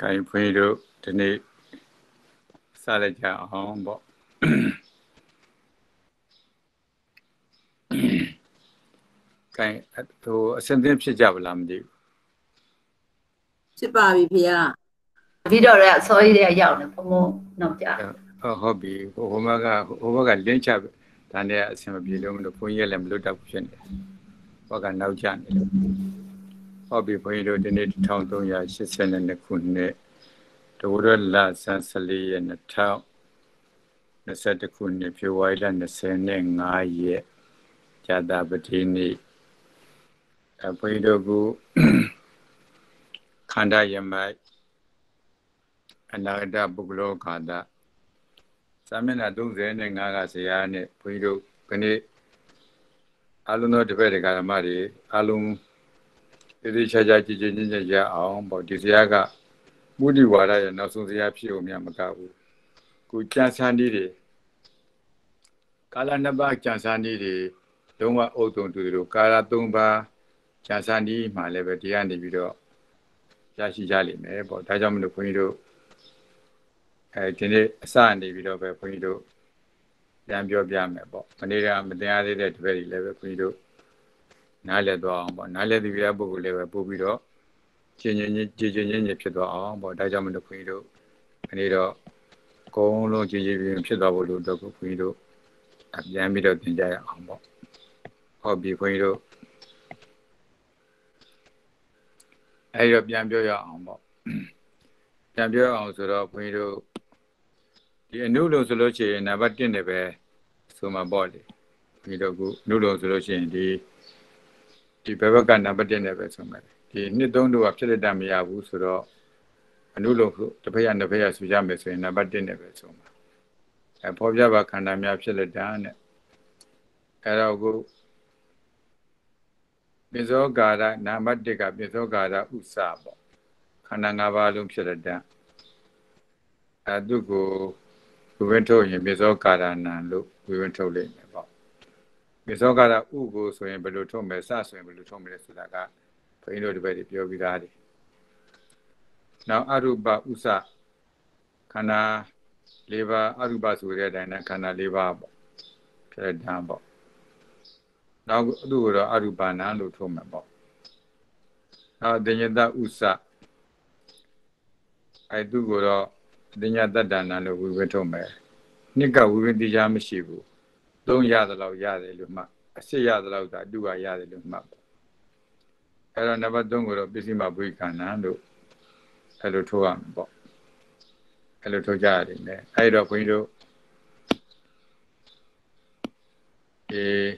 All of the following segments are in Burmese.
ကိုင်ဖွင့်တို့ဒီနေ့စလိုက်ကြအောင်ပေါ့ကိုင်ဟိုအစင်သင်းဖြစ်ကြပါလားမသိဘူးဖြစ်ပါပြီဖေရဗီဒီယိုရဲအစောကြီးတွေကရောက်နေဘုံဘုံနောက်ကြဟုတ်ဟုတ်ပြီဟိုဟိုဘက်ကဟိုဘက်ကလင်းချဒါနဲ့အဆင်မပြေလို့မလို့ဘုန်းကြီးလည်းမလွတ်တတ်ဘူးဖြစ်နေတယ်ဘက်ကနောက်ကျနေလို့ ဟုတ်ပြီဘုန်းကြီးတို့ဒီနေ့1382ခုနှစ်တဝရလဆန်း14ရက်2021ခုနှစ်ဖေဖော်ဝါရီလ25ရက်ဇာတာပတိနေ့အဘုန်းကြီးတို့ကခန္ဓာယမိုက်အနာဂတပုဂ္ဂလောခါတာစာမျက်နှာ35ကဇာတ်နဲ့ဘုန်းကြီးတို့ခဏအလုံးသောတပည့်တရားဓမ္မတွေအလုံး ဒီဒီချာချာကြည်ကြည်ချင်းချင်းရအောင်ပေါ့ဒီဇာတ်ကမုဒိဝါဒရဲ့နောက်ဆုံးဇာတ်ဖြစ်ုံများမကဘူးကိုကြံစမ်းနည်းတွေကာလနှစ်ပါးကြံစမ်းနည်းတွေလုံးဝအုပ်တုံတူတူကာလ၃ပါးကြံစမ်းနည်းမှလည်းပဲတရားနေပြီးတော့ရရှိကြလိမ့်မယ်ပေါ့ဒါကြောင့်မလို့ခွန်ကြီးတို့အဲဒီနေ့အစနေပြီးတော့ပဲခွန်ကြီးတို့ပြန်ပြောပြမယ်ပေါ့မနေ့ကမတရားသေးတဲ့တပည့်တွေလည်းပဲခွန်ကြီးတို့ နားလည်သွားအောင်ပေါ့နားလည်သူရပုဂ္ဂိုလ်လည်းပဲပို့ပြီးတော့ကျင်ကျင်ချင်းကြည်ကျင်ချင်းဖြစ်သွားအောင်ပေါ့ဒါကြောင့်မလို့ခွန်ကြီးတို့မနေ့တော့အကုန်လုံးကြည်ကြည်ပြင်းဖြစ်သွားဖို့လို့တော့ခွန်ကြီးတို့ပြန်ပြီးတော့သင်ကြရအောင်ပေါ့ဟုတ်ပြီခွန်ကြီးတို့အဲ့တော့ပြန်ပြောရအောင်ပေါ့ပြန်ပြောအောင်ဆိုတော့ခွန်ကြီးတို့ဒီအနုလုံဆိုလို့ရှိရင်နံပါတ်1နဲ့ပဲဆိုမှာပေါ့လေခွန်ကြီးတို့ကအနုလုံဆိုလို့ရှိရင်ဒီ ဒီဘက်ဘက်ကနံပါတ်1နဲ့ပဲဆိုမှာဒီနှစ်သုံးတို့ကဖြစ်လက်တမရဘူးဆိုတော့အနုလုံတစ်ဖက်ရနှစ်ဖက်ရဆိုကြမယ်ဆိုရင်နံပါတ်1နဲ့ပဲဆိုမှာအဲဖော်ပြပါခန္ဓာများဖြစ်လက်တနဲ့အဲတော့ကိုပိဇောကာရနာမတ္တကပိဇောကာရဥစ္စာပေါ့ခန္ဓာ၅ပါးလုံးဖြစ်တဲ့တန်အဲသူကိုဝိဝင်းထုတ်ရင်ပိဇောကာရနာလို့ဝိဝင်းထုတ်လိုက်မယ် ပေါ့ပိဇောကာရဥကိုဆိုရင်ဘယ်လိုထုတ်မလဲစဆိုရင်ဘယ်လိုထုတ်မလဲဆိုတာကဘုန်းကြီးတို့ဒီဘက်တွေပြောပြီးသားတယ်နောက်အရူပဥစ္စာခန္ဓာ၄ပါးအရူပဆိုတဲ့အတိုင်းနဲ့ခန္ဓာ၄ပါးပေါ့ဖြစ်တဲ့တန်ပေါ့နောက်သူ့ကိုတော့အရူပနာလို့ထုတ်မှာပေါ့နောက်ဒိညတဥစ္စာအဲသူ့ကိုတော့ဒိညတတ္တနာလို့ဝိဝေထုတ်မယ်နှစ်ကဝိဝေတရားမရှိဘူး သုံးရသလောက်ရတယ်လို့မှအစ်စ်ရသလောက်သာအတုကရတယ်လို့မှပေါ့အဲတော့နံပါတ်3ကိုတော့ပစ္စည်းမဘုိခန္ဓာလို့အဲလိုထုတ်ရမှာပေါ့အဲလိုထုတ်ကြရတယ်လေအဲတော့ခွင်းတို့အေး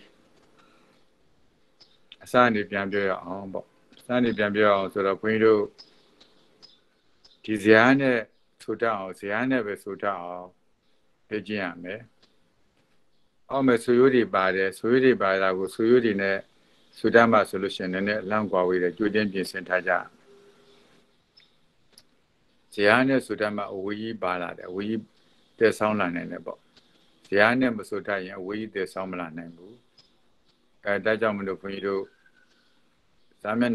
အစအနေပြန်ပြောရအောင်ပေါ့အစအနေပြန်ပြောအောင်ဆိုတော့ခွင်းတို့ဒီဇာတ်နဲ့ဆိုတတ်အောင်ဇာတ်နဲ့ပဲဆိုတတ်အောင်လေ့ကျင့်ရမယ် အောက်မဲ့ဆွေရိုးတွေပါတယ်ဆွေရိုးတွေပါတာကိုဆွေရိုးတွေနဲ့ဆိုတတ်မှဆိုလို့ရှိရင်လည်းအလန့်ကွာဝေးတယ်ကြိုတင်ပြင်ဆင်ထားကြဇာတ်နဲ့ဆိုတတ်မှအဝေးကြီးပါလာတယ်အဝေးကြီးတက်ဆောင်းလာနိုင်တယ်ပေါ့ဇာတ်နဲ့မဆိုတတ်ရင်အဝေးကြီးတက်ဆောင်းမလာနိုင်ဘူးအဲဒါကြောင့်မလို့ခွန်ကြီးတို့သာမဏ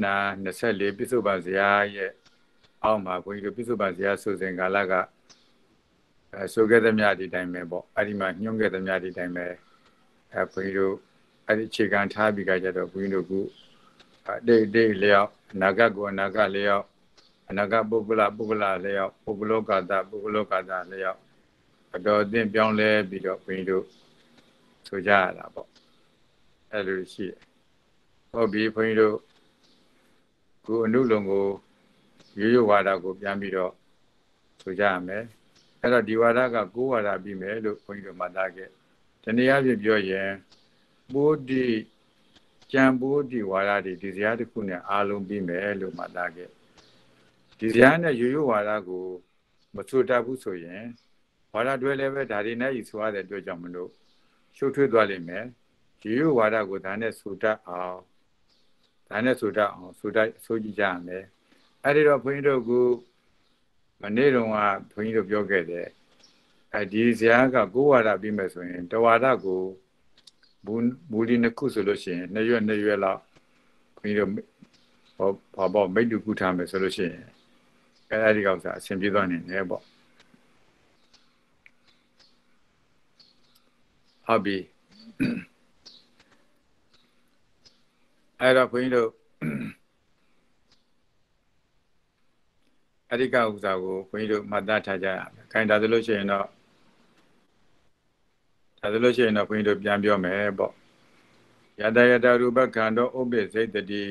24ပြစ္ဆုတ်ပါဇာရဲ့အောက်မှာခွန်ကြီးတို့ပြစ္ဆုတ်ပါဇာဆိုစဉ်ကာလကအဲဆိုခဲ့သမျှဒီတိုင်းပဲပေါ့အဲ့ဒီမှာညွှန်းခဲ့သမျှဒီတိုင်းပဲ အဲခွန်ကြီးတို့အဲ့ဒီအခြေခံထားပြီးကြကြတော့ခွန်ကြီးတို့ကုဒိတ်ဒိတ်လျောက်အနာဂတ်ကိုအနာဂတ်လျောက်အနာဂတ်ပုဂ္ဂလပုဂ္ဂလလျောက်ပုဂ္ဂလောကတာပုဂ္ဂလောကတာလျောက်အတော်အသင့်ပြောင်းလဲပြီးတော့ခွန်ကြီးတို့ဆိုကြရတာပေါ့အဲ့လိုရှိတယ်ဟုတ်ပြီခွန်ကြီးတို့ကိုအနုလုံကိုရိုးရိုးဝါဒကိုပြန်ပြီးတော့ဆိုကြရမယ်အဲ့တော့ဒီဝါဒကကိုးဝါဒပြီးမယ်လို့ခွန်ကြီးတို့မှတ်သားခဲ့ တနည်းအားဖြင့်ပြောရင်ပိုးဒီကြံပိုးဒီဝါဒတွေဒီဇာတ်တစ်ခုနဲ့အားလုံးပြီးမယ်လို့မှတ်သားခဲ့ဒီဇာတ်နဲ့ရိုးရိုးဝါဒကိုမဆိုတတ်ဘူးဆိုရင်ဝါဒတွဲလည်းပဲဒါတွေနဲ့ဤဆိုရတဲ့အတွက်ကြောင့်မလို့ရှုပ်ထွေးသွားလိမ့်မယ်ရိုးရိုးဝါဒကိုဒါနဲ့ဆိုတတ်အောင်ဒါနဲ့ဆိုတတ်အောင်ဆိုတတ်ဆိုကြည့်ကြရမယ်အဲ့ဒီတော့ဘုန်းကြီးတို့ကမနေ့တုန်းကဘုန်းကြီးတို့ပြောခဲ့တယ် အဲဒီဇာတ်ကကိုးဝါဒပြီးမယ်ဆိုရင် တဝါဒကိုဘူမူလီနှစ်ခုဆိုလို့ရှိရင်နှစ်ရွက်နှစ်ရွက်လောက်ခွန်ကြီးတို့ဟောဘာပေါ့မိတ်တူကုထားမယ်ဆိုလို့ရှိရင်အဲ့ဒီကောင်စားအဆင်ပြေသွားနေတယ်ပေါ့ဟုတ်ပြီအဲ့တော့ခွင်းတို့အဲ့ဒီကဥစားကိုခွင်းတို့မှတ်သားထားကြရမယ်ခိုင်းဒါဆိုလို့ရှိရင်တော့ ဒါဆိုလို့ရှိရင်တော့ခွင်းတို့ပြန်ပြောမယ်ပေါ့ယတယတရူပခန္ဓာဥပ္ပစိတ်တတိ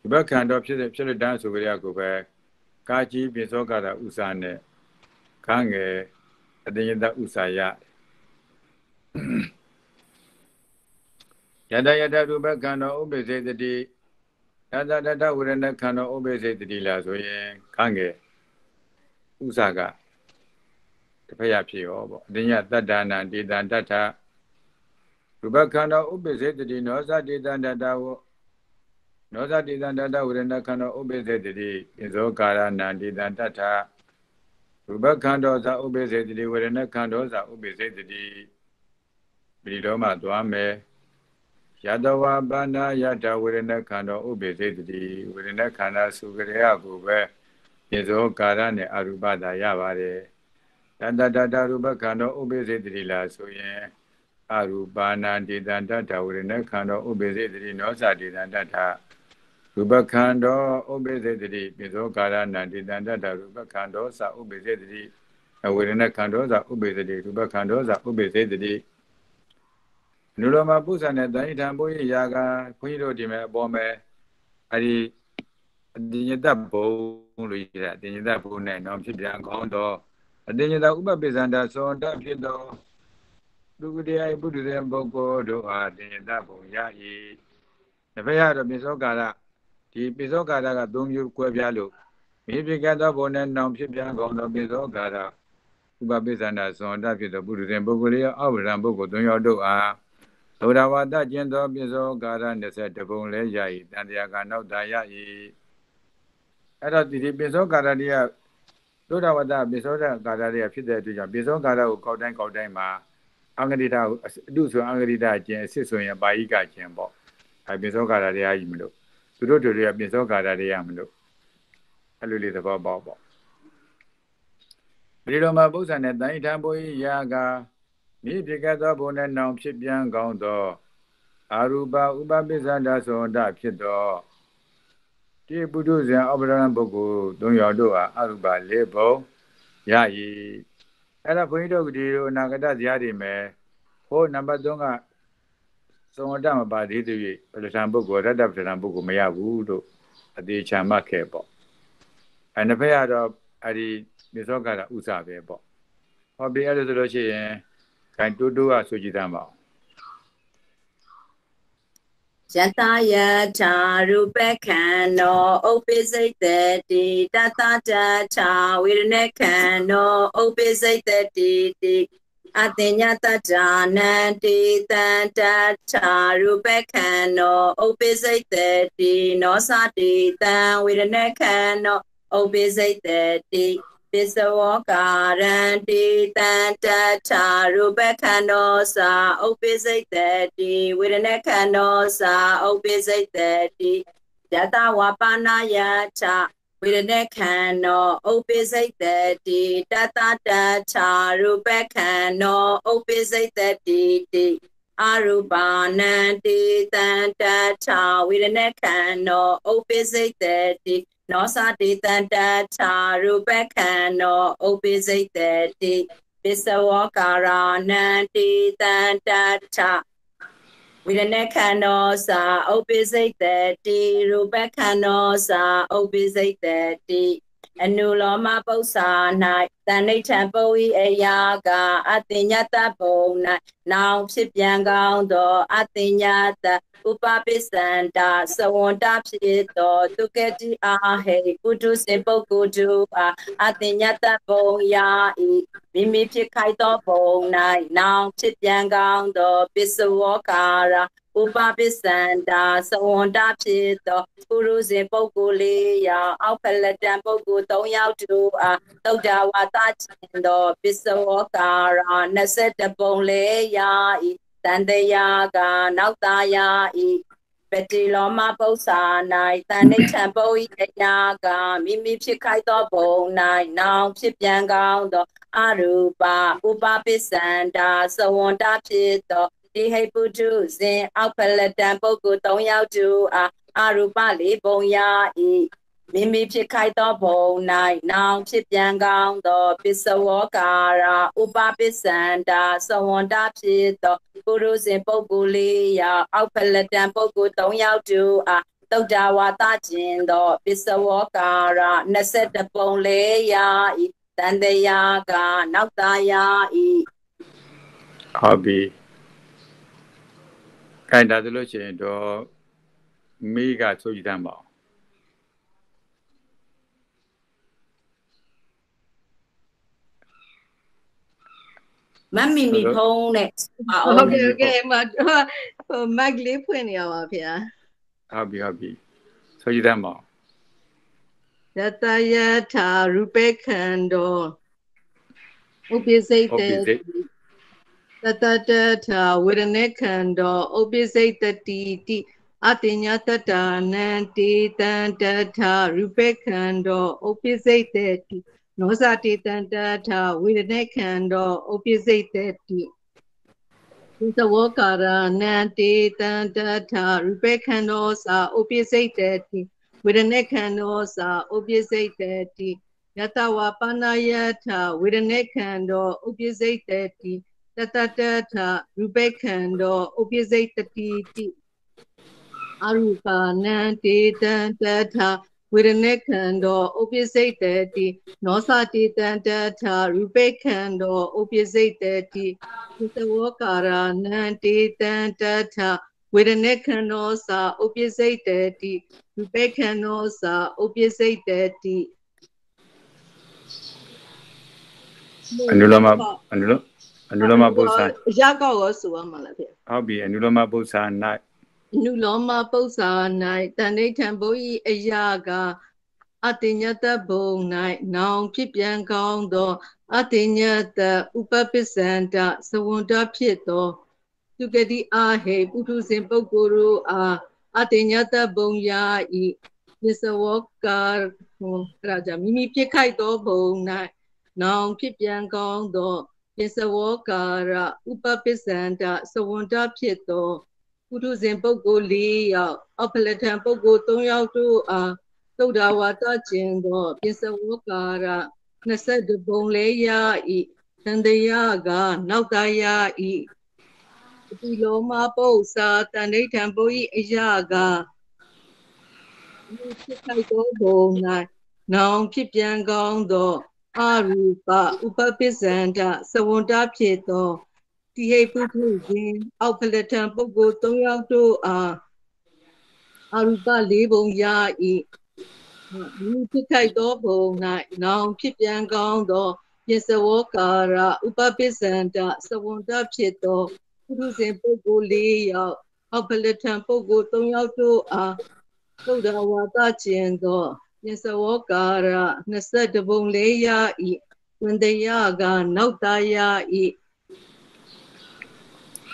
ရူပခန္ဓာဖြစ်ဖြစ်လက်တန်းဆိုကြရကိုပဲကာကြီးပိသောကာရဥစားနဲ့ခန်းငယ်အတ္တယတဥစားရယတယတရူပခန္ဓာဥပ္ပစေတတိယတတတဝရဏခန္ဓာဥပ္ပစေတတိလားဆိုရင်ခန်းငယ်ဥစားက တဖက်ရဖြစ်ရောပေါ့အတ္တယတတ္တနာဒေတံတတ္ထရူပခန္ဓာဥပ္ပစေတတိနောသဒေတံတတ္တဝနောသတေတံတတဝရဏခန္ဓာဥပ္ပစေတတိပိဇောကာရဏံတေတံတထရူပခန္ဓာသာဥပ္ပစေတတိဝရဏခန္ဓာသာဥပ္ပစေတတိပိတော်မှသွားမယ်ယတဝပါဏယတဝရဏခန္ဓာဥပ္ပစေတတိဝရဏခန္ဓာစုကြရကိုပဲပိဇောကာရနဲ့အရူပသာရပါတယ် တတတတရူပခန္ဓာဥပ္ပစေတတိလားဆိုရင်အရူပါဏတေတံတထဝရဏခန္ဓာဥပ္ပစေတတိနောသတေတံတထရူပခန္ဓာဥပ္ပစေတတိပိသောကာရဏံတိတန္တတရူပခန္ဓာသာဥပ္ပစေတတိဝေဒနာခန္ဓာသာဥပ္ပစေတတိရူပခန္ဓာသာဥပ္ပစေတတိနုလောမပု္ပ္ပန်နဲ့တဏိထံဘုရားရာကခွင်းတို့ဒီမဲ့အပေါ်မဲ့အဲ့ဒီအတင်ညတဘုံလို့ရတဲ့အတင်ညတဘုံနဲ့တော့ဖြစ်ပြန်ကောင်းတော့ အတင်ညတဥပပိသန္တာသောတဖြစ်တော့ဒုက္ခတရားပုထုဇဉ်ပုဂ္ဂိုလ်တို့အားတင်ညတဘုံရ၏တပည့်ရတော့ပိသောကာရဒီပိသောကာရက၃မျိုးကွဲပြားလို့မိပိကသောဘုံနဲ့နောင်ဖြစ်ပြန်ကောင်းသောပိသောကာရဥပပိသန္တာဇွန်တဖြစ်သောပုရိသေပုဂ္ဂိုလ်ရဲ့အောဝရံပုဂ္ဂိုလ်၃ယောက်တို့အားသောတာဝတ္တကျင့်သောပိသောကာရ20ဘုံလဲရ၏တန်တရားကနောက်သာရ၏အဲ့တော့ဒီပိသောကာရတွေက သောတာဝတ္တပိသောကာရတွေကဖြစ်တဲ့အတွက်ကြောင့်ပိသောကာရကိုကောက်တိုင်းကောက်တိုင်းမှာအင်္ဂရိတာကိုအတုဆိုအင်္ဂရိတာကျင့်အစစ်ဆိုရင်ပါဠိကကျင့်ပေါ့အဲပိသောကာရတရားကြီးမလို့သူတို့တို့တွေကပြင်စောကာတာတွေရမလို့အဲ့လိုလေးသဘောပေါက်ပေါ့ဒီလိုမှပု္ပ္ပန်နဲ့တန်ထံဘုရားရာကမိဖြစ်ကသောဘုံနဲ့နောင်ဖြစ်ပြန်ကောင်းသောအာရူပဥပပိစ္ဆန္ဒသောတဖြစ်သော တိပုထုဇဉ်အပရဏပုဂ္ဂိုလ်၃ယောက်တို့အားအရူပ၄ဘုံရ၏အဲ့ဒါဘုန်းကြီးတို့ဒီလိုအနာဂတဇာတိမယ်ဟိုနံပါတ်3ကသုံးတမပါသေးသေး၍ပလထံပုဂ္ဂိုလ်ရတ္တပလထံပုဂ္ဂိုလ်မရဘူးလို့အသေးချာမှတ်ခဲ့ပေါ့အဲနှစ်ဖက်ကတော့အဲ့ဒီမြေစောကတာဥစပဲပေါ့ဟောပြီးအဲ့လိုဆိုလို့ရှိရင်ခိုင်တိုးတိုးကဆိုကြည့်တမ်းပါအောင် ယတယထာရူပခန္နောဥပ္ပစိတ်တတိတတတထာဝေရณခန္နောဥပ္ပစိတ်တတိတိအတင်ညတတနန္တိတန္တထာရူပခန္နောဥပ္ပစိတ်တတိနောသတိတံဝေရณခန္နောဥပ္ပစိတ်တတိ ပစ္စဝကာရန္တိတန္တထာရူပခန္နောသာဥပ္ပစိတ်တတိဝေရณခန္နောသာဥပ္ပစိတ်တတိယတဝပါဏယထာဝေဒနေခန္နောဥပ္ပစိတ်တတိတတတချာရူပခန္နောဥပ္ပစိတ်တတိတိအရူပနန္တိတန္တချာဝေဒနေခန္နောဥပ္ပစိတ်တတိ နောသတိတန္တချာရူပခန္နောဥပ္ပစိတ်တတိပစ္စဝကာရနန္တိတန္တချာဝိရณခန္ဓောသာဥပ္ပစိတ်တတိရူပခန္ဓောသာဥပ္ပစိတ်တတိ အနုလောမပု္ပ္ပာ၌တဏိဋ္ဌံပုဝိအယာကအတိညတဘုံ၌နောင်ဖြစ်ပြန်ကောင်းသောအတိညတဥပပိစ္ဆန္တာသဝန္တဖြစ်သောတုကတိအာဟေပုထုစေပုဂ္ဂိုလ်တုအားအတိညတဘုံယာဤမိမိဖြစ်ခိုက်သောဘုံ၌နောင်ဖြစ်ပြန်ကောင်းသောပစ္စဝောကာရ ဥပပစ္စန္တာသဝန္တဖြစ်သောပုရုဇဉ်ပုဂ္ဂိုလ်လေးရာအောက်ဖလတံပုဂ္ဂိုလ်၃ယောက်တို့အားသုဒ္ဓဝါသခြင်းသောပစ္စဝောကာရ22ပုံလေးရာဤတန်တရာကနောက်သားရာဤပတိလောမပု္ပ္ပာ၌တန်ဋိဌံပုဤအရာကမိမိဖြစ်ခိုက်သောဘုံ၌နောင်ဖြစ်ပြန်ကောင်းသောအရူပဥပပိစ္ဆန္တာသဝန္တာဖြစ်သော ဒီဟိပုထုဇင်အောက်ဖလတံပုဂ္ဂိုလ်၃ယောက်တူအားအရူပလေးပုံရာဤမိမိဖြစ်ခိုက်သောဘုံ၌နောင်ဖြစ်ပြန်ကောင်းသောပစ္စဝောကာရာဥပပစ္စန္တာသဝန္တာဖြစ်သောပုရုဇဉ်ပုဂ္ဂိုလ်လေးယောက်အောက်ဖလတံပုဂ္ဂိုလ်၃ယောက်တူအားတုတ်တာဝါသခြင်းသောပစ္စဝောကာရာ22ပုံလေးရာဤတန်တရာကနောက်သားရာဤဟုတ်ပြီ ခိုင်တာဆိုလို့ရှိရင်တော့မိကဆိုကြည့်တမ်းပါအောင်မမီမီဖုံးနဲ့ဟုတ်ကဲ့ဟုတ်ကဲ့မဟိုမက်လေးဖွင့်နေရပါဗျာဟုတ်ပြီဟုတ်ပြီဆိုကြည့်တမ်းပါယတယထာရူပေခန္တောဥပိစိတ်တေ တတတထာဝေဒနေခန္တောဥပိစိတ်တတိတိအတိညာတတနံတေတံတထာရူပေခန္တောဥပိစိတ်တေတိနောဇတိတံတထာဝေဒနေခန္တောဥပိစိတ်တေတိသဝကာရနံတေတံတထာရူပေခန္တောသာဥပိစိတ်တေတိဝေဒနေခန္တောသာဥပိစိတ်တေတိယတဝပါဏယထာဝေဒနေခန္တောဥပိစိတ်တေတိ တတတထရူပေခန္တောဥပိစိတ်တတိတိအရူပါနံတေတံတထဝေဒနေခန္တောဥပိစိတ်တ တိနောသတေတံတထရူပေခန္တောဥပိစိတ်တတိသဝကာရနံတေတံတထဝေဒနေခန္တောသာဥပိစိတ်တတိရူပေခန္တောသာဥပိစိတ်တတိအနုလမအနုလအနုလမပု္ပ္ပာရကောက်ရောဆိုရမှာလားဖေဟုတ်ပြီအနုလမပု္ပ္ပာ၌အနုလောမပု္ပ္ပာ၌တန်ဋိဌံဘုဤအရာကအတိညတဘုံ၌နောင်ဖြစ်ပြန်ကောင်းသောအတိညတဥပပစ္စန္တသဝန္တဖြစ်သောသူကတိအာဟေပုထုဇဉ်ပုဂ္ဂိုလ်တို့အားအတိညတဘုံယာဤပစ္စဝကာဟောရာဇမိမိဖြစ်ခိုက်သောဘုံ၌နောင်ဖြစ်ပြန်ကောင်းသော ပစ္စဝောကာရဥပပစ္စန္တသဝန္တဖြစ်သောပုထုဇဉ်ပုဂ္ဂိုလ်၄ယောက်အဖလထံပုဂ္ဂိုလ်၃ယောက်တို့အားသုဒ္ဓဝါဒခြင်းသောပစ္စဝောကာရ22ပုံလဲရဤသံတရာကနောက်တရာဤဒီလောမပု္ပ္ပာတန်ဋိဌံပုဤအရာကဒီဖြစ်ထိုက်သောဘုံ၌နောင်ဖြစ်ပြန်ကောင်းသော အရူပဥပပိစ္ဆန္ဒသဝန္တဖြစ်သောတိဟိပုထုရှင်အောက်ဖလထံပုဂ္ဂိုလ်၃ယောက်တို့အားအရူပ၄ဘုံရ၏ဒီဖြစ်ခိုက်သောဘုံ၌နောင်ဖြစ်ပြန်ကောင်းသောပစ္စဝောကာရဥပပိစ္ဆန္ဒသဝန္တဖြစ်သောပုထုရှင်ပုဂ္ဂိုလ်၄ယောက်အောက်ဖလထံပုဂ္ဂိုလ်၃ယောက်တို့အားသုဒ္ဓဝါဒခြင်းသော ပစ္စဝောကာရ22ပုံလေးရဤဝန္တယကနောက်သားရဤ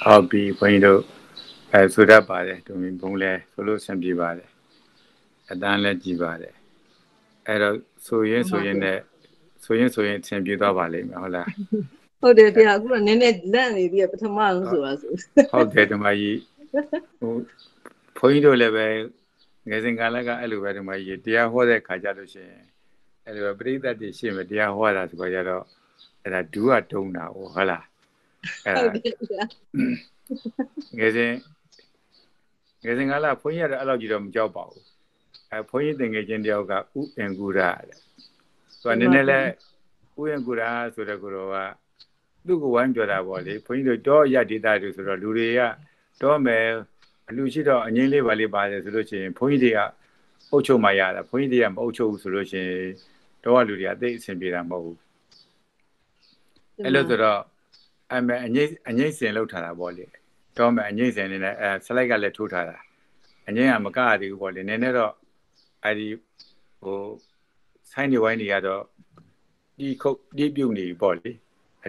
ဟုတ်ပြီဘုန်းကြီးတို့အဲဆိုတတ်ပါတယ်ဒုံဘုံလဲဆိုလို့ဆင်ပြေပါတယ်အတန်းလဲကြည်ပါတယ်အဲ့တော့ဆိုရင်ဆိုရင်နဲ့ဆိုရင်ဆိုရင်ဆင်ပြေသွားပါလိမ့်မယ်ဟုတ်လားဟုတ်တယ်တရားအခုကနည်းနည်းလက်နေပြီးပထမဆုံးဆိုတာဆိုဟုတ်တယ်ဓမ္မကြီးဟိုဘုန်းကြီးတို့လည်းပဲ ငယ်စဉ်ကာလကအဲ့လိုပဲဓမ္မကြီးတရားဟောတဲ့ခါကြလို့ရှိရင်အဲ့လိုပရိသတ်တွေရှင်းမယ်တရားဟောတာဆိုကြတော့အဲ့ဒါဒူးကတုံးတာဟုတ်လားဟုတ်ကဲ့ငယ်စဉ်ငယ်စဉ်ကာလဘုန်းကြီးကတော့အဲ့လိုကြီးတော့မကြောက်ပါဘူးအဲဘုန်းကြီးတင်ငယ်ချင်းတယောက်ကဥအင်ကူရာတဲ့သူကနည်းနည်းလဲဥအင်ကူရာဆိုတဲ့ကိုတော့ကသူ့ကိုဝိုင်းကြတာပေါ့လေဘုန်းကြီးတို့တော့ရဒေတာတွေဆိုတော့လူတွေကတော့မယ် အလူရှိတော့အငင်းလေးပါလေးပါတယ်ဆိုလို့ရှိရင်ဘုန်းကြီးတွေကအုပ်ချုပ်မှရတာဘုန်းကြီးတွေကမအုပ်ချုပ်ဘူးဆိုလို့ရှိရင်တော့လူတွေကအသိအဆင်ပြေတာမဟုတ်ဘူးအဲ့လိုဆိုတော့အမေအငိမ့်အငိမ့်စင်လောက်ထားတာပေါ့လေတော့မယ်အငိမ့်စင်နေနဲ့အဲဆလိုက်ကလည်းထိုးထားတာအငိမ့်ကမကရသေးဘူးပေါ့လေနည်းနည်းတော့အဲ့ဒီဟိုဆိုင်းနေဝိုင်းတွေကတော့ဒီခုတ်ဒီပြုတ်နေပြီပေါ့လေ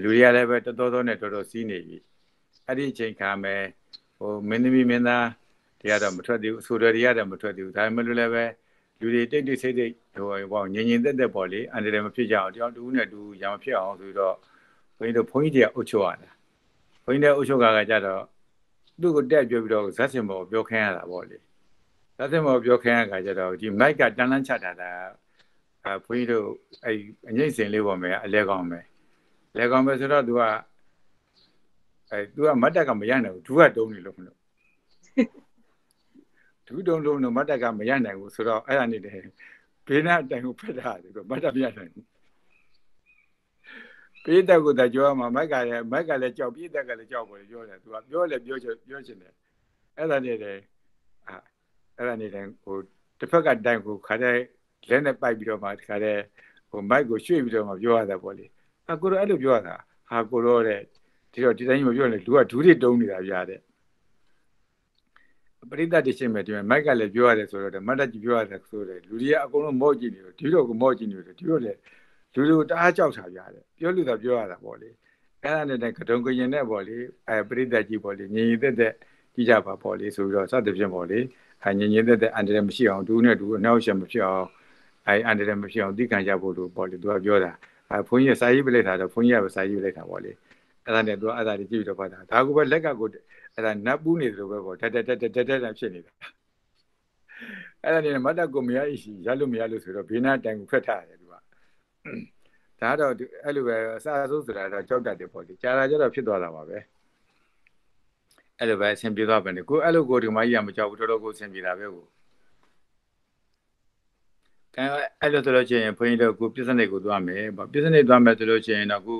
လူတွေကလည်းပဲတော်တော်တော်နဲ့တော်တော်စီးနေပြီအဲ့ဒီအချိန်ခါမဲ့ ဟိုမင်းသမီးမင်းသားတရားတော့မထွက်သေးဘူးအဆိုတော်တရားတော့မထွက်သေးဘူးဒါပေမဲ့လို့လည်းပဲလူတွေတိတ်တိတ်ဆိတ်ဆိတ်ဟိုပေါ့ငြင်ငြင်သက်သက်ပေါ့လေအန္တရာယ်မဖြစ်ကြအောင်တယောက်တူနဲ့တူရံမဖြစ်အောင်ဆိုတော့ဘုန်းကြီးတို့ဘုန်းကြီးတရားအုပ်ချုပ်ရတာဘုန်းကြီးတဲ့အုပ်ချုပ်ကကကြတော့သူ့ကိုတက်ပြောပြီးတော့ဇက်စင်ဘောပြောခိုင်းရတာပေါ့လေဇက်စင်ဘောပြောခိုင်းရကကြတော့ဒီမိုက်ကတန်လန်းချတာတာအဲဘုန်းကြီးတို့အဲအငိမ့်စင်လေးပေါ်မှာအလဲကောင်းမယ်လဲကောင်းမယ်ဆိုတော့ तू က အဲ तू ကမတ်တက်ကမရနိုင်ဘူး तू ကတုံးနေလို့မလို့ဒူးတုံးလုံးတော့မတ်တက်ကမရနိုင်ဘူးဆိုတော့အဲ့ဒါနေတယ်ဘေးနာအတိုင်ကိုဖက်တာတယ်ဆိုတော့မတ်တက်မရနိုင်ဘူးပိဋကကိုတကြောမှာမိုက်ကလည်းမိုက်ကလည်းကြောက်ပိဋကကလည်းကြောက်ပေါ်ပြောတယ်သူကပြောလည်းပြောချင်ပြောချင်တယ်အဲ့ဒါနေတယ်အာအဲ့ဒါနေတယ်ဟိုတစ်ဖက်ကတိုင်ကိုခါတဲ့လက်နဲ့ပိုက်ပြီးတော့မှခါတဲ့ဟိုမိုက်ကိုရွှေ့ပြီးတော့မှပြောရတာပေါ့လေအကိုတော့အဲ့လိုပြောရတာဟာကိုတော့တဲ့ ဒီတော့ဒီတိုင်းမပြောနဲ့လူကဒူးတွေတုံးနေတာပြတဲ့ပရိသတ်တရှင်းမဲ့ဒီမိုက်ကလည်းပြောရတယ်ဆိုတော့မတ်တက်ကြီးပြောရတယ်ဆိုတော့လူတွေကအကုန်လုံးမော့ကြည့်နေတော့ဒီတော့ကိုမော့ကြည့်နေတော့ဒီတော့လေလူလူတအားကြောက်တာပြရတယ်ပြောလို့တော့ပြောရတာပေါ့လေအဲ့ဒါနဲ့ကတုံကရင်နဲ့ပေါ့လေအဲပရိသတ်ကြီးပေါ့လေညီညီသက်သက်ကြည့်ကြပါပေါ့လေဆိုပြီးတော့စသဖြင့်ပေါ့လေအဲညီညီသက်သက်အန်တရမရှိအောင်ဒူးနဲ့ဒူးအနောက်ရှက်မဖြစ်အောင်အဲအန်တရမရှိအောင်သိခံကြဖို့လို့ပေါ့လေသူကပြောတာအဲဘုန်းကြီးစာရေးပြလိုက်တာတော့ဘုန်းကြီးကပဲစာရေးပြလိုက်တာပေါ့လေ အဲ့ဒါနဲ့သူကအဲ့ဒါတွေကြည့်ပြီးတော့ဖတ်တာဒါကပဲလက်ကကိုအဲ့ဒါနတ်ပူးနေတယ်လို့ပဲပေါ့တက်တက်တက်တက်တက်တက်ဖြစ်နေတာအဲ့ဒါနေမတ်တကိုမရရှိရလို့မရလို့ဆိုတော့ဘေးနာတိုင်ကိုဖက်ထားတယ်သူကဒါတော့အဲ့လိုပဲအစားဆိုးဆိုတာတော့ကြောက်တတ်တယ်ပေါ့လေကြာလာကြတော့ဖြစ်သွားတာပါပဲအဲ့လိုပဲအဆင်ပြေသွားပဲကိုအဲ့လိုကိုဒီမကြီးကမကြောက်ဘူးတော်တော်ကိုအဆင်ပြေတာပဲကိုကဲအဲ့လိုဆိုလို့ချင်းဘုန်းကြီးတို့ကိုပြဿနာကိုသွားမယ်ပေါ့ပြဿနာသွားမယ်ဆိုလို့ချင်းတော့ကို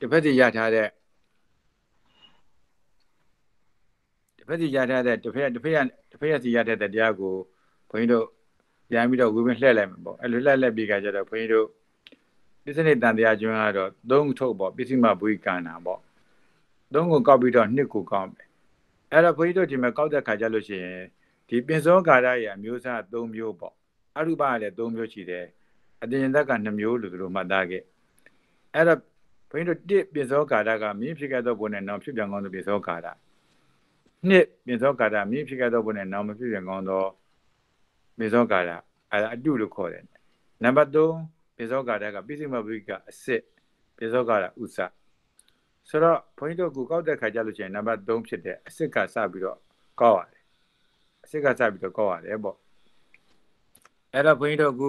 တစ်ဖက်စီရထားတဲ့တစ်ဖက်စီရထားတဲ့တစ်ဖက်တစ်ဖက်တစ်ဖက်စီရထားတဲ့တရားကိုဘုန်းကြီးတို့ပြန်ပြီးတော့ဝေဝင်လှည့်လိုက်မယ်ပေါ့အဲ့လိုလှည့်လက်ပြီးကြတော့ဘုန်းကြီးတို့ပစ္စနိတန်တရားကျွန်းကတော့သုံးထုတ်ပေါ့ပစ္စည်းမဘွေကန္နာပေါ့သုံးကိုကောက်ပြီးတော့နှစ်ကိုကောက်မယ်အဲ့တော့ဘုန်းကြီးတို့ဒီမှာကောက်တဲ့ခါကျလို့ရှိရင်ဒီပင်စောကာရရဲ့အမျိုးအစား၃မျိုးပေါ့အရုပကလည်း၃မျိုးရှိတယ်အတင်သက်က2မျိုးလို့သူတို့မှတ်သားခဲ့အဲ့တော့ ဘုန်းကြီးတို့တစ်ပြင်စောကာရကမြင်းဖြစ်ခဲ့သောဘုံနဲ့နောင်ဖြစ်ပြန်ကောင်းသောပြင်စောကာရနှစ်ပြင်စောကာရမြင်းဖြစ်ခဲ့သောဘုံနဲ့နောင်မဖြစ်ပြန်ကောင်းသောပြင်စောကာရအဲ့အတုလို့ခေါ်တယ်နံပါတ်3ပြင်စောကာရကပိစိမဘိကအစစ်ပြင်စောကာရဥစဆိုတော့ဘုန်းကြီးတို့ကကောက်တဲ့ခါကျလို့ရှိရင်နံပါတ်3ဖြစ်တဲ့အစစ်ကစပြီးတော့ကောက်ရတယ်အစစ်ကစပြီးတော့ကောက်ရတယ်ပေါ့အဲ့တော့ဘုန်းကြီးတို့က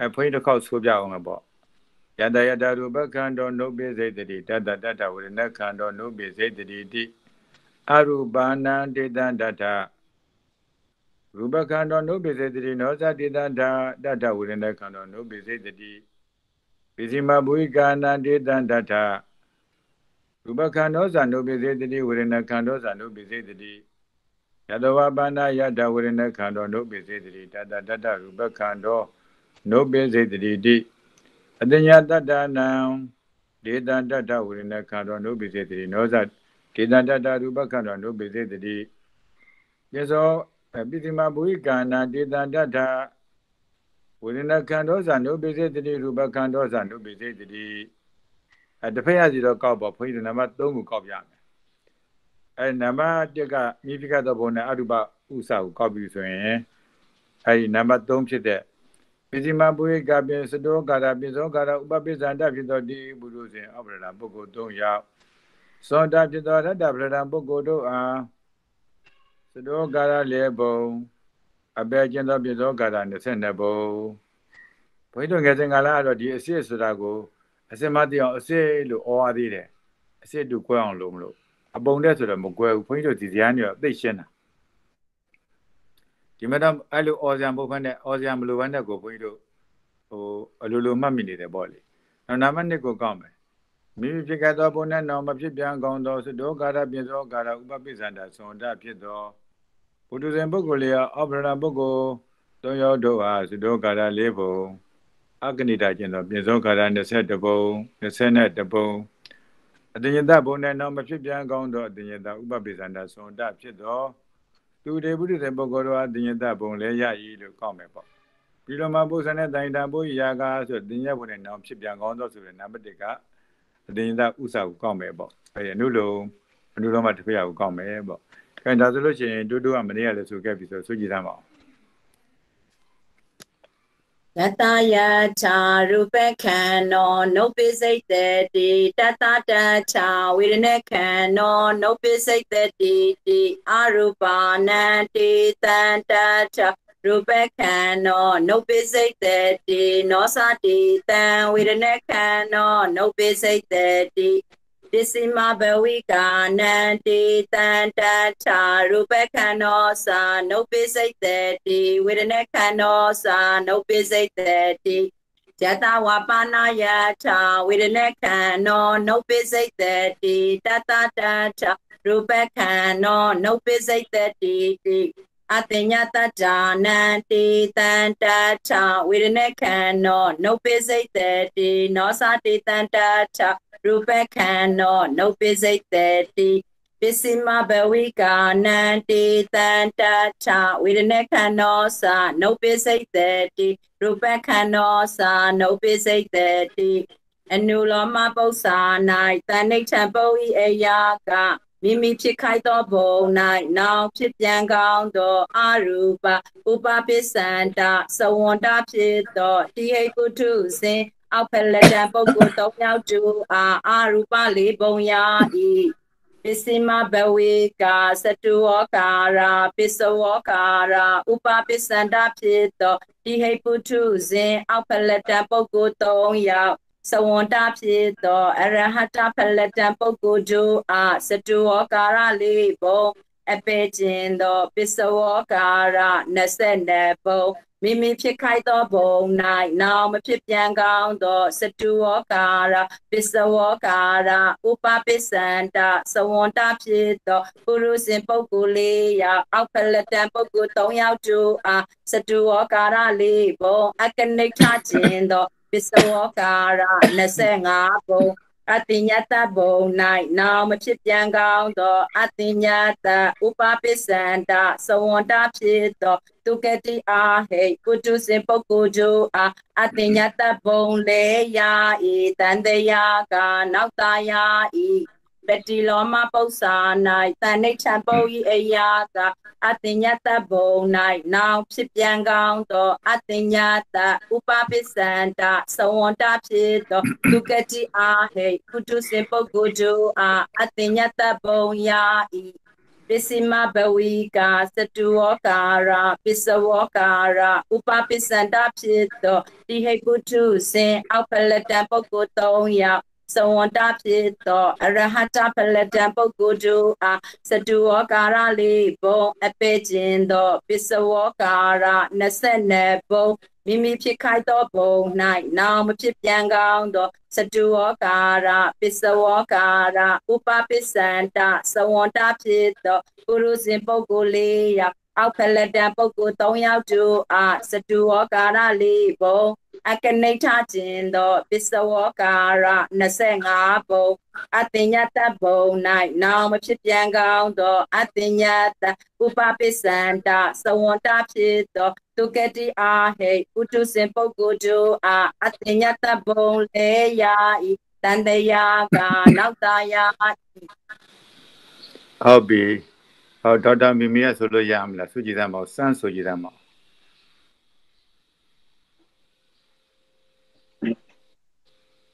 အဲဘုန်းကြီးတစ်ခေါက်ဆိုပြအောင်ပေါ့ယတယတရူပခန္ဓောနုပိစိတ်တိတတတတဝရဏခန္ဓောနုပိစိတ်တိတိအရူပါဏံတေတံတထရူပခန္ဓောနုပိစိတ်တိနောဇတေတံတတတဝရဏခန္ဓောနုပိစိတ်တိပိစီမဘုိကာနံတေတံတထရူပခန္ဓောဇာနုပိစိတ်တိဝရဏခန္ဓောဇာနုပိစိတ်တိယတဝပါဏယတဝရဏခန္ဓောနုပိစိတ်တိတတတတရူပခန္ဓော နုပိစိတ်တိတိအတညာတတ္တနံဒေတံတတ္တဝိရဏခန္ဓာနုပိစိတ်တိနောဇဒေတံတတ္တရူပခန္ဓာနုပိစိတ်တိယေသောပိတိမဘုိကာနာဒေတံတတ္တဝိရဏခန္ဓာဇာနုပိစိတ်တိရူပခန္ဓာဇာနုပိစိတ်တိအဲတစ်ဖက်ရစီတော့ကောက်ပေါ့ဘုန်းကြီးနံပါတ်3ကိုကောက်ပြမယ်အဲနံပါတ်1ကမိဖိကသောဘုံနဲ့အရူပဥစ္စာကိုကောက်ပြီးဆိုရင်အဲဒီနံပါတ်3ဖြစ်တဲ့ ပိစိမပုရိကပိစတောကာရပိသောကာရဥပပိစ္ဆန္တဖြစ်သောဒီဘုရုစဉ်အပရဒပုဂ္ဂိုလ်၃ယောက်သောတာဖြစ်သောရတ္တပရဒပုဂ္ဂိုလ်တို့အားစတောကာရ၄ဘုံအပေကျင်သောပိသောကာရ22ဘုံဘုန်းကြီးတို့ငယ်စဉ်ကလာတော့ဒီအစစ်ဆိုတာကိုအစစ်မသိအောင်အစစ်လို့ဩဝါသေးတယ်အစစ်တူကွဲအောင်လို့မလို့အပုံတဲ့ဆိုတော့မကွဲဘူးဘုန်းကြီးတို့ဒီဇာတ်ညောသိရှင်းတာ ဒီမှာတော့အဲ့လိုအော်ဇန်ဘုတ်ဖက်နဲ့အော်ဇန်မလိုဘဲနဲ့ကိုဘုန်းကြီးတို့ဟိုအလိုလိုမှတ်မိနေတယ်ပေါ့လေနောက်နာမနှစ်ကိုကောက်မယ်မိမိဖြစ်ခဲ့သောဘုန်းနဲ့နောင်မဖြစ်ပြန်ကောင်းသောသတောကာရပြင်သောကာရဥပပိစ္ဆန္ဒသွန်တဖြစ်သောဘုဒ္ဓဇင်ပုဂ္ဂိုလ်လျာအပရဏပုဂ္ဂိုလ်သုံးယောက်တို့အားသတောကာရ၄ဘုံအကနိတာကျင်သောပြင်သောကာရ22ဘုံ22ဘုံအတဉ္ဇတဘုံနဲ့နောင်မဖြစ်ပြန်ကောင်းသောအတဉ္ဇတဥပပိစ္ဆန္ဒသွန်တဖြစ်သော သူတေပုရိသေပုဂ္ဂိုလ်တို့အားတင်ညတဘုံလဲရည်လို့ကောက်မယ်ပေါ့ဘဒီလိုမှပု္ပ္ပနဲ့တိုင်တာပုရာကဆိုတင်ရဖို့နဲ့နောင်ဖြစ်ပြန်ကောင်းသောဆိုတဲ့နံပါတ်1ကအတင်သာဥစ္စာကိုကောက်မယ်ပေါ့အဲအနုလုံးအနုလုံးမှတစ်ဖက်ကိုကောက်မယ်ပေါ့အဲဒါဆိုလို့ရှိရင်တူတူကမနေ့ကလည်းဆိုခဲ့ပြီဆိုဆိုကြည့်သမ်းပါအောင် တတယချာရူပခန္နောနုပိစိတ်တတိတတတချာဝေဒနခန္နောနုပိစိတ်တတိတိအရူပါနံတိတန်တချာရူပခန္နောနုပိစိတ်တတိနောသတိတံဝေဒနခန္နောနုပိစိတ်တတိ ပစ္စည်းမဘဝိကာနန္တိတန်တချာရူပခန္နောသာနုပိစိတ်တေတိဝေဒ နခန္နောသာနုပိစိတ်တေတိယတဝပါဏယထာဝေဒနခန္နောနုပိစိတ်တေတိတတတချာရူပခန္နောနုပိစိတ်တေတိအတညတတ္နန္တိတန္တချဝေဒနခန္နောနုပိစိတ်တေနောသတိတန္တချရူပခန္နောနုပိစိတ်တေပစ္စည်းမဘဝိကာနန္တိတန္တချဝေဒနခန္နောသာနုပိစိတ်တေရူပခန္နောသာနုပိစိတ်တေအနုလောမပု္ပ္ပာ၌တဏိဋ္ဌံပုဤအယာက မိမိဖြစ်ခိုက်သောဘုံ၌နောင်ဖြစ်ပြန်ကောင်းသောအရူပဥပပိစ္ဆန္တသဝန္တဖြစ်သောတိဟိပုထုဇဉ်အောက်ဖက်လက်တံပုဂ္ဂိုလ်၃ယောက်တူအာအရူပလေးပုံရာဤပစ္စည်းမဘဝေကာသတုဝကာရာပစ္စဝကာရာဥပပိစ္ဆန္တဖြစ်သောတိဟိပုထုဇဉ်အောက်ဖက်လက်တံပုဂ္ဂိုလ်၃ယောက် သဝန္တဖြစ်သောအရဟတဖလတံပုဂ္ဂိုလ်တို့အားစတုဝကာရလေးဘုံအပေခြင်းသောပစ္စဝကာရ22ဘုံမိမိဖြစ်ခိုက်သောဘုံ၌နောင်မဖြစ်ပြန်ကောင်းသောစတုဝကာရပစ္စဝကာရဥပပစ္စန္တသဝန္တဖြစ်သောပုရုဇဉ်ပုဂ္ဂိုလ်လေးယောက်အောက်ဖလတံပုဂ္ဂိုလ်၃ယောက်တို့အားစတုဝကာရလေးဘုံအကနိဋ္ဌခြင်းသော ပစ္စဝကာရ25ဘုံအတိညတဘုံ၌နောင်မဖြစ်ပြန်ကောင်းသောအတိညတဥပပစ္စန္တသဝန္တဖြစ်သောတုကတိအာဟိကုတုစင်ပုဂ္ဂိုလ်ကျိုအာအတိညတဘုံလေယာဤတန်တရာကနောက်တာယာဤ ပတိလောမပု္ပ္ပာ၌တန်ဋိဋ္ဌံပုဤအယာကအတညတဘုံ၌နောင်ဖြစ်ပြန်ကောင်းသောအတညတဥပပိစ္ဆန္တသဝန္တဖြစ်သောဒုက္ကတိအာဟိကုတုစင်ပုဂ္ဂိုလ်တို့အားအတညတဘုံယာဤပစ္စည်းမဘဝီကာစတုဝကာရပစ္စဝကာရဥပပိစ္ဆန္တဖြစ်သောတိဟိကုတုစင်အောက်ဖလတံပုဂ္ဂိုလ်၃ယောက် သဝန္တဖြစ်သောအရဟတဖလတံပုဂ္ဂိုလ်တို့အားစတုဝကာရလေးဘုံအပေခြင်းသောပစ္စဝကာရ22ဘုံမိမိဖြစ်ခိုက်သောဘုံ၌နောင်မဖြစ်ပြန်ကောင်းသောစတုဝကာရပစ္စဝကာရဥပပိစ္ဆန္တသဝန္တဖြစ်သောပုရုဇဉ်ပုဂ္ဂိုလ်လေးယောက်အောက်ဖလက်တံပုဂ္ဂိုလ်၃ယောက်တို့အားစတုဝကာရလေးဘုံ အကနိဋ္ဌခြင်းသောပစ္စဝကာရ25ဘုံအတညတဘုံ၌နောင်မဖြစ်ပြန်ကောင်းသောအတညတဥပပိစ္ဆန္တသဝန္တဖြစ်သောတုကတိအာဟိဥတုစင်ပုဂ္ဂိုလ်တို့အားအတညတဘုံလေယာဤတန်တရာကနောက်တာယာဟုတ်ပြီဟောဒေါက်တာမီမီကဆိုလို့ရမလားစုကြည်သမ်းပါစမ်းဆိုကြည်သမ်း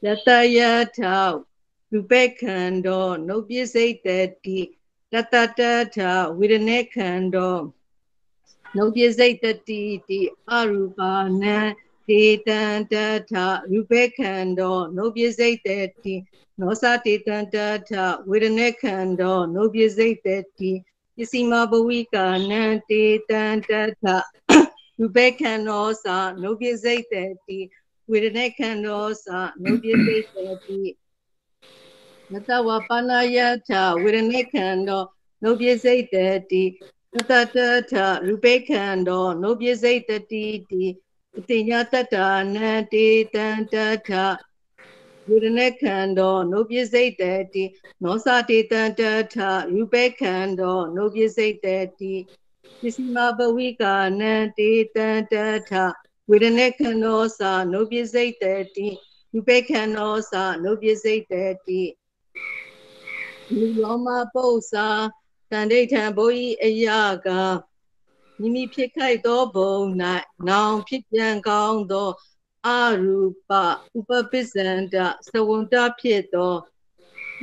ယတယထာရူပခန္ဓာနုပစ္စိတ်တတိတတတထဝေဒနေခန္ဓာနုပစ္စိတ်တတိတိအရူပါနံတေတံတထရူပခန္ဓာနုပစ္စိတ်တတိနောသတေတံတထဝေဒနေခန္ဓာနုပစ္စိတ်တတိပစ္စည်းမဘဝိကာနံတေတံတထရူပခန္ဓာသာနုပစ္စိတ်တတိ ဝေဒနေခန္ဓာသာနုပစ္စိတ်တတိမတဝပနာယထာဝေဒနေခန္ဓာနုပစ္စိတ်တတိတတတထရူပေခန္ဓာနုပစ္စိတ်တတိတိအတိညာတတနံတေတံတထဝေဒနေခန္ဓာနုပစ္စိတ်တတိနောသတေတံတထရူပေခန္ဓာနုပစ္စိတ်တတိပစ္စည်းမဘဝိကာနံတေတံတထ ဝေဒနေခန္ဓာစာနုပစ္စိတ်တတိရူပေခန္ဓာစာနုပစ္စိတ်တတိလူရောမပု္ပ္ပာတန်ဒိဋ္ဌံဘုဤအယကမိမိဖြစ်ခိုက်သောဘုံ၌နောင်ဖြစ်ပြန်ကောင်းသောအရူပဥပပစ္စန္တသဝန္တဖြစ်သော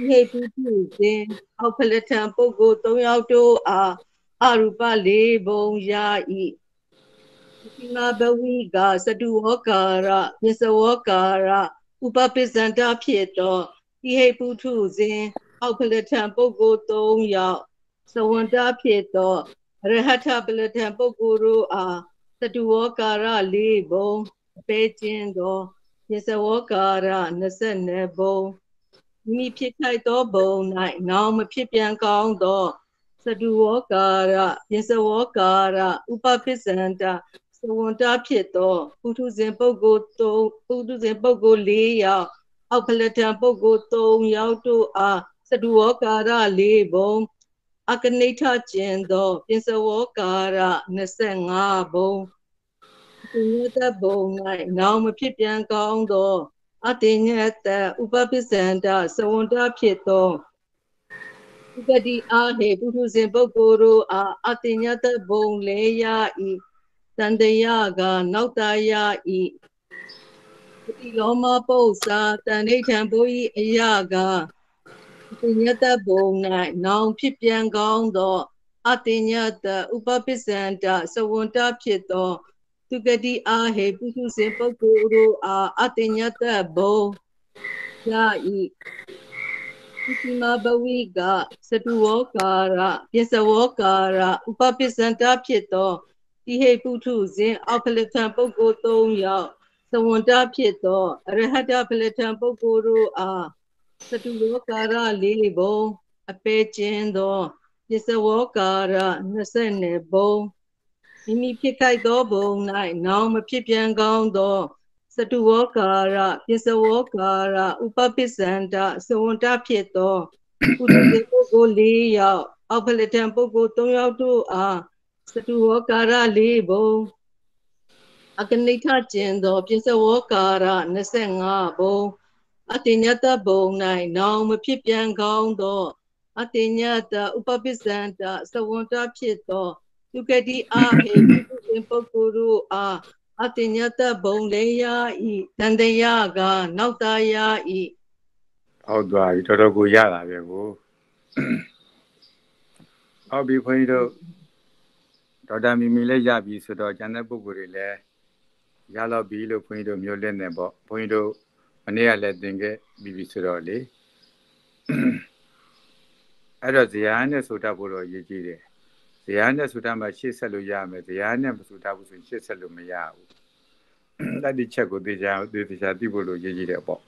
ဟေတုပြုခြင်းအောက်ဖလထံပုဂ္ဂိုလ်၃ယောက်တို့အားအရူပ၄ဘုံယာဤ ဒီနာဘဝိကစတုဝကာရပစ္စဝကာရဥပပစ္စန္တဖြစ်သောဤဟေပုထုစဉ်အောက်ဖလထံပုဂ္ဂိုလ်၃ယောက်သဝန္တဖြစ်သောရဟထပလထံပုဂ္ဂိုလ်တို့အားစတုဝကာရ၄ဘုံပဲခြင်းသောပစ္စဝကာရ22ဘုံမိဖြစ်ထိုက်သောဘုံ၌နောင်မဖြစ်ပြန်ကောင်းသောသတုဝကာရပစ္စဝကာရဥပပစ္စန္တ သဝန္တဖြစ်သောပုထုဇဉ်ပုဂ္ဂိုလ်၃ပုထုဇဉ်ပုဂ္ဂိုလ်၄ယောက်အောက်ဖလထံပုဂ္ဂိုလ်၃ယောက်တို့အားသတုဝကာရ၄ဘုံအကနိဋ္ဌကျင်သောပစ္စဝကာရ25ဘုံသူညတဘုံ၌နောင်မဖြစ်ပြန်ကောင်းသောအတေညတဥပပစ္စန္တသဝန္တဖြစ်သောဥပတိအားဟေပုထုဇဉ်ပုဂ္ဂိုလ်တို့အားအတေညတဘုံလေရဤ တန်တယကနောက်တယဤဒီလောမပု္ပ္ပာတန်ဋိဌံဘုဤအယကတေညတဘုံ၌နောင်ဖြစ်ပြန်ကောင်းသောအတေညတဥပပစ္စန္တသဝန္တဖြစ်သောသူကတိအားဟေပုစုစေပုဂ္ဂိုလ်တို့အားအတညတဘုံယာဤဒီမဘဝိကစတုဝကာရပစ္စဝကာရဥပပစ္စန္တဖြစ်သော တိဟေပုထုဇဉ်အောက်ဖလထံပုဂ္ဂိုလ်၃ယောက်သဝန္တဖြစ်သောအရဟတဖလထံပုဂ္ဂိုလ်တို့အားစတုဝကာရ၄ဘုံအပေကျင်းသောပစ္စဝကာရ22ဘုံမိမိဖြစ်ခိုက်သောဘုံ၌နောင်မဖြစ်ပြန်ကောင်းသောစတုဝကာရပစ္စဝကာရဥပပစ္စန္တသဝန္တဖြစ်သောပုရိသေပုဂ္ဂိုလ်၄ယောက်အောက်ဖလတံပုဂ္ဂိုလ်၃ယောက်တို့အား စတုဝကာရ၄ဘုံအကနိဋ္ဌကျင်သောပစ္စဝကာရ25ဘုံအတိညတဘုံ၌နောင်မဖြစ်ပြန်ကောင်းသောအတိညတဥပပစ္စန္တသဝန္တဖြစ်သောသူကတိအားဟေပုသင်ပုဂ္ဂိုလ်တို့အားအတညတဘုံလေးရဤတန်တရာကနောက်သားရဤဟုတ်သွားပြီတော်တော်ကိုရတာပဲကိုဟုတ်ပြီခွန်ကြီးတို့ ဒေါက်တာမီမီလည်းရပြီဆိုတော့ကျန်တဲ့ပုဂ္ဂိုလ်တွေလည်းရတော့ပြီလို့ခွန်ကြီးတို့မျိုးလင့်နေပေါ့ခွန်ကြီးတို့မနေ့ကလည်းသင်ခဲ့ပြီပြီဆိုတော့လေအဲ့တော့ဇာတ်နဲ့ဆိုတတ်ဖို့တော့ရည်ကြည်တယ်ဇရာနဲ့ဆိုတတ်မှရှေ့ဆက်လို့ရမယ်ဇရာနဲ့မဆိုတတ်ဘူးဆိုရင်ရှေ့ဆက်လို့မရဘူးအဲ့ဒီချက်ကိုသိကြသိသိချာသိဖို့လို့ရည်ကြည်တယ်ပေါ့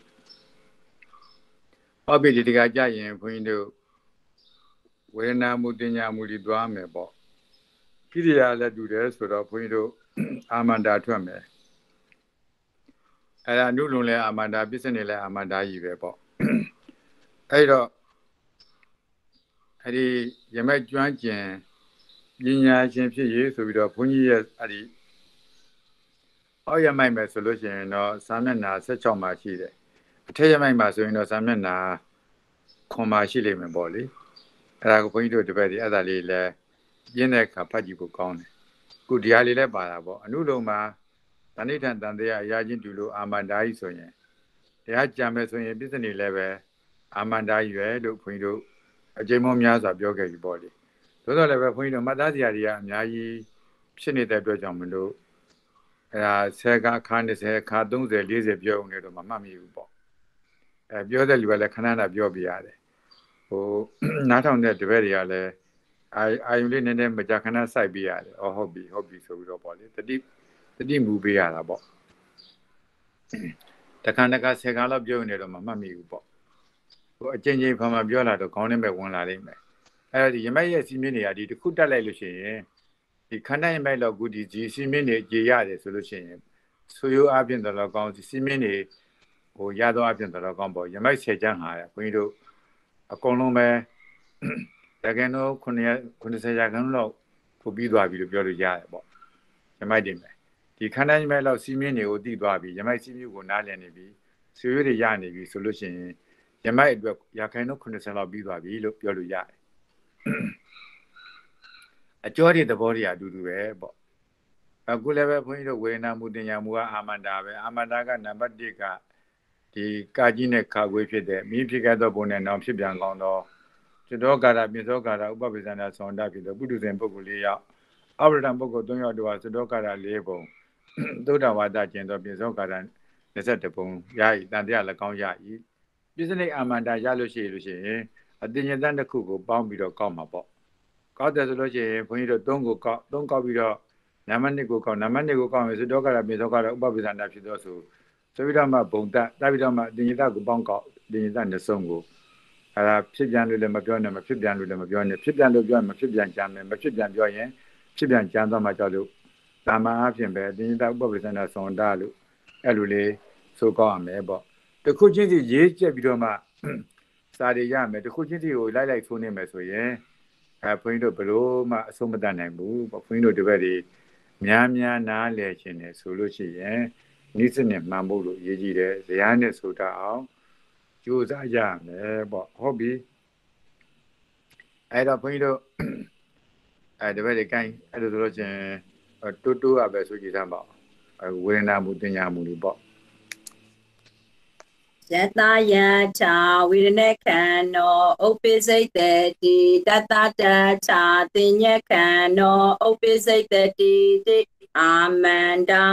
ဟောပြီဒီတကကြရင်ဘုန်းကြီးတို့ဝေဒနာမှုတင်ညာမှုတွေသွားမယ်ပေါ့ ကိရိယာလည်းတူတယ်ဆိုတော့ဘုန်းကြီးတို့အာမန္တာထွက်မယ်အဲ့ဒါနုလုံလဲအာမန္တာပြစ္ဆနေလဲအာမန္တာကြီးပဲပေါ့အဲ့တော့အဲ့ဒီရမဲ့ကျွမ်းကျင်ပညာရှင်ဖြစ်ရေးဆိုပြီးတော့ဘုန်းကြီးရဲ့အဲ့ဒီအောက်ရမိုက်မယ်ဆိုလို့ရှိရင်တော့စာမျက်နှာ16မှာရှိတယ်အထက်ရမိုက်မှာဆိုရင်တော့စာမျက်နှာခွန်မှာရှိလိမ့်မယ်ပေါ့လေအဲ့ဒါကိုဘုန်းကြီးတို့တပည့်ဒီအဲ့ဒါလေးလည်း ရင်းတဲ့အခါဖတ်ကြည့်ဖို့ကောင်းတယ်ခုဒီဟာလေးလည်းပါတာပေါ့အနုလုံးမှာတဏိဋ္ဌံတန်တရားအရာချင်းတူလို့အာမန္တာကြီးဆိုရင်တရားကြံမယ်ဆိုရင်ပြစ္ဆနေလည်းပဲအာမန္တာကြီးပဲလို့ဘုန်းကြီးတို့အကျဉ်းမောများစွာပြောခဲ့ပြီပေါ့လေသို့တော်လည်းပဲဘုန်းကြီးတို့မှတ်သားစရာတွေကအများကြီးဖြစ်နေတဲ့အတွက်ကြောင့်မလို့အဲဒါဆယ်ကအခါ20အခါ30 40ပြောအောင်လည်းတော့မမှတ်မိဘူးပေါ့အဲပြောတဲ့လူကလည်းခဏခဏပြောပြရတယ်ဟိုနားထောင်တဲ့တပည့်တွေကလည်း အာအာယုလေးနည်းနည်းမကြခဏစိုက်ပြရတယ်အော်ဟုတ်ပြီဟုတ်ပြီဆိုပြီးတော့ပေါ့လေတတိတတိမူပေးရတာပေါ့တခါတခါဆယ်ခါလောက်ပြောနေတော့မမှတ်မိဘူးပေါ့ဟိုအချင်းချင်းဖာမပြောလာတော့ခေါင်းထဲပဲဝင်လာလိမ့်မယ်အဲ့ဒီရမိုက်ရဲ့စီမင်းတွေကဒီတစ်ခုတက်လိုက်လို့ရှိရင်ဒီခန္ဓာရမိုက်လောက်ကူဒီဒီစီမင်းတွေကြေရတယ်ဆိုလို့ရှိရင်ဆိုရိုးအပြင်တော်ကောင်းစီမင်းတွေဟိုရတော့အပြင်တော်ကောင်းပေါ့ရမိုက်ဆယ်ချမ်းဟာခွင်းတို့အကုန်လုံးပဲ တကယ်တော့990ရာခိုင်နှုန်းလောက်ပို့ပြီးသွားပြီလို့ပြောလို့ရတယ်ပေါ့ရမိုက်တင်မယ်ဒီဒီခန္ဓာကြီးမဲ့လောက်စီးမြင့်တွေကိုတည်သွားပြီယမိုက်စီးမြင့်ကိုနားလည်နေပြီဆွေရွေးတွေရနေပြီဆိုလို့ရှိရင်ယမိုက်အတွက်ရခိုင်တော့90လောက်ပြီးသွားပြီလို့ပြောလို့ရတယ်အကျော်တွေသဘောတွေအတူတူပဲပေါ့အခုလည်းပဲဘုန်းကြီးတို့ဝေဒနာမှုတင်ညာမှုကအာမန္တာပဲအာမန္တာကနံပါတ်1ကဒီကာကြီးနဲ့ခါခွေးဖြစ်တဲ့မိဖြစ်ခဲ့သောဘုံနဲ့နောင်ဖြစ်ပြန်ကောင်းသော จิตောကာရပြစ္ဆောကာရဥပပိသနာဆောင်တဖြစ်သောပုထုဇဉ်ပုဂ္ဂိုလ်၄ယောက်အဝရဒံပုဂ္ဂိုလ်၃ယောက်တို့ဟာစိတောကာရ၄ဘုံသုဒ္ဓဝါဒကျင်သောပြစ္ဆောကာရ21ဘုံရ၏တန်တရား၎င်းရ၏ပြစ္ဆနိအာမန္တာရလို့ရှိလို့ရှိရင်အတင်ညတန်တစ်ခုကိုပေါင်းပြီးတော့ကောက်မှာပေါ့ကောက်တယ်ဆိုလို့ရှိရင်ဘုန်းကြီးတို့၃ကိုကောက်၃ကောက်ပြီးတော့နံပါတ်1ကိုကောက်နံပါတ်2ကိုကောက်မယ်စိတောကာရပြစ္ဆောကာရဥပပိသနာဖြစ်သောဆိုဆိုပြီးတော့မှဘုံတက်တက်ပြီးတော့မှအတင်ညတကိုပေါင်းကောက်အတင်ညတနှစ်စုံကို အဲ့ဒါဖြစ်ပြန်လို့လည်းမပြောနဲ့မဖြစ်ပြန်လို့လည်းမပြောနဲ့ဖြစ်ပြန်လို့ပြောရင်မဖြစ်ပြန်ကြမယ်မဖြစ်ပြန်ပြောရင်ဖြစ်ပြန်ကြမ်းသွားမှကြောက်လို့တာမန်အဖြစ်ပဲတင်းတာဥပပ္ပစနာဆောင်တာလို့အဲ့လိုလေးဆိုကောင်းရမယ်ပေါ့တခုချင်းစီရေးကျက်ပြီးတော့မှစာတွေရမယ်တခုချင်းစီကိုလိုက်လိုက်ထိုးနေမယ်ဆိုရင်အဲဘုန်းကြီးတို့ဘလို့မှအဆုံးမတတ်နိုင်ဘူးပေါ့ဘုန်းကြီးတို့ဒီဘက်တွေများများနားလည်ခြင်းနဲ့ဆိုလို့ရှိရင်နိစ္စနဲ့မှန်ဖို့လို့ရေးကြည့်တယ်ဇာတ်နဲ့ဆိုတာအောင် ကြိုးစားရမယ်ပေါ့ဟုတ်ပြီအဲ့တော့ဘုန်းကြီးတို့အဲဒီဘက်တွေကိုင်းအဲ့လိုဆိုလို့ချင်းတိုးတိုးရပဲဆိုကြည့်သမ်းပါဝေဒနာမှုတင်ညာမှုတွေပေါ့ယတယချာဝိရณခန္နောဥပ္ပိစိတ်တိတတတချာတင်ညခန္နောဥပ္ပိစိတ်တိတိအာမန္တာ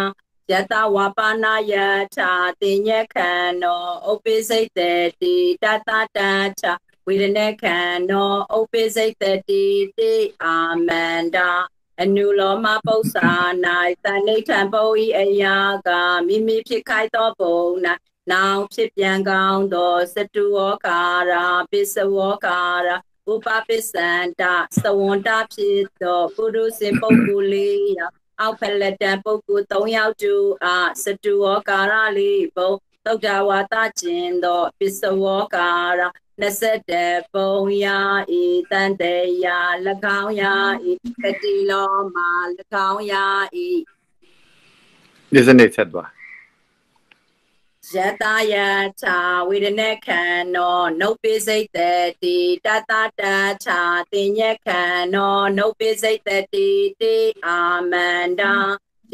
ယတဝပါဏယချာတင်ညခန္နောဥပ္ပိစိတ်တိတတတချာဝိရณခန္နောဥပ္ပိစိတ်တိတိအာမန္တာအနုလောမပု္ပ္ပာ၌တဏိဋ္ဌံပုဤအယာကမိမိဖြစ်ခိုက်သောဘုံ၌နောင်ဖြစ်ပြန်ကောင်းသောစတုဝကာရာပစ္စဝကာရာဥပပစ္စန္တသဝန္တဖြစ်သောပုရုဇဉ်ပုဂ္ဂိုလ်လေးယောက် အောက်ဖလက်တံပုဂ္ဂိုလ်၃ယောက်တူအားစတုဝကာရလေးဘုံသုတ်တဝါသကျင်သောပစ္စဝကာရာ21ပုံရာဤတန်တေရာ၎င်းရာဤကတိလောမှာ၎င်းရာဤဒီစနေဆက်သွား ယတယချာဝေဒနခန္နောနုပိစိတ်တတိတတတချာတင်ညခန္နောနုပိစိတ်တတိတိအာမန္တာ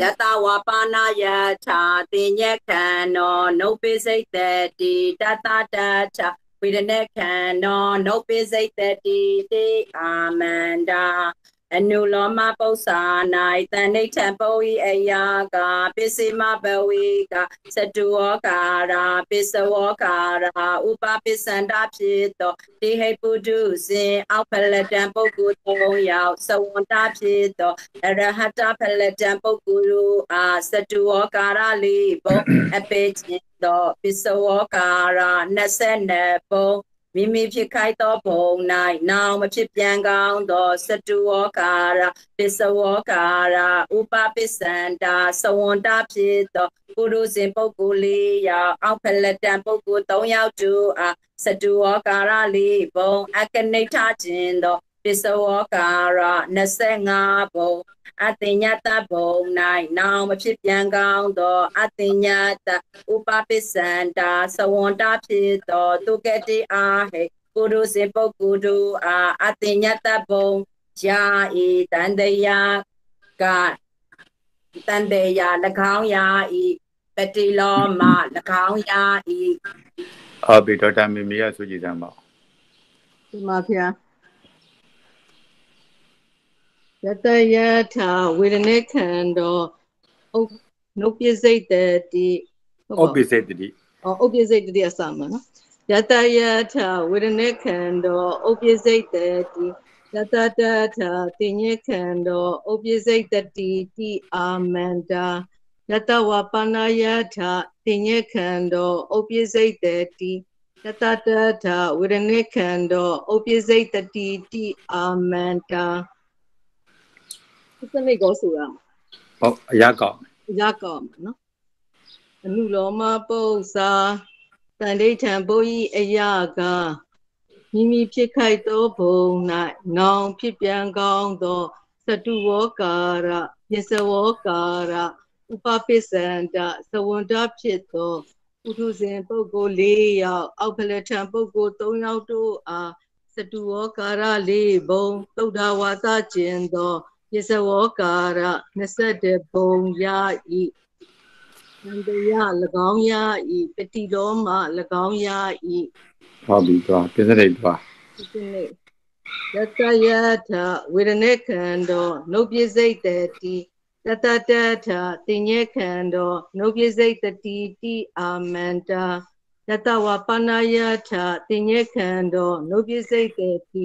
ယတဝပါဏယချာတင်ညခန္နောနုပိစိတ်တတိတတတချာဝေဒနခန္နောနုပိစိတ်တတိတိအာမန္တာ အနုလောမပု္ပ္ပာ၌တဏိဋ္ဌံပုဤအယာကပစ္စည်းမဘဝေကစတုဝကာရာပစ္စဝကာရာဥပပစ္စန္ဒဖြစ်သောတိဟိပုတုဇင်အောက်ဖလတံပုဂ္ဂိုလ်သုံးယောက်သဝန္တာဖြစ်သောအရဟတဖလတံပုဂ္ဂိုလ်တို့အားစတုဝကာရလေးဘုံအပေခြင်းသောပစ္စဝကာရာ22ဘုံ မိမိဖြစ်ခိုက်သောဘုံ၌နောင်မဖြစ်ပြန်ကောင်းသောစတုဝကာရပစ္စဝကာရဥပပစ္စန္တာသဝန္တာဖြစ်သောပုရုဇဉ်ပုဂ္ဂိုလ်လေးယောက်အောက်ဖလက်တံပုဂ္ဂိုလ်၃ယောက်တူအားစတုဝကာရလေးဘုံအကနိဋ္ဌခြင်းသော ပစ္စဝကာရ25ဘုံအတိညတဘုံ၌နောင်မဖြစ်ပြန်ကောင်းသောအတိညတဥပပစ္စန္တာသဝန္တာဖြစ်သောတုကတိအားဟေပုရုဇဉ်ပုဂ္ဂိုလ်တို့အားအတိညတဘုံယာဤတန်တရာကတန်တရာ၎င်းယာဤပတိလောမ၎င်းယာဤဟုတ်ပြီဒေါက်တာမီမီရဆိုကြည်စမ်းပါဒီမှာဖျား ယတယထာဝေဒနေခန္ဓာနုပ္ပစိတ်တတိဥပ္ပစိတ်တတိဩဥပ္ပစိတ်တတိအစမှာနော်ယတယထာဝေဒနေခန္ဓာဥပ္ပစိတ်တတိယတတထာတိညေခန္ဓာဥပ္ပစိတ်တတိတိအာမန္တာယတဝပနာယထာတိညေခန္ဓာဥပ္ပစိတ်တတိယတတထာဝေဒနေခန္ဓာဥပ္ပစိတ်တတိတိအာမန္တာ စနိတ်ကောဆိုတာဟုတ်အရာကောက်အရာကောက်နော်အနုလောမပု္ပ္ပာတန်ဒိဋ္ဌံဘုဤအရာကမိမိဖြစ်ခိုက်သောဘုံ၌နောင်ဖြစ်ပြန်ကောင်းသောသတုဝကာရပစ္စဝကာရဥပပစ္စန္တသဝန္တဖြစ်သောပုထုဇဉ်ပုဂ္ဂိုလ်၄ယောက်အောက်ဖလက်ထံပုဂ္ဂိုလ်၃ယောက်တို့အားစတုဝကာရ၄ဘုံသုဒ္ဓဝါသကျင်သော ပစ္စဝကာရ21ဘုံရဤသံတရား၎င်းရဤပတိလောမ၎င်းရဤဟုတ်ပြီသွားပစ္စရိတ်သွားဒီနေ့ယတယထဝေဒနေခန္ဓာနှုတ်ပြစိတ်တတိတတတထတင်ညေခန္ဓာနှုတ်ပြစိတ်တတိတိအာမန္တာ ယတဝပနာယထတင်ညေခန္ဓာနှုတ်ပြစိတ်တတိ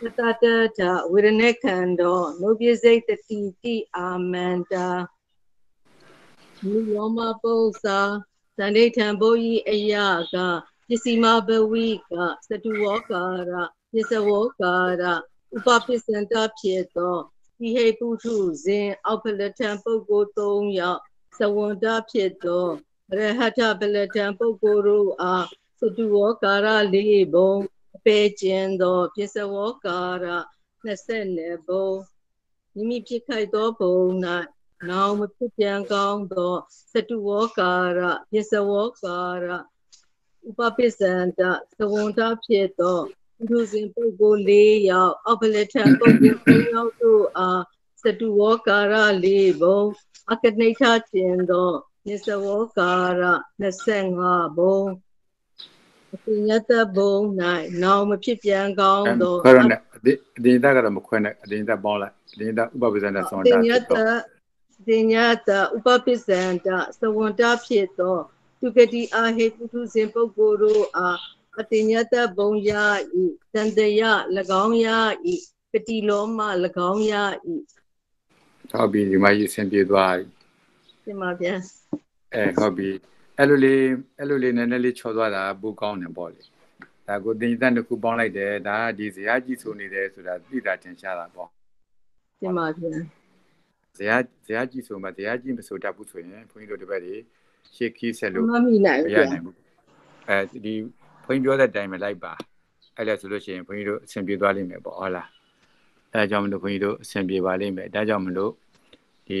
တတတထဝေဒနေခန္ဓာနှုတ်ပြစိတ်တတိတိအာမန္တာမူယောမပု္ပ္ပာသန္ဒိဋ္ဌံဘုဤအယကပစ္စည်းမဘဝိကသတုဝကာရပစ္စဝကာရဥပပစ္စန္တဖြစ်သောဒီဟေပုထုဇဉ်အောက်ဖလထံပုဂ္ဂိုလ်၃ယောက်သဝန္တဖြစ်သော ရဟထပလထံပုဂ္ဂိုလ်တို့အားသတုဝကာရ၄ဘုံအပေကျင်သောပစ္စဝကာရ22ဘုံမိမိဖြစ်ခိုက်သောဘုံ၌နောင်မဖြစ်ပြန်ကောင်းသောသတုဝကာရပစ္စဝကာရဥပပစ္စန္တသဝန္တဖြစ်သောသူစဉ်ပုဂ္ဂိုလ်၄ယောက်အောက်ဖလက်ထံပုဂ္ဂိုလ်၃ယောက်တို့အားသတုဝကာရ၄ဘုံအကနိဋ္ဌခြင်းသော ညစဝကာရ25ဘုံအပညတဘုံ၌နောင်မဖြစ်ပြန်ကောင်းသောခွဲရနဲ့အဒိညတကတော့မခွဲနဲ့အဒိညတပေါင်းလိုက်အဒိညတဥပပစ္စန္တသဝန္တအဒိညတဒိညတဥပပစ္စန္တသဝန္တဖြစ်သောသူကတိအာဟေပုထုဇဉ်ပုဂ္ဂိုလ်တို့အားအတိညတဘုံရဤတန်တရ၎င်းရဤပတိလောမ၎င်းရဤဟုတ်ပြီဒီမှာရေးဆင်ပြေသွားပြီ ပြန်ပါဗျာအဲဟုတ်ပြီအဲ့လိုလေးအဲ့လိုလေးနည်းနည်းလေးချော်သွားတာပိုကောင်းတယ်ပေါ့လေဒါကိုတင်တန်တစ်ခုပေါင်းလိုက်တယ်ဒါကဒီဇရာကြီးဆိုနေတယ်ဆိုတာသိတာတင်ရှားတာပေါ့ပြန်ပါဗျာဇရာဇရာကြီးဆိုမှဇရာကြီးမဆိုတတ်ဘူးဆိုရင်ဘုန်းကြီးတို့တပည့်တွေရှေ့ခီးဆက်လို့မမိနိုင်ဘူးမရနိုင်ဘူးအဲဒီဘုန်းကြီးပြောတဲ့အတိုင်းပဲလိုက်ပါအဲ့ဒါဆိုလို့ရှိရင်ဘုန်းကြီးတို့အဆင်ပြေသွားလိမ့်မယ်ပေါ့ဟုတ်လားအဲဒါကြောင့်မလို့ဘုန်းကြီးတို့အဆင်ပြေပါလိမ့်မယ်ဒါကြောင့်မလို့ဒီ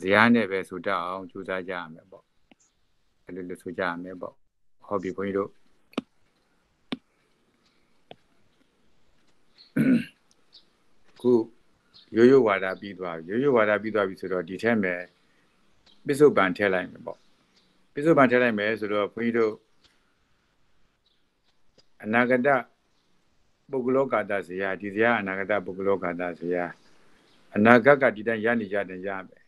ဇရာနဲ့ပဲဆိုတတ်အောင်ကြိုးစားကြရမယ်ပေါ့အဲ့လိုလို့ဆိုကြရမယ်ပေါ့ဟုတ်ပြီဘုန်းကြီးတို့ခုရိုးရိုးဝါဒပြီးသွားပြီရိုးရိုးဝါဒပြီးသွားပြီဆိုတော့ဒီထဲမှာပစ္စုပန်ထည့်လိုက်မယ်ပေါ့ပစ္စုပန်ထည့်လိုက်မယ်ဆိုတော့ဘုန်းကြီးတို့အနာဂတပုဂ္ဂလောကာတဇရာဒီဇရာအနာဂတပုဂ္ဂလောကာတဇရာအနာဂတ်ကဒီတိုင်းရနေကြတယ်ရမယ်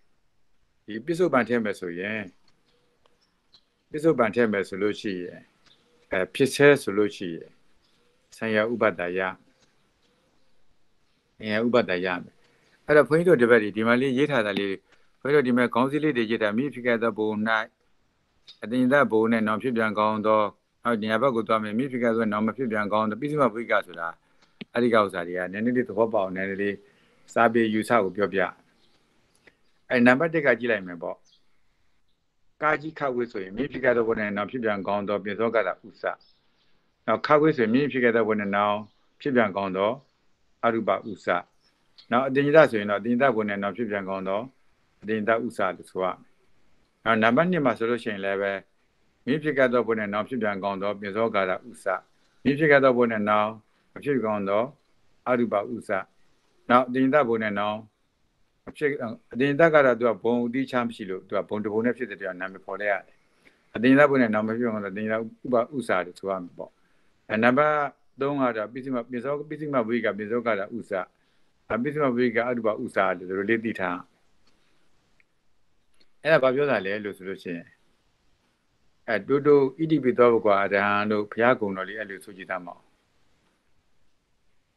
ဒီပစ္စုပန်ထည့်မယ်ဆိုရင်ပစ္စုပန်ထည့်မယ်ဆိုလို့ရှိရင်အဲဖြစ်ဆဲဆိုလို့ရှိရင်ဆံရဥပဒ္ဒယအင်းဥပဒ္ဒယမယ်အဲ့တော့ဘုန်းကြီးတို့တပည့်ဒီဒီမှာလေးရေးထားတာလေးဘုန်းကြီးတို့ဒီမှာခေါင်းစည်းလေးတွေရေးထားမိဖြစ်ခဲ့သောဘုံ၌အတင်သက်ဘုံနဲ့နောင်ဖြစ်ပြန်ကောင်းသောဟုတ်ဒီဘက်ကိုသွားမယ်မိဖြစ်ခဲ့ဆိုနောင်မဖြစ်ပြန်ကောင်းသောပိစိမဘုိကဆိုတာအဲ့ဒီကဥစ္စာတွေကနည်းနည်းလေးသဘောပေါက်နည်းနည်းလေးစာပေယူဆကိုပြောပြ အဲ့နံပါတ်1ကကြည့်လိုက်မယ်ပေါ့ကာကြီးခဝေးဆိုရင်မိဖြစ်ခဲ့သောဘုံနဲ့နောင်ဖြစ်ပြန်ကောင်းသောပြသောကတာဥစ္စာနောက်ခဝေးဆိုရင်မိဖြစ်ခဲ့သောဘုံနဲ့နောင်ဖြစ်ပြန်ကောင်းသောအရူပဥစ္စာနောက်အတင်္ကြဆိုရင်တော့အတင်္ကြဘုံနဲ့နောင်ဖြစ်ပြန်ကောင်းသောအတင်္ကြဥစ္စာလို့ဆိုရမယ်နောက်နံပါတ်2မှာဆိုလို့ရှိရင်လည်းပဲမိဖြစ်ခဲ့သောဘုနဲ့နောင်ဖြစ်ပြန်ကောင်းသောပြသောကာရဥစမိဖြစ်ခဲ့သောဘုနဲ့နောင်မဖြစ်ကောင်းသောအရူပဥစနောက်အတင်္တဘုနဲ့နောင်အ ဖြစ်အတင်္တကတော့သူကဘုံအတိချမ်းမရှိလို့သူကဘုံတဘုံနဲ့ဖြစ်တဲ့တရားနာမည်ပေါ်လိုက်ရတယ်အတင်္တဘုနဲ့နောင်မဖြစ်ကောင်းသောအတင်္တဥပဥစလို့ဆိုရမှာပေါ့အဲနံပါတ်3ကတော့ပိစိမပိသောပိစိမဝိကပိသောကာရဥစအပိစိမဝိကအရူပဥစလို့တို့လေးသိထားအဲ့ဒါဘာပြောတာလဲလို့ဆိုလို့ရှိရင်အဲတူတူဣတိပိသောဘကွာအရဟံတို့ဘုရားကုံတော်လေးအဲ့လိုဆိုကြည့်သားမအောင်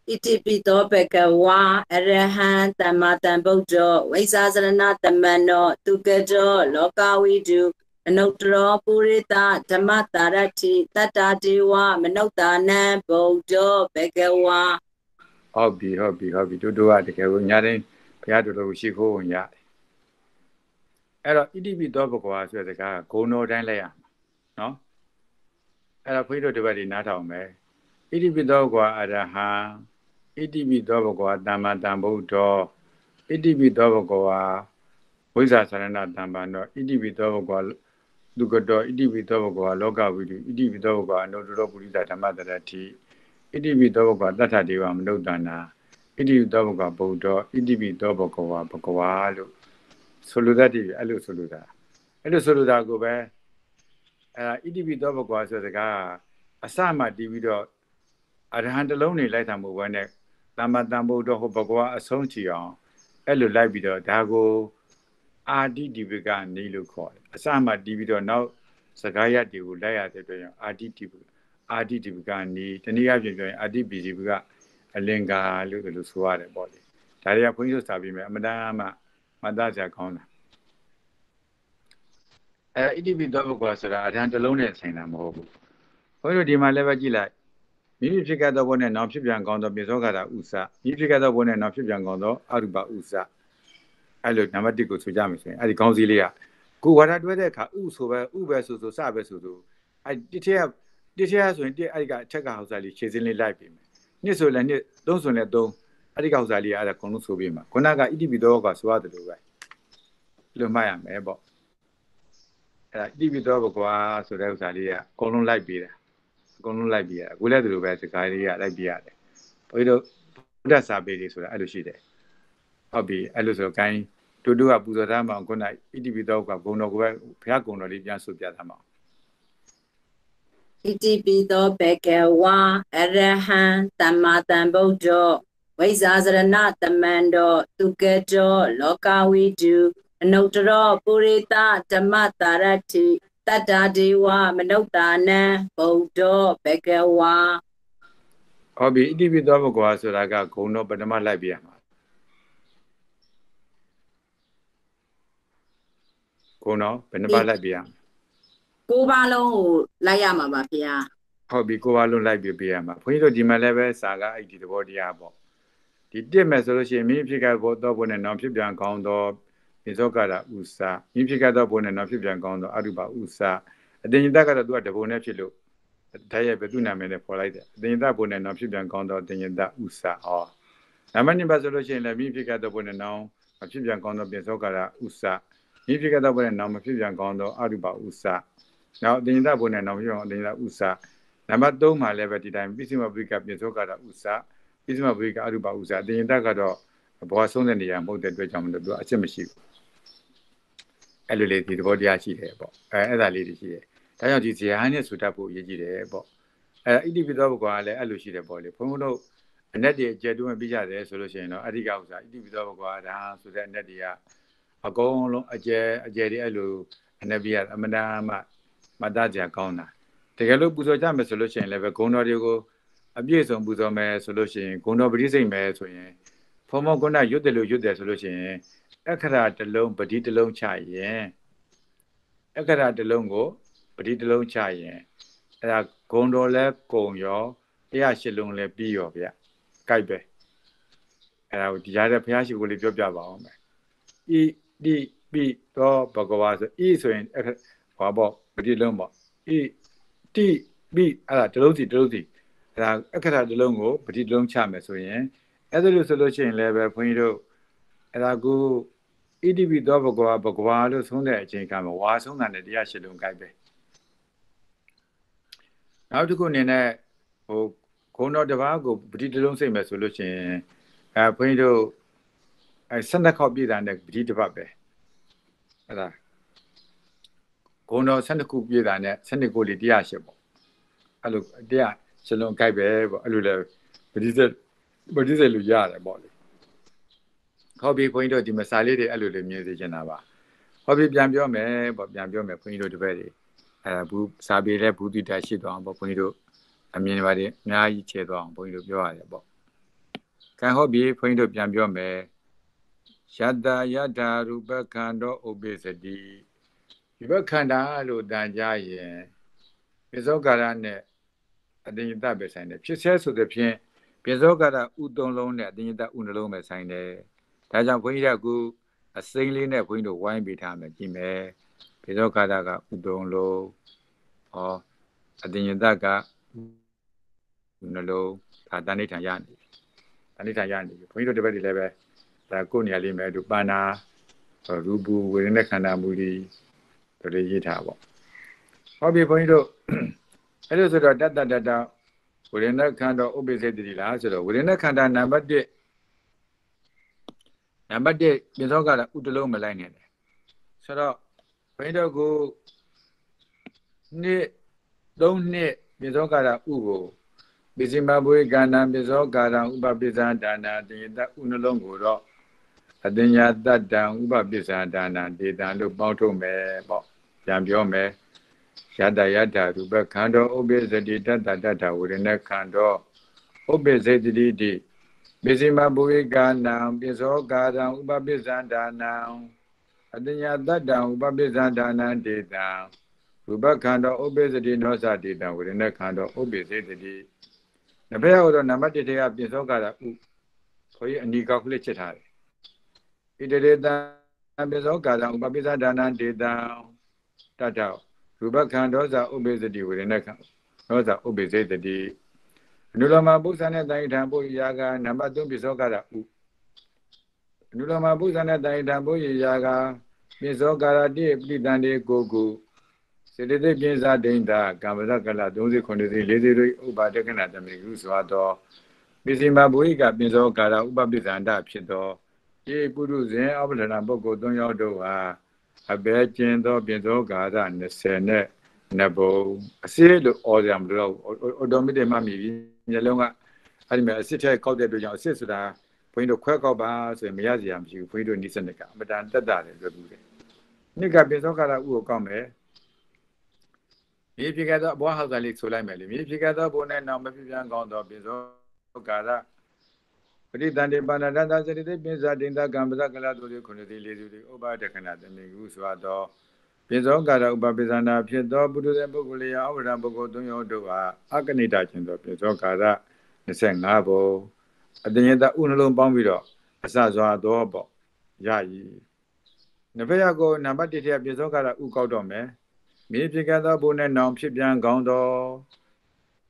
ဣတိပိသောဘကဝါအရဟံသမ္မာတံဗုဒ္ဓောဝိဇာစရဏတမန္နောသူကတောလောကဝိတုအနုတ္တရောပုရိသဓမ္မတာရတိတတ္တာဒေဝမနုဿာနံဗုဒ္ဓောဘကဝါဟုတ်ပြီဟုတ်ပြီဟုတ်ပြီတူတူကတကယ်ကိုညာတိုင်းဘုရားတို့လိုရှိခိုးဝင်ရတယ်အဲ့တော့ဣတိပိသောဘကွာဆိုတဲ့စကားကဂုံတော်တိုင်းလိုက်ရမှာနော်အဲ့တော့ခွေးတို့တပတ်ဒီနားထောင်မယ်ဣတိပိသောကွာအရဟံ ဣတိပိသောဘကွာတမ္မာတံဗုဒ္ဓောဣတိပိသောဘကွာဝိဇ္ဇာသရဏတံပံတော့ဣတိပိသောဘကွာဒုက္ကတောဣတိပိသောဘကွာလောကဝိတုဣတိပိသောဘကွာအနုတ္တရောပုရိသဓမ္မတရတိဣတိပိသောဘကွာတတ္ထဒေဝမနုဿာနာဣတိပိသောဘကွာဗုဒ္ဓဣတိပိသောဘကွာဘဂဝါလို့ဆိုလိုတတ်တယ်အဲ့လိုဆိုလိုတာအဲ့လိုဆိုလိုတာကိုပဲအဲဣတိပိသောဘကွာဆိုတဲ့ကအစမှတီးပြီးတော့အရဟံတလုံးနေလိုက်တာမဟုတ်ဘဲနဲ့ တမ္မာတံဗုဒ္ဓဟောဘဂဝါအဆုံးချီအောင်အဲ့လိုလိုက်ပြီးတော့ဒါကိုအာတိဒီပကနေလို့ခေါ်တယ်အစမှတီးပြီးတော့နောက်စကားရတွေကိုလိုက်ရတဲ့အတွက်ကြောင့်အာတိဒီပအာတိဒီပကနေတနည်းအားဖြင့်ပြောရင်အာတိပိဒီပကအလင်္ကာလို့လို့ဆိုရတယ်ပေါ့လေဒါတွေကဘုန်းကြီးတို့စာပြီးမယ်အမတန်မှမသားစရာကောင်းတာအဲဣတိပိသောဘကွာဆိုတာအထံတစ်လုံးနဲ့ဆိုင်တာမဟုတ်ဘူးဘုန်းကြီးတို့ဒီမှာလည်းပဲကြည့်လိုက် မိမိဖြစ်ခဲ့သောဘုနဲ့နောင်ဖြစ်ပြန်ကောင်းသောပြေသောကတာဥစမိဖြစ်ခဲ့သောဘုနဲ့နောင်ဖြစ်ပြန်ကောင်းသောအရုပဥစအဲ့လိုနံပါတ်1ကိုဆိုကြမယ်ဆိုရင်အဲ့ဒီကောင်းစီလေးကကိုဝါဒတွဲတဲ့အခါဥဆိုပဲဥပဲဆိုဆိုစပဲဆိုဆိုအဲ့တစ်ထက်ကတစ်ထက်ဆိုရင်တစ်အဲ့ဒီကအထက်ကဟောက်စားလေးခြေစင်းလေးလိုက်ပြီမယ်နှစ်ဆိုလည်းနှစ်သုံးဆိုလည်းသုံးအဲ့ဒီကောက်စားလေးအဲ့ဒါခုံလုံးဆိုပြီးမှာခုနကဣတိပိသောကဆိုရတယ်လို့ပဲလွတ်မှတ်ရမယ်ပေါ့အဲ့ဒါဣတိပိသောဘကွာဆိုတဲ့ဥစ္စာလေးကအကုန်လုံးလိုက်ပြီးတာအ ကုန်လုံးလိုက်ပြီးရတာကိုလည်းသူလိုပဲစကားလေးကလိုက်ပြီးရတယ်ဘုရားတို့ဘုဒ္ဓစာပေတွေဆိုတာအဲ့လိုရှိတယ်ဟုတ်ပြီအဲ့လိုဆိုကိုင်းတူတူကပူဇော်သားမအောင်ခုနဣတိပိသောကဂုံတော်ကိုပဲဘုရားဂုံတော်လေးပြန်ဆိုပြသားမအောင်ဣတိပိသောဘေကဝါအရဟံသမ္မာသမ္ဗုဒ္ဓဝိဇာစရဏတမန္တောသူကတောလောကဝိတုအနုတ္တရောပုရိသဓမ္မတာရတိတ တ္တာဒေဝမနုဿာနံဗုဒ္ဓဘေကဝါဟောပြီဣတိပိသောဘဂဝါဆိုတာကဂုံတော်ပထမလိုက်ပြရမှာဂုံတော်ဘယ်နှပါလိုက်ပြရမှာကိုးပါလုံးကိုလိုက်ရမှာပါဗျာဟုတ်ပြီကိုးပါလုံးလိုက်ပြပြရမှာဘုန်းကြီးတို့ဒီမှာလည်းပဲစာကအဲ့ဒီသဘောတရားပေါ့ဒီတစ်မဲ့ဆိုလို့ရှိရင်မိဖြစ်ကဘောတော့ဘုနဲ့နောင်ဖြစ်ပြန်ကောင်းတော့ ပိသောကရာဥစာမိဖြစ်ကတော့ဘုနဲ့နောင်ဖြစ်ပြန်ကောင်းတော့အရုပဥစာအတင်ညတကတော့သူကတဘုနဲ့ဖြစ်လို့တိုင်းရဲ့ဘသူနာမည်နဲ့ပေါ်လိုက်တယ်အတင်ညတဘုနဲ့နောင်ဖြစ်ပြန်ကောင်းတော့အတင်ညတဥစာဟောနမနိပါဆိုလို့ရှိရင်လည်းမိဖြစ်ကတော့ဘုနဲ့နောင်မဖြစ်ပြန်ကောင်းတော့ပိသောကရာဥစာမိဖြစ်ကတော့ဘုနဲ့နောင်မဖြစ်ပြန်ကောင်းတော့အရုပဥစာနောက်အတင်ညတဘုနဲ့နောင်ဖြစ်အောင်အတင်ညတဥစာနံပါတ်3မှာလည်းပဲဒီတိုင်းပိစိမပိကပိသောကရာဥစာပိစမဘွေကအရုပဥစားတင်ရင်တက်ကတော့ဘဝဆုံးတဲ့နေရာမဟုတ်တဲ့အတွက်ကြောင့်မလို့သူအချက်မရှိဘူး အဲ့လိုလေးဒီသဘောတရားရှိတယ်ပေါ့အဲအဲ့ဒါလေးတွေရှိတယ်ဒါကြောင့်ဒီဇေယဟန်နဲ့ဆူတတ်ဖို့အရေးကြီးတယ်ပေါ့အဲဣတိပိသောဘကွာလည်းအဲ့လိုရှိတယ်ပေါ့လေဘုန်းဘုန်းတို့အနက်တွေကျဲတွန်းပြကြတယ်ဆိုလို့ရှိရင်တော့အဓိကဥစားဣတိပိသောဘကွာဒါဆိုတဲ့အနက်တွေကအကုန်လုံးအကျဲအကျဲတွေအဲ့လိုအနက်ပြရအမနာမမတတ်ကြကောင်းတာတကယ်လို့ပူဇော်ကြမယ်ဆိုလို့ရှိရင်လည်းပဲဂုံတော်တွေကိုအပြည့်စုံပူဇော်မယ်ဆိုလို့ရှိရင်ဂုဏတော်ပရိစိတ်မယ်ဆိုရင်ဖုံမောကုဏရွတ်တယ်လို့ရွတ်တယ်ဆိုလို့ရှိရင် အခရာတစ်လုံးပတိတစ်လုံးချရင်အခရာတစ်လုံးကိုပတိတစ်လုံးချရင်အဲ့ဒါဂုံတော်လဲကုံရောတရားရှိလုံးလဲပြီးရောဗျကြိုက်ပဲအဲ့ဒါကိုဒီကြားတဲ့ဘုရားရှိခိုးလေးပြောပြပါအောင်မယ်ဤဒီပိတော့ဘဂဝါဆိုဤဆိုရင်ဟောပေါ့ပတိလုံးပေါ့ဤတိပိအဲ့ဒါတစ်လုံးစီတစ်လုံးစီအဲဒါအခရာတစ်လုံးကိုပတိတစ်လုံးချမယ်ဆိုရင်အဲ့ဒါလို့ဆိုလို့ရှိရင်လည်းပဲခွန်ကြီးတို့အဲဒါကို EDB တော့ဘဂဝါဘဂဝါလို့ဆုံးတဲ့အချိန်ကမှာဝါဆုံးတာနဲ့တရားရှိလုံးကြိုက်ပဲနောက်တစ်ခုအနေနဲ့ဟိုခုံတော်တစ်ပါးကိုပတိတစ်လုံးစိတ်မယ်ဆိုလို့ရှိရင်အဲခွန်ကြီးတို့အဲ၁၂ခေါက်ပြည့်တာနဲ့ပတိတစ်ပတ်ပဲအဲ့ဒါဂုံတော်12ခုပြည့်တာနဲ့12ခုလေးတရားရှိပေါ့အဲ့လိုတရားစလုံးကြိုက်ပဲပေါ့အဲ့လိုလဲပတိစက်ပတိစက်လူရတယ်ပေါ့လေ ဟောပြီဘုန်းကြီးတို့ဒီမစာလေးတွေအဲ့လိုလေးမြင်စေချင်တာပါဟောပြီပြန်ပြောမယ်ပေါ့ပြန်ပြောမယ်ဘုန်းကြီးတို့တပည့်တွေအဲဘူးစာပေလဲဘူးတိတရှိသွားအောင်ပေါ့ဘုန်းကြီးတို့အမြင်ပါတယ်အများကြီးချဲသွားအောင်ဘုန်းကြီးတို့ပြောရတယ်ပေါ့ခံဟောပြီဘုန်းကြီးတို့ပြန်ပြောမယ်ယတ္တယတ္တာရူပခန္ဓာဥပိစတိဒီဘခန္ဓာလို့တန်ကြရင်ပိသောကာရနဲ့အတင်္တပဲဆိုင်တယ်ဖြစ်ဆဲဆိုတဲ့ဖြင့်ပြေဇောကရဥသုံးလုံးနဲ့အတင်္တဥနှလုံးပဲဆိုင်တယ် ဒါကြောင့်ဘုန်းကြီးကခုအစိမ့်လေးနဲ့ဘုန်းကြီးတို့ဝိုင်းပေးထားမယ်ကြည့်မယ်ပြေဇောကရကဥသုံးလုံးဟောအတင်္တကဥနှလုံးဒါတဏိဋ္ဌာရနေတဏိဋ္ဌာရနေဘုန်းကြီးတို့တပည့်တွေလည်းပဲဒါကိုယ်နေရာလေးမယ်သူပါဏာရူပဝေဒနာခန္ဓာမူဒီတို့တွေရေးထားပေါ့ဟောပြီဘုန်းကြီးတို့အဲ့လိုဆိုတော့တတ္တတတဝေဒနာခန္ဓာဥပ္ပစေတတိလားဆိုတော့ဝေဒနာခန္ဓာနံပါတ်1 နံပါတ်1ပြင်စောကတာဥတလုံးမလိုက်နေတယ်ဆိုတော့ဘုန်းကြီးတို့ကိုနှစ်3နှစ်ပြင်စောကတာဥကိုပိစိမဘွေကန္နံပိစောကာရံဥပပိစ္ဆာဒါနာတေတဥနှလုံးကိုတော့အတညာတတ္တံဥပပိစ္ဆာဒါနာတေတံလို့ပေါင်းထုတ်မယ်ပေါ့ပြန်ပြောမယ်ယတယတရူပခန္ဓာဥပ္ပဇတိတတ္တတတ္တဝေဒနာခန္ဓာဥပ္ပဇတိတိတိ ပိစိမဘွေကန္နံပိစောကာရံဥပပိစ္ဆာဒါနာအတညာတတ္တံဥပပိစ္ဆာဒါနာတေတံရူပခန္ဓာဥပ္ပဇတိနောသတေတံဝေဒနာခန္ဓာဥပ္ပဇတိနဘက်ကတော့နံပါတ်1ထဲကပြင်စောကတာဥခေါ်ကြီးအနီကောက်ကလေးချစ်ထားတယ်ဣတရေတံပြင်စောကာတံဥပပိသဒါနံဒေတံတတ္တရူပခန္ဒောဇာဥပိစတိဝေရณခဒောဇာဥပိစေတတိ အနုလမပု္ပ္ပာနဲ့တိုင်ထံပုရိယာကနံပါတ်3ပြင်စောကတာဥအနုလမပု္ပ္ပာနဲ့တိုင်ထံပုရိယာကပြင်စောကာရတိပိတံတေကိုကုစေတသိက်ပြင်းစားဒိဋ္ဌကာမဇကလ39စီ40ရိဥပါဒကနာတမေကုစွာသောပိစိမဘုရိကပင်စောကာရဥပပိသန္တဖြစ်သောယေပုရုဇဉ်အပဒနာပုဂ္ဂိုလ်၃ယောက်တို့ဟာအဘဲကျင်သောပင်စောကာရ20နဲ့နဘုံအစစ်လို့အော်ကြမလို့အော်တိုမက်တစ်မှမြည်ပြီး မျက်လုံးကအဲ့ဒီမှာအစစ်ထဲကောက်တဲ့အတွက်ကြောင့်အစစ်ဆိုတာဘုန်းကြီးတို့ခွဲကောက်ပါဆိုရင်မရစီရမရှိဘူးဘုန်းကြီးတို့နိစ္စနကအမတန်တက်တာတယ်ပြောပြီးတယ်နှစ်ကပင်စောကာရဥကိုကောက်မယ်မြေဖြစ်ခဲ့သောအဘွားဟောက်စာလေးဆိုလိုက်မယ်လေမြေဖြစ်ခဲ့သောဘုံနဲ့နောက်မဖြစ်ပြန်ကောင်းသောပိသောကာရပရိသန္တိပါဏတတစရိတိပိဇာဒိန္တကံပဇကလတို့ခုနှစ်စီလေးစုတွေဥပဒကနာတမေကုဆိုသော ပိသောကာရဥပပိသနာဖြစ်သောပုထုဇဉ်ပုဂ္ဂိုလ်ရာအဝရပုဂ္ဂိုလ်သုံးယောက်တို့ဟာအကနိတခြင်းသောပိသောကာရ25ဘုံအတဉ္ဇတဥနှလုံးပေါင်းပြီးတော့အစစွာသောပေါ့ရည်နဘယကိုနံပါတ်1ထည့်ပိသောကာရဥကောက်တော့မယ်မြေဖြစ်ခဲ့သောဘုနဲ့နောင်ဖြစ်ပြန်ကောင်းသော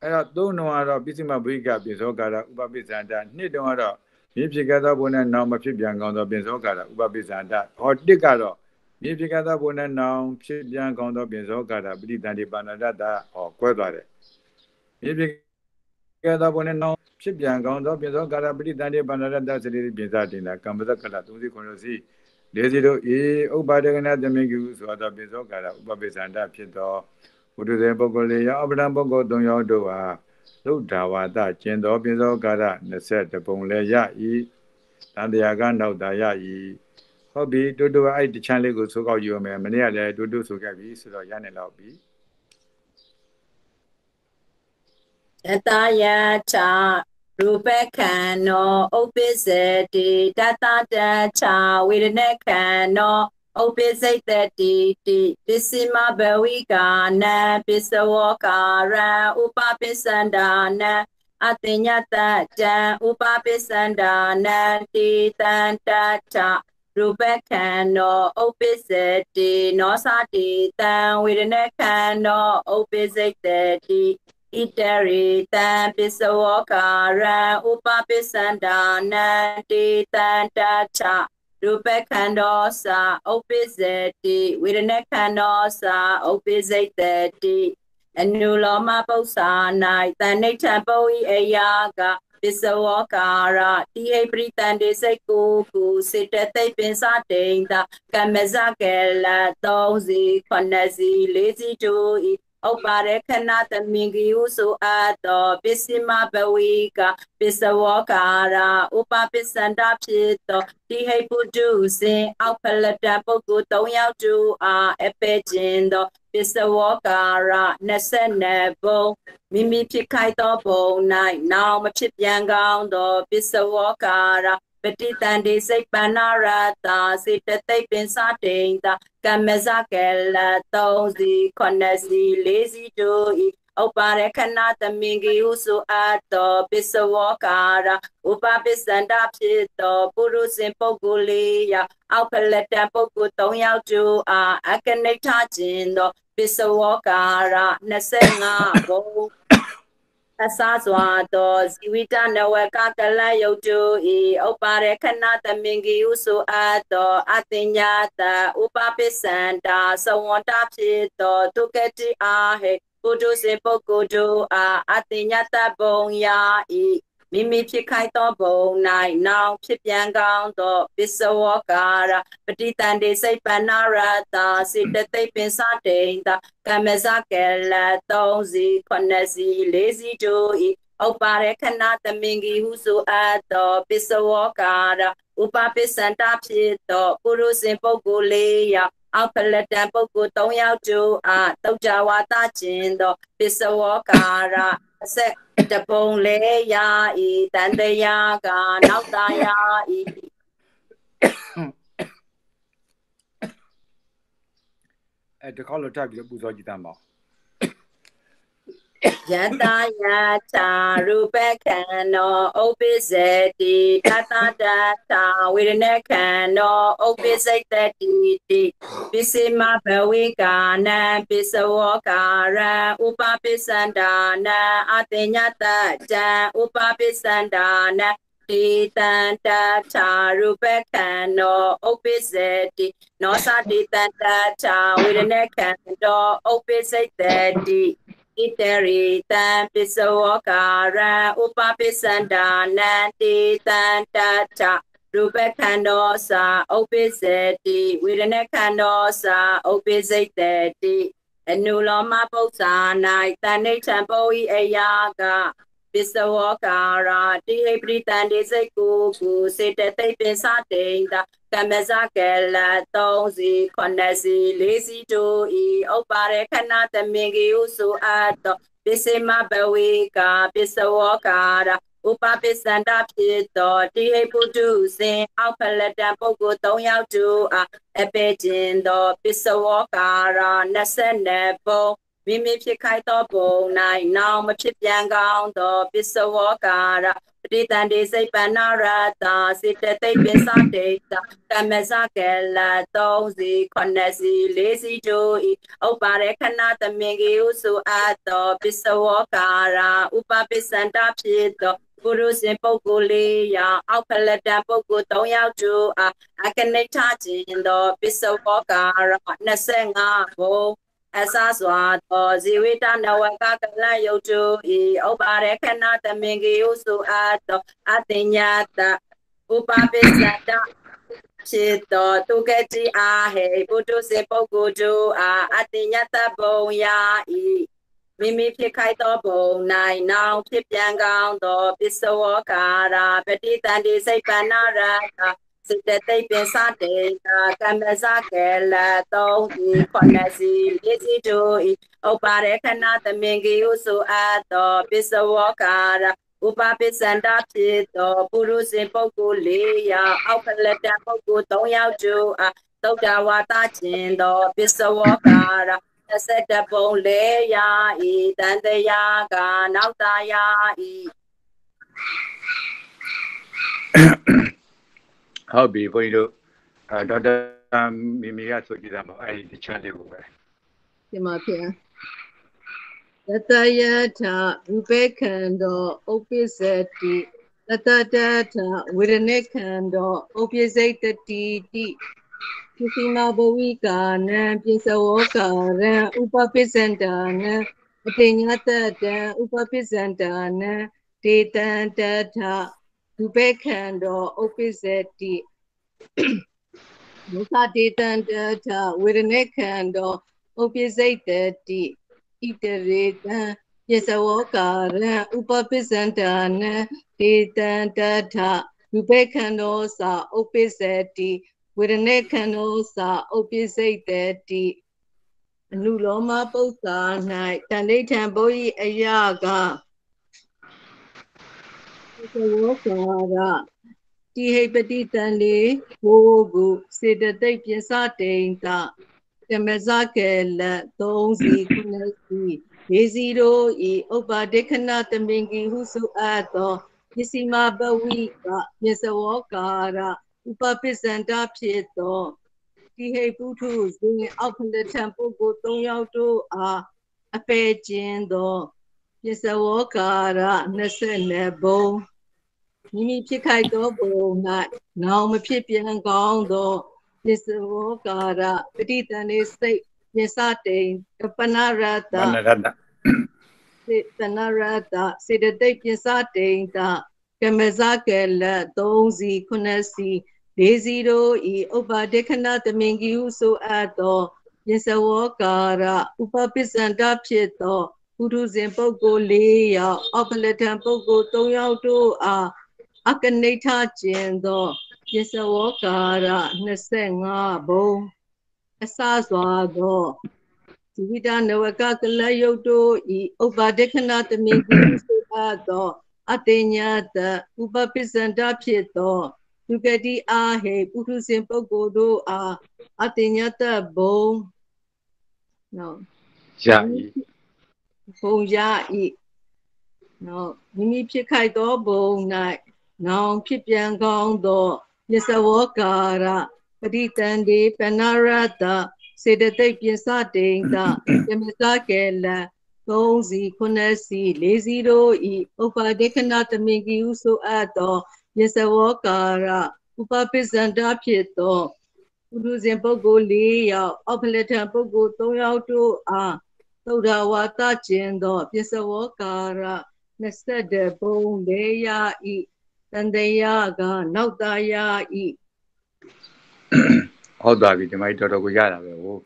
အဲ့တော့သုံးနှုံကတော့ပိစိမဘိကပိစောကာရဥပပိစ္ဆန္တနှစ်တုံကတော့မြေဖြစ်ခဲ့သောဘုနဲ့နောင်မဖြစ်ပြန်ကောင်းသောပိစောကာရဥပပိစ္ဆန္တဟောတစ်ကတော့ မြေဖြစ်ခဲ့သောဘုနဲ့နောင်ဖြစ်ပြန်ကောင်းသောပိစောကာရပဋိသန္တိပါဏတတဟောကွဲသွားတယ်မြေဖြစ်ခဲ့သောဘုနဲ့နောင်ဖြစ်ပြန်ကောင်းသောပိစောကာရပဋိသန္တိပါဏတတစရိပိစာတင်တာကမ္မဇကလ39စီလေစီတို့ဤဥပ္ပါဒကနာသမင်ကုဆိုသောပိစောကာရဥပပိသန္တဖြစ်သောဘုဒ္ဓဇေပုဂ္ဂိုလ်ရောအပဒံပုဂ္ဂိုလ်၃ယောက်တို့ဟာသုဒ္ဓဝါဒကျင်သောပိစောကာရ20ပုံလည်းရ၏တန်တရားကနောက်တာရ၏ ဟုတ်ပြီတူတူအဲ့ဒီချမ်းလေးကိုဆိုကောက်ယူရမယ်မနေ့ကလည်းတူတူဆိုခဲ့ပြီဆိုတော့ရနေတော့ပြီတတယချရူပခန္နောဥပ္ပစ္စတိတတတချာဝေဒနခန္နောဥပ္ပစိတ်တတိတိပစ္စမဘဝိကာနံပစ္စဝောကာရံဥပပစ္စန္ဒာနံအတညတတံဥပပစ္စန္ဒာနံတိတန္တထ ရူပခန္နောဥပ္ပစ္စတိနောသတိတံဝေဒနခန္နောဥပ္ပစိတ်တတိဣတရိတံပစ္စဝောကာရံဥပပစ္စန္ဒာနံတေတံတချရူပခန္ဓောစာဥပ္ပဇ္ဇတိဝေဒနခန္ဓောစာဥပ္ပဇ္ဇတတိအနုလောမပု္ပ္ပာ၌တဏိဋ္ဌံပုရိအယာက ပစ္စဝောကာရတိဟိပရိတန်တေစိတ်ကိုကုစေတသိပ္ပင်စတိန်တာကမ္မဇကေလ3စီ9စီ4စီတို့ဤဥပ္ပါရခဏသမင်ကိဟုဆိုအပ်သောပစ္စမဘဝိကပစ္စဝောကာရဥပပစ္စန္ဒဖြစ်သောတိဟိပုတုစင်အောက်ဖလတပုဂ္ဂိုလ်၃ယောက်တူအားအပေခြင်းသော ပစ္စဝောကာရ22ဘုံမိမိဖြစ်ခိုက်သောဘုံ၌နောင်မဖြစ်ပြန်ကောင်းသောပစ္စဝောကာရပတိတန်ဒီစိတ်ပဏရတာစေတသိက်ပင်စတိန်တာကမ္မဇကလ3စီ9စီ4စီတို့ဤဥပါရခဏသမင်ကြီးဟုဆိုအပ်သောပစ္စဝောကာရဥပပစ္စန္ဒဖြစ်သောပုရုဇဉ်ပုဂ္ဂိုလ်လေးယအောက်ဖလက်တပုဂ္ဂိုလ်၃ယောက်တို့အားအကနိဋ္ဌခြင်းသော ပစ္စဝောကာရ25ဘုံအစားစွာသောဇီဝိတနဝကကလယုတ်တုဤဥပါရခဏသမင်ကြီးဥဆိုအပ်သောအတင်ညာတဥပပိစန္တာသဝန္တာဖြစ်သောဒုက္ကတိအားဟေပုထုစေပုဂ္ဂိုလ်တို့အားအတင်ညာတဘုံယာဤ မိမိဖြစ်ခိုက်သောဘုံ၌နောင်ဖြစ်ပြန်ကောင်းသောပစ္စဝကာရပတိတန်တေစိတ်ပဏာရတာစေတသိက်ပင်စတိန်တာကမ္မဇကလ3စီ9စီ4စီတို့ဤဥပါရခဏသမင်ကြီးဟုဆိုအပ်သောပစ္စဝကာရဥပပစ္စန္တဖြစ်သောပုရုဇဉ်ပုဂ္ဂိုလ်လေးယောက်အောက်ဖလက်တန်ပုဂ္ဂိုလ်၃ယောက်တို့အားတုတ်ကြဝါသခြင်းသောပစ္စဝကာရအဆက် တပုံလဲရာဤတန်တရာကနောက်သာယာဤအဲတခေါက်လို့ထပ်ပြီးပူဇော်ကြည့်တမ်းပါ ယတယတာရူပခန္နောဥပိစတိတတတတာဝေဒနခန္နောဥပိစိတ်တတိတိပိစိမဘဝေကာနံပိစဝောကာရံဥပပိစန္ဒာနံအတေညတတံဥပပိစန္ဒာနံတိတန္တသာရူပခန္နောဥပိစတိနောသတိတန္တသာဝေဒနခန္နောဥပိစိတ်တ တိဣတရိတံပစ္စဝကာရံဥပပိစန္ဒာနံတိတန္တတရူပခန္ဓောသာဥပိစေတိဝေဒနာခန္ဓောသာဥပိစိတ်တိအနုလောမပု္ပ္ပာ၌တဏိဋ္ဌံပောဤအယာကပစ္စဝကာရာတိဟိပရိတန်ဒီစိတ်ကိုကိုစေတသိက်ပင်စတိန်တာ ကမဇကလ3စီ9စီ4စီတို့ဤဥပ္ပါရခဏတမင်ကြီးဟုဆိုအပ်သောပစ္စမဘဝေကပစ္စဝကာရာဥပပစ္စန္ဒဖြစ်သောတိဟိပုတုစင်အောက်ဖလတံပုဂ္ဂိုလ်၃ယောက်တို့အားအပေခြင်းသောပစ္စဝကာရာ22ပုံမိမိဖြစ်ခိုက်သောပုံ၌နောင်မဖြစ်ပြန်ကောင်းသောပစ္စဝကာရ ပရိတန်တေစိတ်ပဏာရတာစေတသိက်ပစ္စတေတာကမ္မဇကလ3စီ9စီ4စီတို့ဤဥပါရခဏသမင်ကြီးဟုဆိုအပ်သောပစ္စဝကာရဥပပစ္စန္တဖြစ်သောပုရုဇဉ်ပုဂ္ဂိုလ်လေးရာအောက်ဖလက်တံပုဂ္ဂိုလ်၃ယောက်တို့အားအကနိဋ္ဌခြင်းသောပစ္စဝကာရ25ဘုံ အစစွာသောဇီဝိတနဝကကလယုတ်တုဤဥပါရခဏသမင်ကြီးဟုဆိုအပ်သောအတင်ညာတဥပပိစ္ဆတဖြစ်သောတုကတိအားဟေပုထုစေပုဂ္ဂိုလ်တို့အားအတင်ညာတဘုံယာဤမိမိဖြစ်ခိုက်သောဘုံ၌နောင်ဖြစ်ပြန်ကောင်းသောပစ္စဝကာရာပတိတန်တိစိတ်ပဏ္ဏရတာ စေတသိက်ပင်စတေတာကမ္မဇကေလသုံးဒီခொနစီလေးစီတို့ဤဥပါရခဏသမင်ကြီးဟုဆိုအပ်သောပစ္စဝကာရဥပပိစန္ဒဖြစ်သောပုရုဇဉ်ပုဂ္ဂိုလ်၄ယောက်အောက်ပလတပုဂ္ဂိုလ်၃ယောက်တို့အားသုတ်တဝါသခြင်းသောပစ္စဝကာရသက်တပုံလေယာဤတန်တရာကနောက်တာယာဤ ဟုတ်ပြီဘုန်းကြီးတို့အဲဒေါက်တာမီမီကဆိုကြည့်တာမဟုတ်အဲဒီတချမ်းလေးကိုပဲဒီမှာဖြစ်တတယထာရူပေခန္ဓာဥပိစတိတတတထဝေဒနေခန္ဓာဥပိစိတ်တိတိပိစိမဘဝိကာနံပိစဝောကာရံဥပပိစန္တာနံအတိညာတတံဥပပိစန္တာနံဒေတံတထ ဒုပေခန္ဓာဥပိစတိဒုသတေတံတထဝေဒနေခန္ဓာဥပိစိတ်တိဣတရေတံပစ္စဝောကာရံဥပပိစန္ဒာနံဒေတံတထဒုပေခန္ဓာသာဥပိစတိဝေဒနေခန္ဓာသာဥပိစိတ်တိအနုလောမပု္ပ္ပာ၌တန်ဋိဋ္ဌံဘုရားအယက သဝကာရတိဟိပတိတံလေဘိုးကုစေတသိက်ပြစတိန်တကမဇကေလ3စီ9စီဒေစီတို့ဤဥပ္ပါဒိခဏတမင်ကြီးဟုဆိုအပ်သောပစ္စည်းမဘဝိကပစ္စဝကာရဥပပစ္စန္တဖြစ်သောတိဟိပုထုဇဉ်အောက်ဖလက်ထံပုဂ္ဂိုလ်၃ယောက်တို့အားအပေခြင်းသောပပစ္စဝောကာရ20ဘုံ မိမိဖြစ်ခိုက်သောဘုံ၌နောင်မဖြစ်ပြန်ကောင်းသောပစ္စဝောကာရပဋိတန်နေစိတ်ပစ္စတိန်ပနရတ္တပနရတ္တစေတနရတ္တစေတသိက်ပစ္စတိန်တကမဇကလ3စီ9စီဒေစီတို့ဤဥပဒေခဏတမင်ကြီးဟုဆိုအပ်သောပစ္စဝောကာရဥပပစ္စန္တဖြစ်သောပုထုဇဉ်ပုဂ္ဂိုလ်၄ယောက်အောပလထံပုဂ္ဂိုလ်၃ယောက်တို့အား အကနိဋ္ဌကျင်သောပစ္စဝောကာရ25ဘုံအစစွာသောဇိဝိတနဝကကလယုတ်တို့ဤဥပ္ပါဒခဏတမင်ကုဆိုအပ်သောအတေညာတဥပပစ္စန္ဒဖြစ်သောဒုက္ကတိအာဟေပုထုဇဉ်ပုဂ္ဂိုလ်တို့အားအတေညာတဘုံနော်ယာဤဘုံယာဤနော်မိမိဖြစ်ခိုက်သောဘုံ၌ နောင်ဖြစ်ပြန်ကောင်းသောပစ္စဝောကာရပရိတန္တိပနရတစေတသိက်ပြင်စတိန်တယမစကေလ3စီ9စီ4စီတို့ဤဥပဒေခဏတမင်ကြီးဟုဆိုအပ်သောပစ္စဝောကာရဥပပစ္စန္ဒဖြစ်သောပုရုဇဉ်ပုဂ္ဂိုလ်၄ယောက်အောက်ဖလက်ထံပုဂ္ဂိုလ်၃ယောက်တို့အားသုဒ္ဓဝါတကျင်သောပစ္စဝောကာရ21ဘုံလေးရဤ တန်တရားကနောက်သားရဤဟုတ်သွားပြီဒီမိုက်တော်တော်ကိုရတာပဲဟို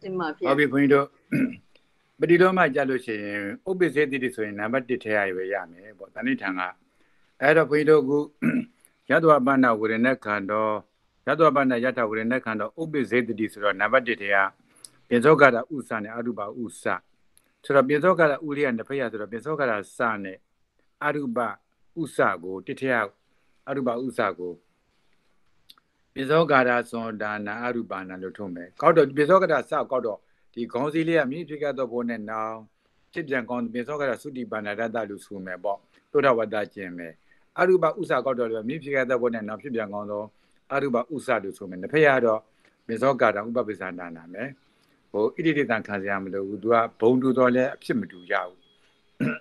ဒီမှာပြဟုတ်ပြီခွင်းတို့ပတိတော်မှကြလို့ရှိရင်ဥပ္ပစေတိတိဆိုရင်နံပါတ်1ထဲရရွေးရမယ်ပေါ့တဏိထံကအဲ့တော့ခွင်းတို့ကယတဝပန္နဝရณခန္ဓာယတဝပန္နယထဝရณခန္ဓာဥပ္ပစေတိတိဆိုတော့နံပါတ်1ထဲကပိဇောကတာဥစနဲ့အရုပဥစဆိုတော့ပိဇောကတာဥရိယနှစ်ဖက်ရဆိုတော့ပိဇောကတာစနဲ့ အရုပဥစကိုတစ်ထက်အရုပဥစကိုပိဇောကာရသွန်ဒါနာအရူပါဏလို့ထုံးမယ်ကောက်တော့ပိဇောကာရစကောက်တော့ဒီခေါင်းစည်းလေးကမြင့်ဖြစ်ခဲ့တော့ဘုန်းနဲ့နောင်ဖြစ်ပြန်ကောင်းပိဇောကာရသုတိပါဏရတ္တလို့ဆိုမယ်ပေါ့သုဒ္ဓဝတ္တကျင်မယ်အရူပဥစကောက်တော့လည်းမြင့်ဖြစ်ခဲ့တော့ဘုန်းနဲ့နောင်ဖြစ်ပြန်ကောင်းတော့အရူပဥစလို့ဆိုမယ်တစ်ဖက်ရတော့ပိဇောကာရဥပပိသနာနာမယ်ဟိုဣတိတိတံခံစရာမလိုဘူးသူကဘုံတူတော့လည်းအဖြစ်မတူရဘူး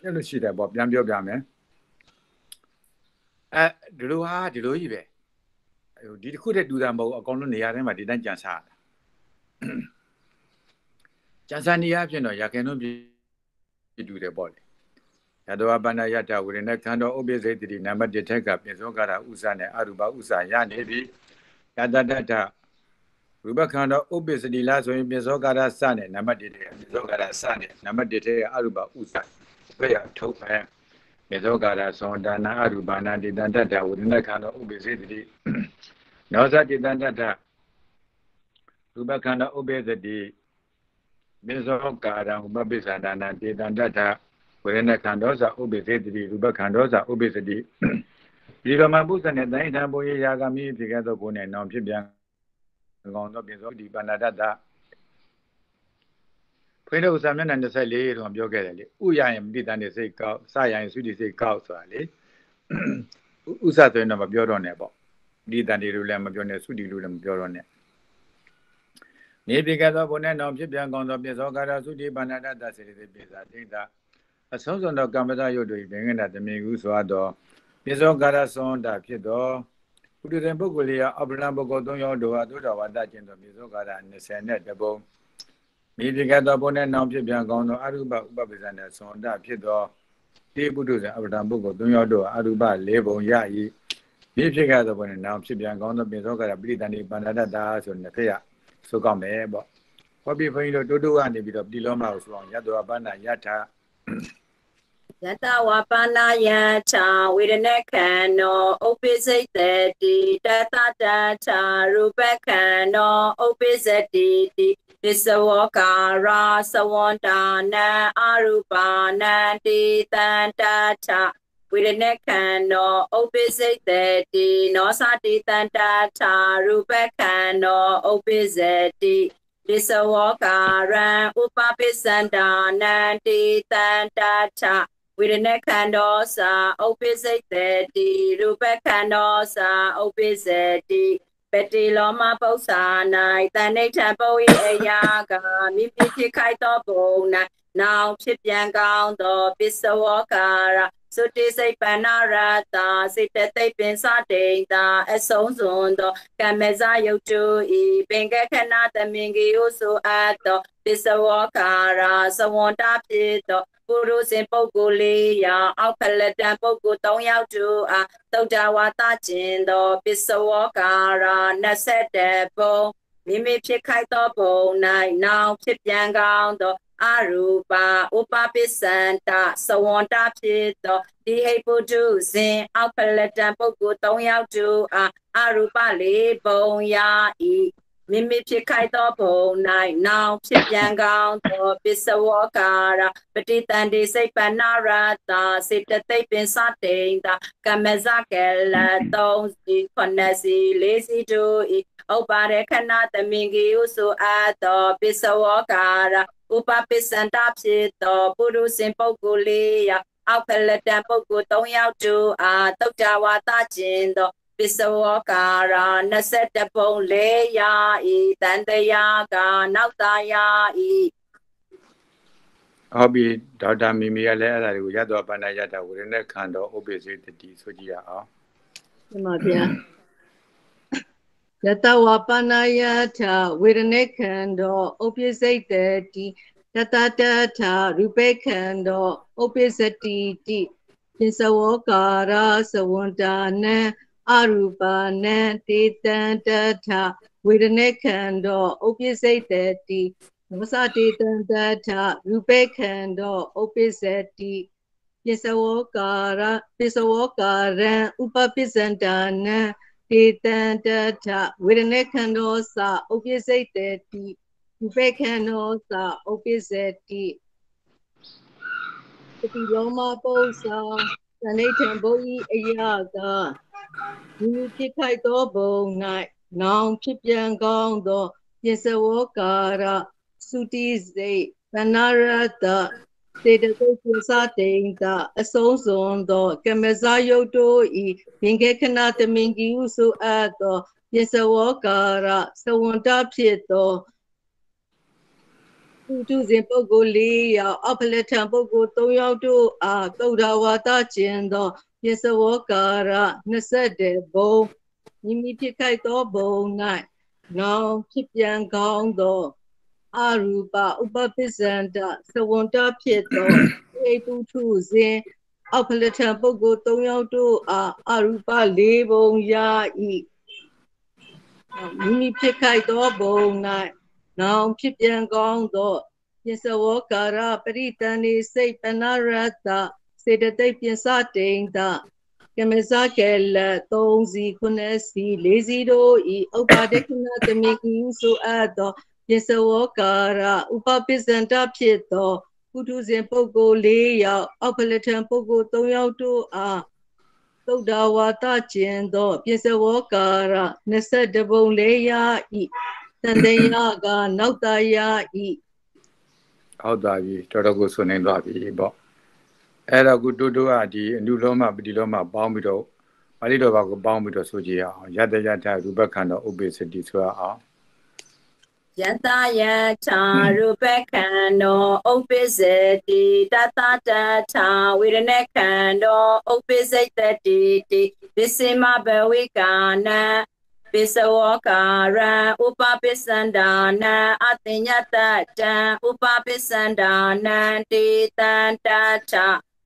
အဲ့လိုရှိတယ်ပေါ့ပြန်ပြောပြမယ်အဲဒီလိုဟာဒီလိုကြီးပဲဒီတစ်ခုတည်းတူတာမဟုတ်အကောင်လုံးနေရာတိုင်းမှာဒီတိုင်းကြံစားတာကြံစားနေရဖြစ်တော့ရခင်တို့ပြတူတယ်ပေါ့လေယတဝပန္နယတဝိရณခန္ဓာဥပ္ပစေတိနံပါတ်1ထက်ကပြင်စောကာရဥစနဲ့အရူပဥစရနေပြီယတတတရူပခန္ဓာဥပ္ပစတိလားဆိုရင်ပြင်စောကာရစနဲ့နံပါတ်1ထက်ကပြင်စောကာရစနဲ့နံပါတ်1ထက်ကအရူပဥစဘ ယ်ရထုတ်မယ်မေသောကာရသောဒါနာအရူပါဏတိတန်တတဝိရณခန္ဓာဥပ္ပစေတိနောဇတိတန္တတရူပခန္ဓာဥပ္ပေသတိမေဇောကာရံဥပပိစ္ဆန္ဒနာတေတန္တတဝေရณခန္ဓောဇဥပ္ပေသတိရူပခန္ဓောဇဥပ္ပေသတိဒီကမပုစနဲ့တိုင်းထံဘုံရာဂမိဖြစ်ခဲ့သောဘုံနဲ့နောင်ဖြစ်ပြန်ကောင်းသောပြင်သောဒီပန္နတတ ဖွေးတို့ဥစ္စာမျက်နှာ24တုန်းပြောခဲ့တယ်လေဥရရင်မတိတန်တဲ့စိတ်ကောက်စရရင်သုတိစိတ်ကောက်ဆိုတာလေဥစ္စာဆိုရင်တော့မပြောတော့နဲ့ပေါ့ဒီတန်တီလို့လည်းမပြောနဲ့သုတီလို့လည်းမပြောတော့နဲ့နေပိကသောဘုန်းနဲ့တော်ဖြစ်ပြန်ကောင်းသောပြသောကာရသုတိပါဏတတစေတိပိစာတိတာအဆုံးစွန်သောကမ္မတယုတ်တို့၏ဘင်္ဂနာတမင်ကူစွာသောပြသောကာရသွန်တာဖြစ်သောဘုဒ္ဓရင်ပုဂ္ဂိုလ်ရာအပ္ပလံပုဂ္ဂိုလ်၃ယောက်တို့ဟာသုတော်ဝါဒကျင့်သောပြသောကာရ20နဲ့တပုံ မိပိကသောဘုန်းနဲ့တော်ဖြစ်ပြန်ကောင်းသောအရုပဥပပိသနဲ့သွန်တာဖြစ်သောဒီဘုဒ္ဓရင်အပ္ပလံပုဂ္ဂိုလ်၃ယောက်တို့အရုပ၄ပုံရ၏ဒီဖြစ်ခဲ့တဲ့ဘုန်းနဲ့နောင်ဖြစ်ပြန်ကောင်းသောပြင်သောကရပိဋိတန်ဒီပန္နတတာဆိုနေဖေရဆိုကောင်းမယ်ပေါ့ဟောပြီဘုန်းကြီးတို့တိုးတိုးကနေပြီးတော့ဒီလောမကိုဆိုအောင်ရတ္တဝပန္နယထာ ယတဝပန္နာယချာဝေဒနခန္နောဥပ္ပိစိတ်တိတတတချာရူပခန္နောဥပ္ပိစတိတိပစ္စဝကာရာသဝန္တာနံအရူပါနံတိတန္တချာဝေရณခန္နောဥပ္ပစိတ်တိနောသတိတန္တာထာရူပခန္နောဥပ္ပဇတိပစ္စဝကာရံဥပပိစန္ဒာနန္တိတန္တာထာ ဝေရณခန္တောသာဥပ္ပစိတ်တိရူပခန္တောသာဥပ္ပဇတိပတိလောမပု္ပ္ပာ၌တဏိဋ္ဌံပုရိအယာကမိမိဖြစ်ခိုက်သောဘုံ၌နောင်ဖြစ်ပြန်ကောင်းသောပစ္စဝောကာရသုတိစိတ်ပဏ္ဏရတာစိတ်တသိပင်စတိန်တာအဆုံးစွန်သောကမ္မဇယုတ်တုဤပင်ကခဏသမင်ကြီးဟုဆိုအပ်သောပစ္စဝောကာရသဝန္တာဖြစ်သော ပုရုဇဉ်ပုဂ္ဂိုလ်လေးရာအောက်ဖလက်တံပုဂ္ဂိုလ်၃ယောက်တူအားသုတ္တဝါသကျင်သောပစ္စဝောကာရ21ပုံမိမိဖြစ်ခိုက်သောဘုံ၌နောင်ဖြစ်ပြန်ကောင်းသောအရူပဥပပိစန္တသဝန္တဖြစ်သောဒီဟိပုတုဇင်အောက်ဖလက်တံပုဂ္ဂိုလ်၃ယောက်တူအားအရူပလေးဘုံရာဤ မိမိဖြစ်ခိုက်သောဘုံ၌နောင်ဖြစ်ပြန်ကောင်းသောပစ္စဝောကာရပတိတန်တိစိတ်ပဏ္ဏရတာစေတသိက်ပင်စတိန်တာကမဇကလသုံးစီခုနှစ်စီလေးစီတို့ဤဥပရခဏသမင်ကြီးဟုဆိုအပ်သောပစ္စဝောကာရဥပပစ္စန္တဖြစ်သောပုရုဇဉ်ပုဂ္ဂိုလ်လေးရာအောက်ဖလက်တံပုဂ္ဂိုလ်၃ယောက်တို့အားတုတ်ကြဝါသခြင်းသော ပစ္စဝကာရာ21ပုံ၄ရာဤတန်တရာကနောက်တာရာဤဟုတ်ပြီဒေါက်တာမီမီကလည်းအဲ့ဒါတွေကိုရတော့ဗန္ဒရတာဝရณะခန္ဓာဥပ္ပေစေတတိဆိုကြည့်ရအောင်မှန်ပါဗျာယတဝပနာယတာဝေဒနေခန္ဓာဥပ္ပစ္စိတ်တတိတတတထာရူပေခန္ဓာဥပ္ပစ္စတိတိပစ္စဝောကာရသဝန္တာနံ အရူပနံတေတံတထဝေဒနေခန္ဓာဥပ္ပစိတ်တိနမစတေတံတထရူပေခန္ဓာဥပ္ပစတိပစ္စဝကာရပစ္စဝကာရံဥပပစ္စန္တနံတေတံတထဝေဒနေခန္ဓာသဥပ္ပစိတ်တိရူပေခန္ဓာသဥပ္ပစတိပတိလောမပု္ပ္ပာသနိဋ္ဌံဘုဤအယက ဒီဖြစ်ခိုက်သောဘုံ၌နောင်ဖြစ်ပြန်ကောင်းသောပစ္စဝောကာရသုတိစိတ်သနရတစေတသိက်ပစ္စတိန်တအဆုံးစွန်သောကမဇာယုတ်တို့ဤဘင်္ဂခဏသမင်ကြီးဟုဆိုအပ်သောပစ္စဝောကာရသဝန္တဖြစ်သောသူတုစဉ်ပုဂ္ဂိုလ်၄ယောက်အဖလက်ထံပုဂ္ဂိုလ်၃ယောက်တို့အားသုဒ္ဓဝါဒကျင်သော ပစ္စဝောကာရ21ဘုံမိမိဖြစ်ခိုက်သောဘုံ၌နောင်ဖြစ်ပြန်ကောင်းသောအရူပဥပပစ္စန္တသဝန္တဖြစ်သောဧတုထုစဉ်အောက်ဖလက်ထံပုဂ္ဂိုလ်၃ယောက်တို့အားအရူပ၄ဘုံရ၏မိမိဖြစ်ခိုက်သောဘုံ၌နောင်ဖြစ်ပြန်ကောင်းသောပစ္စဝောကာရပရိတန်နေစိတ်ပနရတ္တ စေတသိက်ပြင်စတိန်တကမဇကဲလ3စီ9စီ4စီတို့ဤဥပဒက္ခဏတမိကိဆိုအပ်သောပစ္စဝောကာရဥပပစ္စန္တဖြစ်သောကုထုဇဉ်ပုဂ္ဂိုလ်၄ယောက်အောက်ဖလက်ထံပုဂ္ဂိုလ်၃ယောက်တို့အားသုဒ္ဓဝါဒကျင်သောပစ္စဝောကာရ22ပုံလေးရဤတန်တရာကနောက်တရာဤဟုတ်သွားပြီတော်တော်ကိုဆွနေသွားပြီပေါ့ အဲ့တော့ခုတိုးတိုးကဒီအနုလောမပတိလောမပေါင်းပြီးတော့ပါဠိတော်ဘာကိုပေါင်းပြီးတော့ဆိုကြရအောင်ယတယထရူပခန္ဓာဥပ္ပစ္စတိဆိုရအောင်ယတယထရူပခန္ဓာဥပ္ပစ္စတိတတတထဝေရณะခန္ဓာဥပ္ပစ္စတတိတိပစ္စမဘဝိကာနံပစ္စဝကာရံဥပပစ္စန္ဒာနံအတိညတတံဥပပစ္စန္ဒာနံတေတံတထ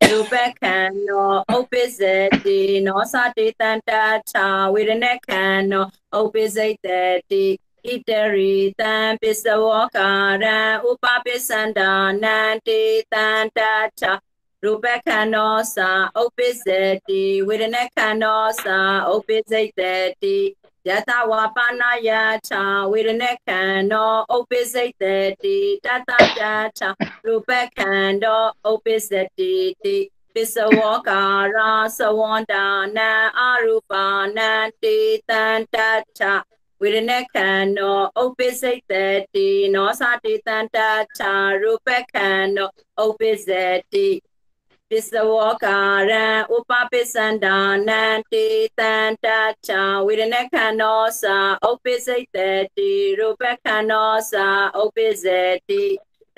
ရူပခန္ဓာဥပ္ပဇ္ဇတိနောသတေတန္တထာဝေဒနခန္ဓာဥပ္ပဇ္ဇတိဣတရိတံပစ္စဝကာရံဥပပစ္စန္ဒာနံတေတန္တထာရူပခန္ဓာသာဥပ္ပဇ္ဇတိဝေဒနခန္ဓာသာဥပ္ပဇ္ဇတိ ယတဝပနာယထဝေဒနခန္တောဥပ္ပစ္စတေတိတတတထရူပခန္တောဥပ္ပစ္စတေတိပစ္စဝကာရာသဝန္တာနံအရူပါနံတေတံတထဝေဒနခန္တောဥပ္ပစ္စတေတိနောသတေတံတထရူပခန္တောဥပ္ပစ္စတေ ပစ္စဝကာရံဥပပစ္စန္ဒာနံတေတန္တချာဝေဒနခန္ဓောသာဥပ္ပစိတ်တေတိရူပခန္ဓောသာဥပ္ပဇတိ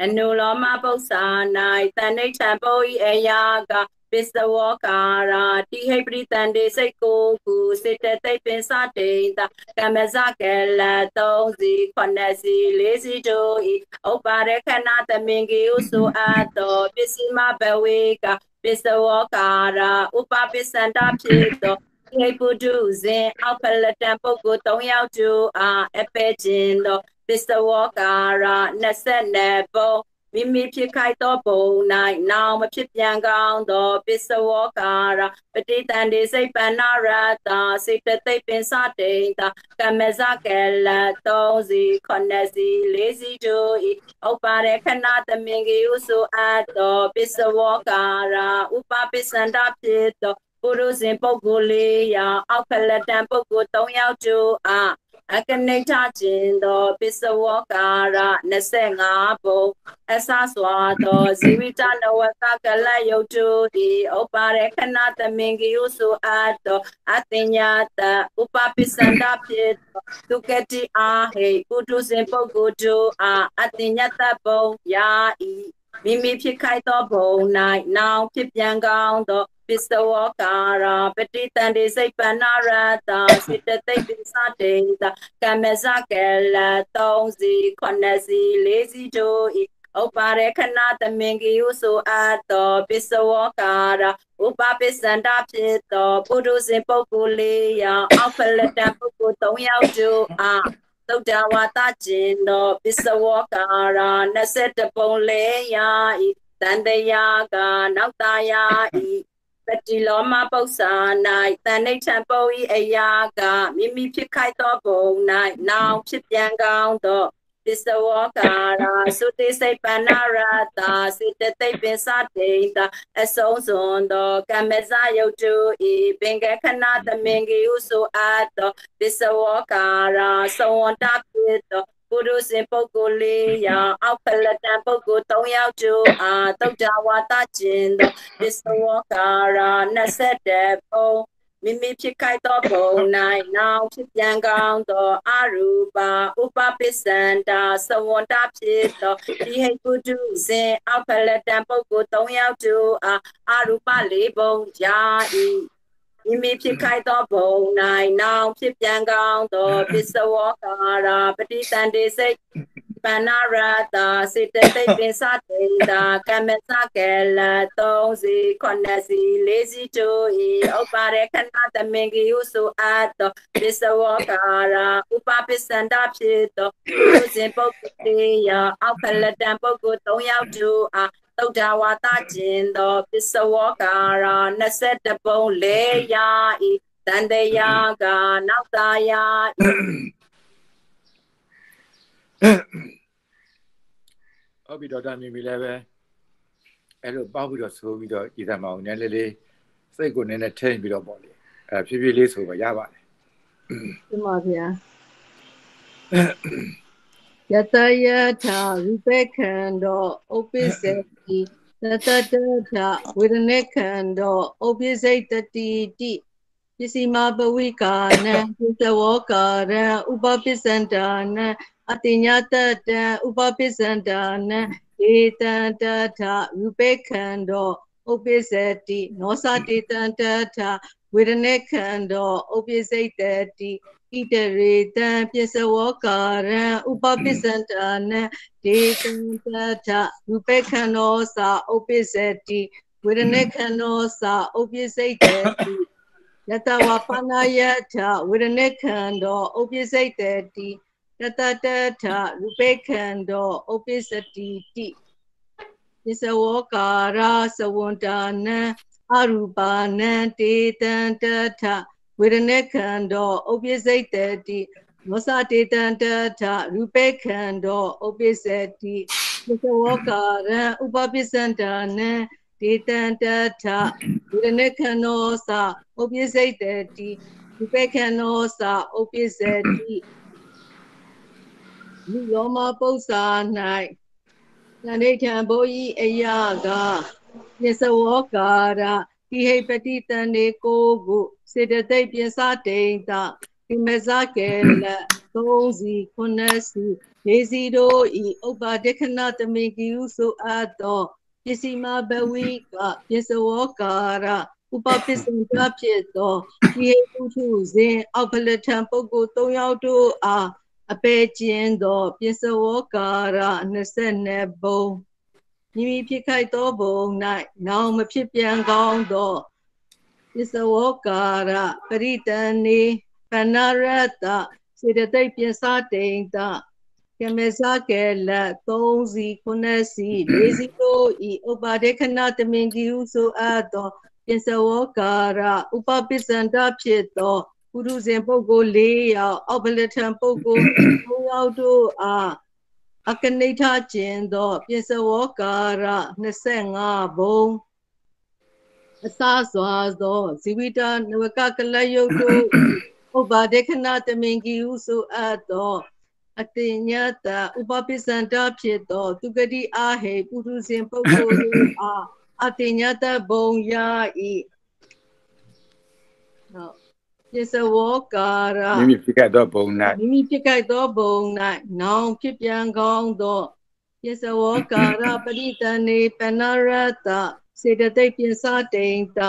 အနုလောမပု္ပ္ပာ၌တဏိဋ္ဌံပုဤအယာက ပစ္စဝောကာရာတိဟိပရိတန်တေစိတ်ကိုကုစေတသိပ္ပင်စတေတကမ္မဇကလ3စီ9စီ4စီတို့ဤဥပါရခဏသမင်ကေဥဆိုအပ်သောပစ္စည်းမဘဝေကပစ္စဝောကာရာဥပပစ္စန္တဖြစ်သောဟိပုတုဇင်အောက်ဖလတံပုဂ္ဂိုလ်၃ယောက်ကျူအားအပဲခြင်းသောပစ္စဝောကာရာ22ပုံ မိမိဖြစ်ခိုက်သောပုံ၌နောင်မဖြစ်ပြန်ကောင်းသောပစ္စဝောကာရပတိတန်ဒီစိတ်ပဏရတာစိတ်တသိပင်စတိန်တာကမဇကလ3စီ9စီ4စီတို့ဤဥပါရခဏသမင်ကြီးဥဆိုအပ်သောပစ္စဝောကာရဥပပစ္စန္ဒဖြစ်သောပုရုဇဉ်ပုဂ္ဂိုလ်လေးရာအောက်ဖလတံပုဂ္ဂိုလ်3ယောက်ကျိုးအား အကနိဋ္ဌခြင်းသောပစ္စဝကာရ25ဘုံအဆစွာသောဇီဝိတနဝကကလယုတ်တုဒီဥပါရခဏသမင်ကိယုစုအတ်တောအတညတဥပပိစန္ဒဖြစ်ဒုက္ကတိအာဟိပုထုဇဉ်ပုဂ္ဂိုလ်တို့အားအတညတဘုံယာဤမိမိဖြစ်ခိုက်သောဘုံ၌နောင်ဖြစ်ပြန်ကောင်းသော ပစ္စဝကာရာပတိတန်တိစိတ်ပဏရတာစိတသိပ္ပိစတေတကမ္မဇကလ3စီ9စီ4စီတို့ဤဥပါရခဏသမင်ကိယုဆိုအပ်သောပစ္စဝကာရာဥပပစ္စန္ဒဖြစ်သောပုထုဇဉ်ပုဂ္ဂိုလ်လေးရာအောက်ဖလတံပုဂ္ဂိုလ်3ယောက်တို့အားသုတ္တဝါတကျင်သောပစ္စဝကာရာ21ပုံလဲရာဤတန်တရာကနောက်တာယာဤ ပတိလောမပု္ပ္ပာ၌တန်ဋိဋ္ဌံပုဤအယာကမိမိဖြစ်ခိုက်သောဘုံ၌နောင်ဖြစ်ပြန်ကောင်းသောပစ္စဝကာရာသုတိစိတ်ပဏရတာစေတသိပ္ပင်စတေတာအဆုံးစွန်သောကမ္မဇယုတ်တုဤပင်ကခဏသမင်ကြီးဟုဆိုအပ်သောပစ္စဝကာရာသဝန္တဖြစ်သော ပုရုဇဉ်ပုဂ္ဂိုလ်လေးရာအောက်ဖလတံပုဂ္ဂိုလ်၃ယောက်ကျိုးအားတုတ်တဝါတကျင်သောပစ္စဝကာရာ21ပုံမိမိဖြစ်ခိုက်သောဘုံ၌နောင်ဖြစ်ပြန်ကောင်းသောအရူပါဥပပစ္စန္တာသဝန္တဖြစ်သောဒီဟိပုတုဇင်အောက်ဖလတံပုဂ္ဂိုလ်၃ယောက်ကျိုးအားအရူပ၄ပုံကြာ၏ မိမိဖြစ်ခိုက်သောဘုံ၌နောင်ဖြစ်ပြန်ကောင်းသောပစ္စဝကာရာပฏิတန်တေစိတ်ပဏရတာစေတသိက်ပင်စတေတာကမ္မစကလ3စီ9စီ4စီတို့ဤဥပါရခဏသမင်ကိယုစုအတ်သောပစ္စဝကာရာဥပပစ္စန္ဒဖြစ်သောပုဇဉ်ပုဂ္ဂိုလ်ရာအောက်ဖလတံပုဂ္ဂိုလ်3ယောက်တို့အား သုဒ္ဓဝါသကျင်သောပစ္စဝကာရာ22ပုံလေယာဤတန်တရာကနောက်သာယာဟုတ်ပြီတော့တာမြင်ပြီလည်းပဲအဲ့လိုပေါက်ပြီးတော့ဆိုပြီးတော့ဤသမအောင်နည်းလေးလေးစိတ်ကိုနည်းနည်းထိန်ပြီးတော့ပေါ့လေအဲဖြည်းဖြည်းလေးဆိုပါရပါတယ်ဒီမှာဗျာ ယတယထာရူပခန္ဓာဥပိစ္စေတိသတတထဝေဒနေခန္ဓာဥပိစိတ်တတိတိပစ္စည်းမပဝိကာနံပစ္စဝောကာရံဥပပစ္စန္တာနံအတိညာတတံဥပပစ္စန္တာနံဧတံတထရူပေခန္ဓာဥပိစတိနောသတေတံတထ ဝေဒနေခန္ဓာဥပိစိတ်တတိဣတရေတံပစ္စဝောကာရံဥပပစ္စန္တာနံဒေတံတထရူပေခန္ဓာသာဥပိစတိဝေဒနေခန္ဓာသာဥပိစိတ်တတိယတဝပနာယထဝေဒနေခန္ဓာဥပိစိတ်တတိတတတထရူပေခန္ဓာဥပိစတိတိပစ္စဝောကာရသဝန္တာနံ အရူပါနံတေတံတထဝေဒနေခန္ဓာဥပိစိတ်တတိမောစတေတံတထရူပေခန္ဓာဥပိစတိပစ္စဝောကာရံဥပပိစန္တာနံတေတံတထဝေဒနေခန္ဓာသဥပိစိတ်တတိရူပေခန္ဓာသဥပိစတိလူရောမပု္ပ္ပာ၌သန္ဓိထံဘိုးဤအယက ပစ္စဝောကာရတိဟိပတိတန်နေကိုကိုစေတသိက်ပြင်စတိန်တဒီမဇကေလသုံးစီခုနှစ်စီလေးစီတို့ဤဥပ္ပါဒခဏတမေကိဟုဆိုအပ်သောပစ္စည်းမဘဝိကပစ္စဝကာရဥပပစ္စံတဖြစ်သောဒီဟုထုစဉ်အောက်ဖလထံပုဂ္ဂိုလ်၃ယောက်တို့အားအပေကျင်းသောပစ္စဝကာရ22ဘုံ မိမိဖြစ်ခိုက်သောဘုံ၌နောင်မဖြစ်ပြန်ကောင်းသောပစ္စဝကာရပရိတန်နေပဏရတစေတသိက်ပြစတိန်တကမေဇကေလ3စီ9စီ4စီတို့ဤဥပါဒေခဏတမင်ကြီးဟုဆိုအပ်သောပစ္စဝကာရဥပပစ္စန္တဖြစ်သောပုရုဇဉ်ပုဂ္ဂိုလ်၄ယောက်အောက်ပလထံပုဂ္ဂိုလ်၃ယောက်တို့အား အကနိဋ္ဌကျင်သောပစ္စဝကာရ25ဘုံအစစွာသောဇီဝိတနဝကကလယုတ်တို့ဥပဒေခဏတမင်ကြီးဟုဆိုအပ်သောအတိညာတဥပပိစန္တဖြစ်သောသူဂတိအာဟေပုထုဇဉ်ပုဂ္ဂိုလ်တို့အားအတိညာတဘုံရဤဟုတ် ပစ္စဝကာရမိမိဖြစ်ခဲ့သောဘုံ၌မိမိဖြစ်ခဲ့သောဘုံ၌နောင်ဖြစ်ပြန်ကောင်းသောပစ္စဝကာရပရိတန်နေပနရတစေတသိက်ပြစတိန်တ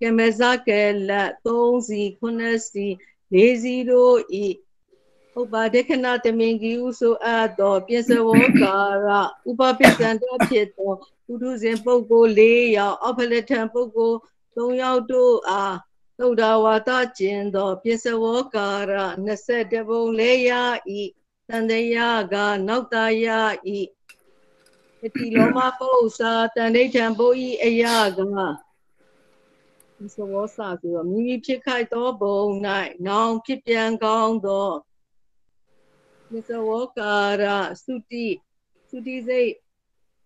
ကမဇကလ3စီ9စီ4စီတို့ဤဥပါဒေခဏတမင်ကြီးဥဆိုအပ်သောပစ္စဝကာရဥပပိစံတဖြစ်သောပုထုဇဉ်ပုဂ္ဂိုလ်၄ယောက်အဖလထံပုဂ္ဂိုလ်၃ယောက်တို့အား သုဒ္ဓဝါဒကျင်သောပစ္စဝကာရ21ဘုံလဲရဤတန်တရာကနောက်တာရဤအတိလောမပု္ပ္ပစာတန်ဋိဋ္ဌံဘုဤအယကပစ္စဝစာဆိုတော့မိမိဖြစ်ခိုက်သောဘုံ၌နောင်ဖြစ်ပြန်ကောင်းသောပစ္စဝကာရသုတိသုတိစိတ်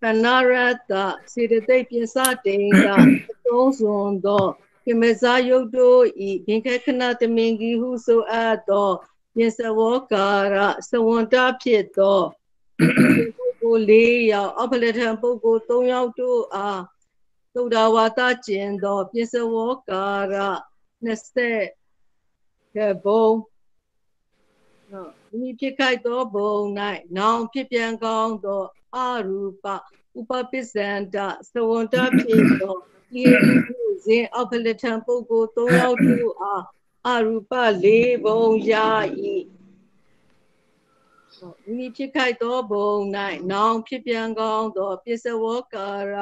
ပဏရတစေတသိက်ပြစတိန်ကအသုံးစွန်သော ကိမဇာယုတ်တို့ဤဘင်္ခခဏတမင်ကြီးဟုဆိုအပ်သောပစ္စဝကာရသဝန္တဖြစ်သောပုဂ္ဂိုလ်၄ယောက်အဖလထံပုဂ္ဂိုလ်၃ယောက်တို့အားသုဒ္ဓဝါဒကျင်သောပစ္စဝကာရ20ကဘုံနော်ဒီဖြစ်ခိုက်သောဘုံ၌နောင်ဖြစ်ပြန်ကောင်းသောအရူပဥပပစ္စန္တသဝန္တဖြစ်သောဒီဟု ဇင်အဖလထံပုဂ္ဂိုလ်၃ယောက်တို့အားအရူပ၄ဘုံယာဤမိဖြစ်ခိုက်သောဘုံ၌နောင်ဖြစ်ပြန်ကောင်းသောပစ္စဝကာရ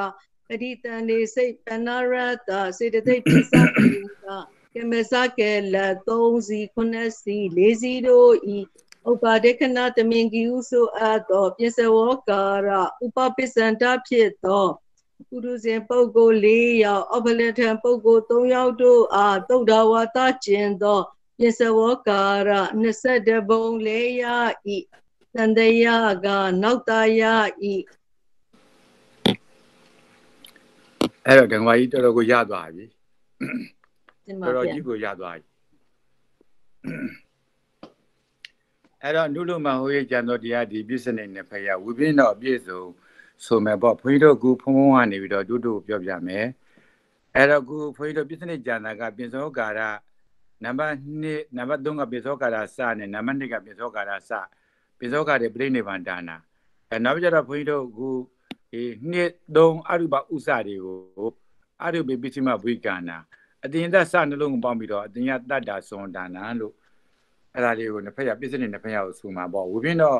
ပရိတန်နေစိတ်ပဏရတစေတသိက်ပစ္စပိကကမစကေလ3စီ9စီ4စီတို့ဤဥပါဒေခဏတမင်ကြီးဟုဆိုအပ်သောပစ္စဝကာရဥပပစ္စန္တဖြစ်သော ပုရုဇဉ်ပုဂ္ဂိုလ်၄ယောက်အဖလထံပုဂ္ဂိုလ်၃ယောက်တို့အားသုဒ္ဓဝါသကျင်သောပစ္စဝကာရ22ဘုံ၄ရဤသန္တယကနောက်တာယဤအဲ့တော့ဓမ္မကြီးတော်တော်ကိုရသွားပြီတော်တော်ကြီးကိုရသွားပြီအဲ့တော့နုလုံမဟိုရဲ့ကျန်တော်တရားဒီပြည့်စနေနဲ့ဖရာဝိပင်းတော်ပြည့်စုံ ဆိုမယ်ပေါ့ဘုန်းကြီးတို့ကဖုံဖုံကနေပြီးတော့တူတူပြောပြမယ်အဲ့တော့ခုဘုန်းကြီးတို့ပြည့်စနေကျန်တာကပြင်စောကာရနံပါတ်2နံပါတ်3ကပြင်စောကာရစနဲ့နံပါတ်2ကပြင်စောကာရစပြင်စောကာရပြိဋိဘန္ဒါနာအဲနောက်ကြတော့ဘုန်းကြီးတို့ခုဒီနှစ်3အရုပဥစတွေကိုအရုပပိစိမဝိကနာအတင်သက်စနှလုံးကိုပေါင်းပြီးတော့အတင်ရတတ္တာသွန်ဒါနာလို့အဲ့ဒါလေးကိုနှစ်ဖက်ရပြည့်စနေနှစ်ဖက်ရကိုဆူမှာပေါ့ဝိပင်းတော့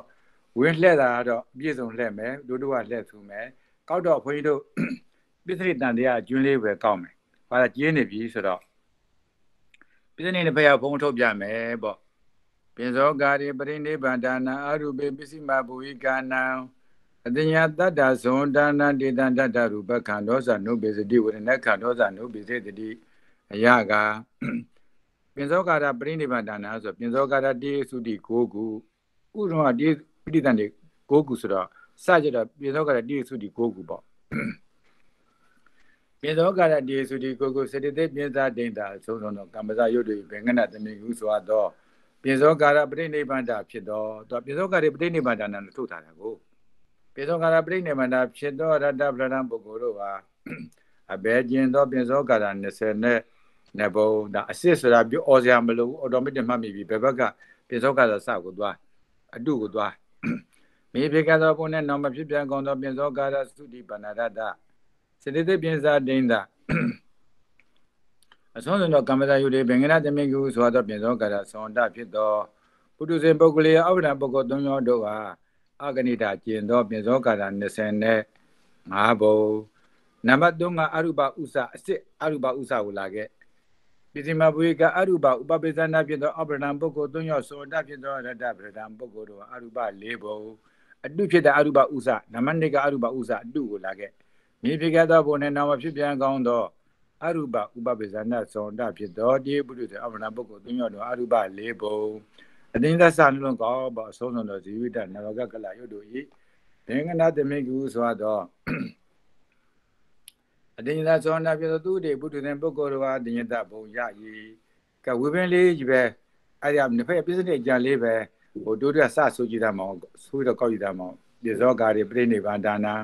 ဝင်းလှဲ့တာကတော့ပြည့်စုံလှဲ့မယ်ဒုတို့ကလှဲ့ဆူမယ်ကောက်တော့ခွေးတို့ပြည့်စနေတန်တရားကျွန်းလေးပဲကောက်မယ်ဘာသာကျင်းနေပြီဆိုတော့ပြည့်စနေနှစ်ဖက်ရဘုံထုတ်ပြမယ်ပေါ့ပင်စောကာရိပရိနိဗ္ဗာန်ဒါနာအရူပေပစ္စည်းမဘူဝိကာနံအတညာတတ္တဇွန်ဒါနတေတံတတ္တရူပခန္ဓောဇနုပိစတိဝရဏခန္ဓောဇနုပိစေတိအယကပင်စောကာရပရိနိဗ္ဗာန်ဒါနာဆိုပင်စောကာရတိသုတိ9ခုဥရမတိ ပိဋိတန်တွေ9ခုဆိုတော့စကြတော့ပင်စောကာရတိသုတိ9ခုပေါ့ပင်စောကာရတိသုတိ9ခုစတိတေပင်စာဒိဋ္ဌာအဆုံးဆုံးသောကမ္မဇယုတ်တွေဘင်္ဂနတမိဟုဆိုတော့ပင်စောကာရပရိနိဗ္ဗာန်တာဖြစ်တော့သူပင်စောကာရပရိနိဗ္ဗာန်တာနဲ့ထုတ်ထားတာကိုပင်စောကာရပရိနိဗ္ဗာန်တာဖြစ်တော့ရတ္တပရဏပုဂ္ဂိုလ်တို့ဟာအဘယ်ကျင်သောပင်စောကာရ20နဲ့နေဘုံဒါအစစ်ဆိုတာပြောဩစရာမလိုဘူးအော်တိုမက်တစ်မှတ်မိပြီဘယ်ဘက်ကပိစောကသာစကိုသွားအတုကိုသွား မိဖြစ်ကသောပုနဲ့နောင်မဖြစ်ပြန်ကောင်းသောပိစောကာရသုတိပဏာရတစေတသိက်ပြင်စာဒိဋ္ဌအဆုံးစွန်သောကမ္မတာယုတွေဘင်္ဂနာတမိကုဆိုသောပိစောကာရသောတဖြစ်သောပုထုဇဉ်ပုဂ္ဂလိအဝိဒံပုဂ္ဂိုလ်သုံးယောက်တို့ဟာအဂဏိတာကျင်သောပိစောကာရ20နဲ့5ဘုံနံပါတ်3ကအရုပဥစအစစ်အရုပဥစကိုလာခဲ့ပိစိမဘွေကအရုပဥပပိသနာဖြစ်သောအပရဒံပုဂ္ဂိုလ်သုံးယောက်သောတဖြစ်သောရတ္တပရဒံပုဂ္ဂိုလ်တို့အရုပ၄ဘုံ အတုဖြစ်တဲ့အရုပဥစနံပါတ်2ကအရုပဥစအတုကိုလာခဲ့မြေဖြစ်ခဲ့သောဘုံနဲ့နာမဖြစ်ပြန်ကောင်းသောအရုပဥပပိသနာသောတဖြစ်သောတိပုရိသေအပရဒံပုဂ္ဂိုလ်သုံးယောက်တို့အရုပ၄ဘုံအတင်းသသနှလုံးကောပါအဆုံးစွန်သောဇီဝိတနရကကလယုတ်တို့ဤဘင်္ဂနာတမိကုဆိုသောအတင်သာသောနာပြသောသူတွေဘုဒ္ဓတဲ့ပုဂ္ဂိုလ်တော်ဟာတင်ယတဘုံရည်ကဝိပင်လေးကြီးပဲအဲ့ဒါနှစ်ဖက်ပြည့်စုံကြံလေးပဲ ဟိုတို့ရစဆိုကြည့်တာမအောင်ဆိုးတော့ကောက်ကြည့်တာမအောင်ပြေဇောကာရီပြိနိဗ္ဗာန်ဒါနာ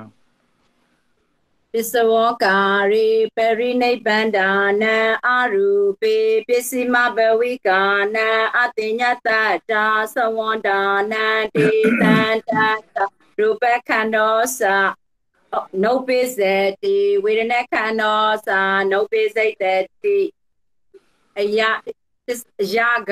ပစ္စဝောကာရိပရိနိဗ္ဗန္ဒာနံအရူပေပစ္စည်းမဘဝိကာနံအတိညတတာသဝန္ဒာနံတေတန္တရူပခန္ဓောသနုပိစေတိဝေဒနာခန္ဓာသာနုပိစိတ်တိအယအယက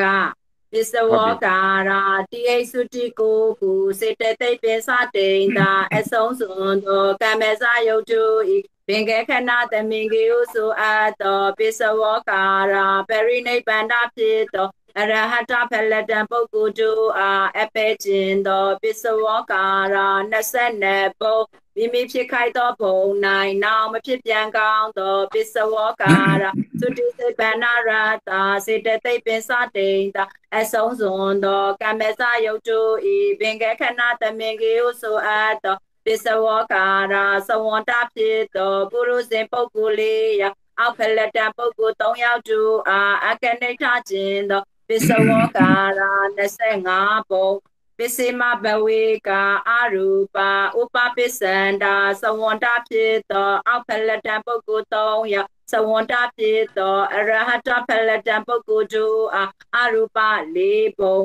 ပစ္စဝောကာရာတိဟိစုတိကိုကုစေတသိပ္ပစတိန်တာအဆုံးစွန်သောကမ္မဇယုတ်တုဤပင်ကခဏသမင်ကေဟုဆိုအပ်သောပစ္စဝောကာရာပရိနိဗ္ဗာန်ဖြစ်သောအရဟတဖလတံပုဂ္ဂိုလ်တို့အားအပေခြင်းသောပစ္စဝောကာရာ22ပုံ မိမိဖြစ်ခိုက်သောဘုံ၌နောင်မဖြစ်ပြန်ကောင်းသောပစ္စဝောကာရာသုတိစိပန္နရတာစေတသိက်ပင်စတိန်တာအဆုံးစွန်သောကမ္မစယုတ်တုဤပင်ကခဏသမင်ကေဟုဆိုအပ်သောပစ္စဝောကာရာသဝန္တဖြစ်သောပုရုဇဉ်ပုဂ္ဂိုလ်လေးယအောက်ဖလတံပုဂ္ဂိုလ်၃ယောက်တူအားအကနိဋ္ဌခြင်းသောပစ္စဝောကာရာ25ပုံ ပစ္စည်းမဘဝေကအရူပဥပပစ္စန္တာသဝန္တဖြစ်သောအောက်ဖလတံပုဂ္ဂိုလ်3ယောက်သဝန္တဖြစ်သောအရဟတဖလတံပုဂ္ဂိုလ်တို့အားအရူပ၄ပုံ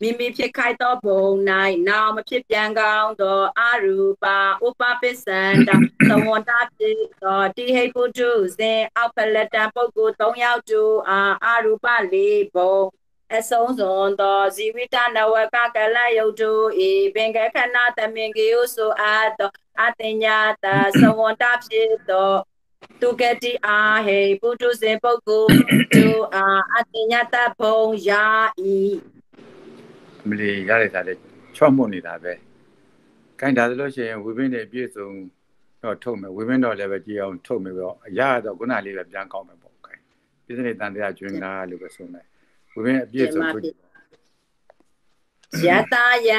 မိမိဖြစ်ခိုက်သောဘုံ၌နာမဖြစ်ပြန်ကောင်းသောအရူပဥပပစ္စန္တာသဝန္တဖြစ်သောတိဟိပုတုဇင်အောက်ဖလတံပုဂ္ဂိုလ်3ယောက်တို့အားအရူပ၄ပုံ အဆုံးစွန်သောဇီဝိတနဝကကလယုတ်တုဤပင်ကခဏသမင်ကေယုဆိုအပ်သောအတညာတသဝန္တဖြစ်သောသူကတိအာဟေပုထုဇဉ်ပုဂ္ဂိုလ်သူအာအတညာတဘုံယာဤမလီရတဲ့စားလေချော့မှုနေတာပဲခိုင်းဒါဆိုလို့ရှိရင်ဝိပင်းတွေပြည့်စုံတော့ထုတ်မယ်ဝိပင်းတော့လည်းပဲကြည်အောင်ထုတ်မယ်ပေါ့အရာတော့ခုနလေးပဲပြန်ကောင်းမယ်ပေါ့ခိုင်းပြည့်စုံတဲ့တန်တရားကျွင်းကားလို့ပဲဆိုမယ် ဝိပင်းအပြည့်စုံထုတ်ယတယ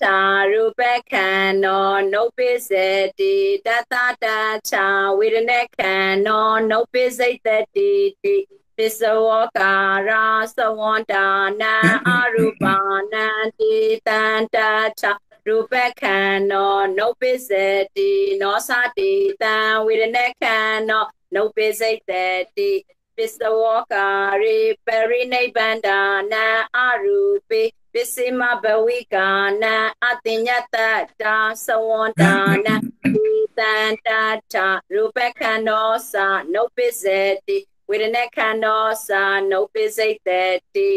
ချာရူပခန္နောနုပိစေတိတတတချာဝေဒနေခန္နောနုပိစိတ်တတိတိပစ္စဝကာရာသဝန္တာနံအရူပနံတိတန္တချာရူပခန္နောနုပိစေတိနောသတိတံဝေဒနေခန္နောနုပိစိတ်တတိ ပစ္စဝကာရိပရိနိဗ္ဗန္ဒာနံအရူပိပစ္စမဘဝိကာနံအတိညတတာသဝန္တာနံဒီတန္တတာရူပခန္နောသနုပိစေတိဝေဒနာခန္ဓာသာနုပိစိတ်တိ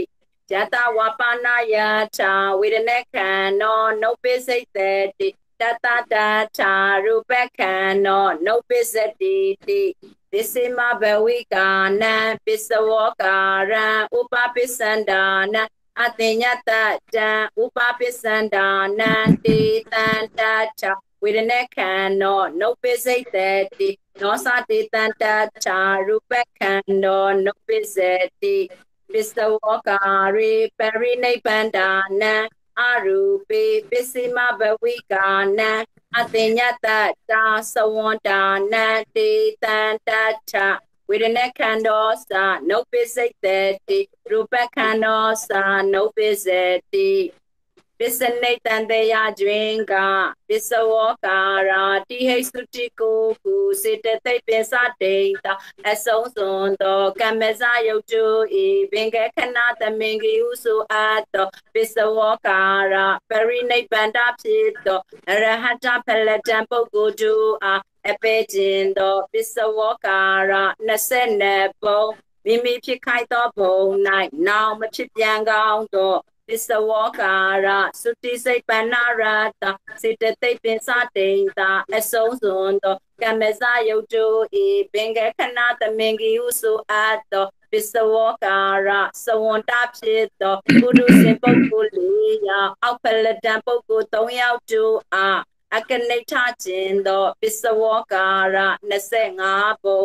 ယတဝပနာယထာဝေဒနာခန္ဓာနုပိစိတ်တိတတတထာရူပခန္ဓာနုပိစတိတိပစ္စမဘဝိကာနံပစ္စဝောကာရံဥပပစ္စန္ဒာနံအတိညတတံဥပပစ္စန္ဒာနံတေတန္တထဝေဒနာခန္ဓာနုပိစိတ်တိနောသတေတန္တချာရူပခန္ဓာနုပိစေတိပစ္စဝ ကာရိပရိနိဗ္ဗန္ဒာနံအရူပေပစ္စည်းမဘဝိကာနံ အတိညတတာသဝန္တာနံတေတန္တချဝေဒနာခန္ဓာသာနုပိစိတ်တေတိရူပခန္ဓာသာနုပိစေတိ ပစ္စနိတန်တရားကျွင်ကပစ္စဝောကာရာတိဟိစုတိကိုကုစေတသိပ်ပင်စတိန်တာအဆုံးစွန်သောကမ္မဇယုတ်တုဤဘင်္ဂခဏသမင်ကြီးဟုဆိုအပ်သောပစ္စဝောကာရာပရိနိဗ္ဗာန်ဖြစ်သောအရဟတဖလတံပုဂ္ဂိုလ်တို့အားအပေခြင်းသောပစ္စဝောကာရာ20ပုံမိမိဖြစ်ခိုက်သောဘုံ၌နောင်မဖြစ်ပြန်ကောင်းသော ပစ္စဝောကာရသုတိစိတ်ပဏ္ဏရတစေတသိက်ပင်စတိန်တာအဆုံးစွန်သောကမ္မဇယုတ်တုဤပင်ကခဏသမင်ကြီးဟုဆိုအပ်သောပစ္စဝောကာရသဝန္တဖြစ်သောပုရုဇဉ်ပုဂ္ဂိုလ်လေးယောက်အောက်ဖလတံပုဂ္ဂိုလ်၃ယောက်တို့အားအကနိဋ္ဌခြင်းသောပစ္စဝောကာရ25ပုံ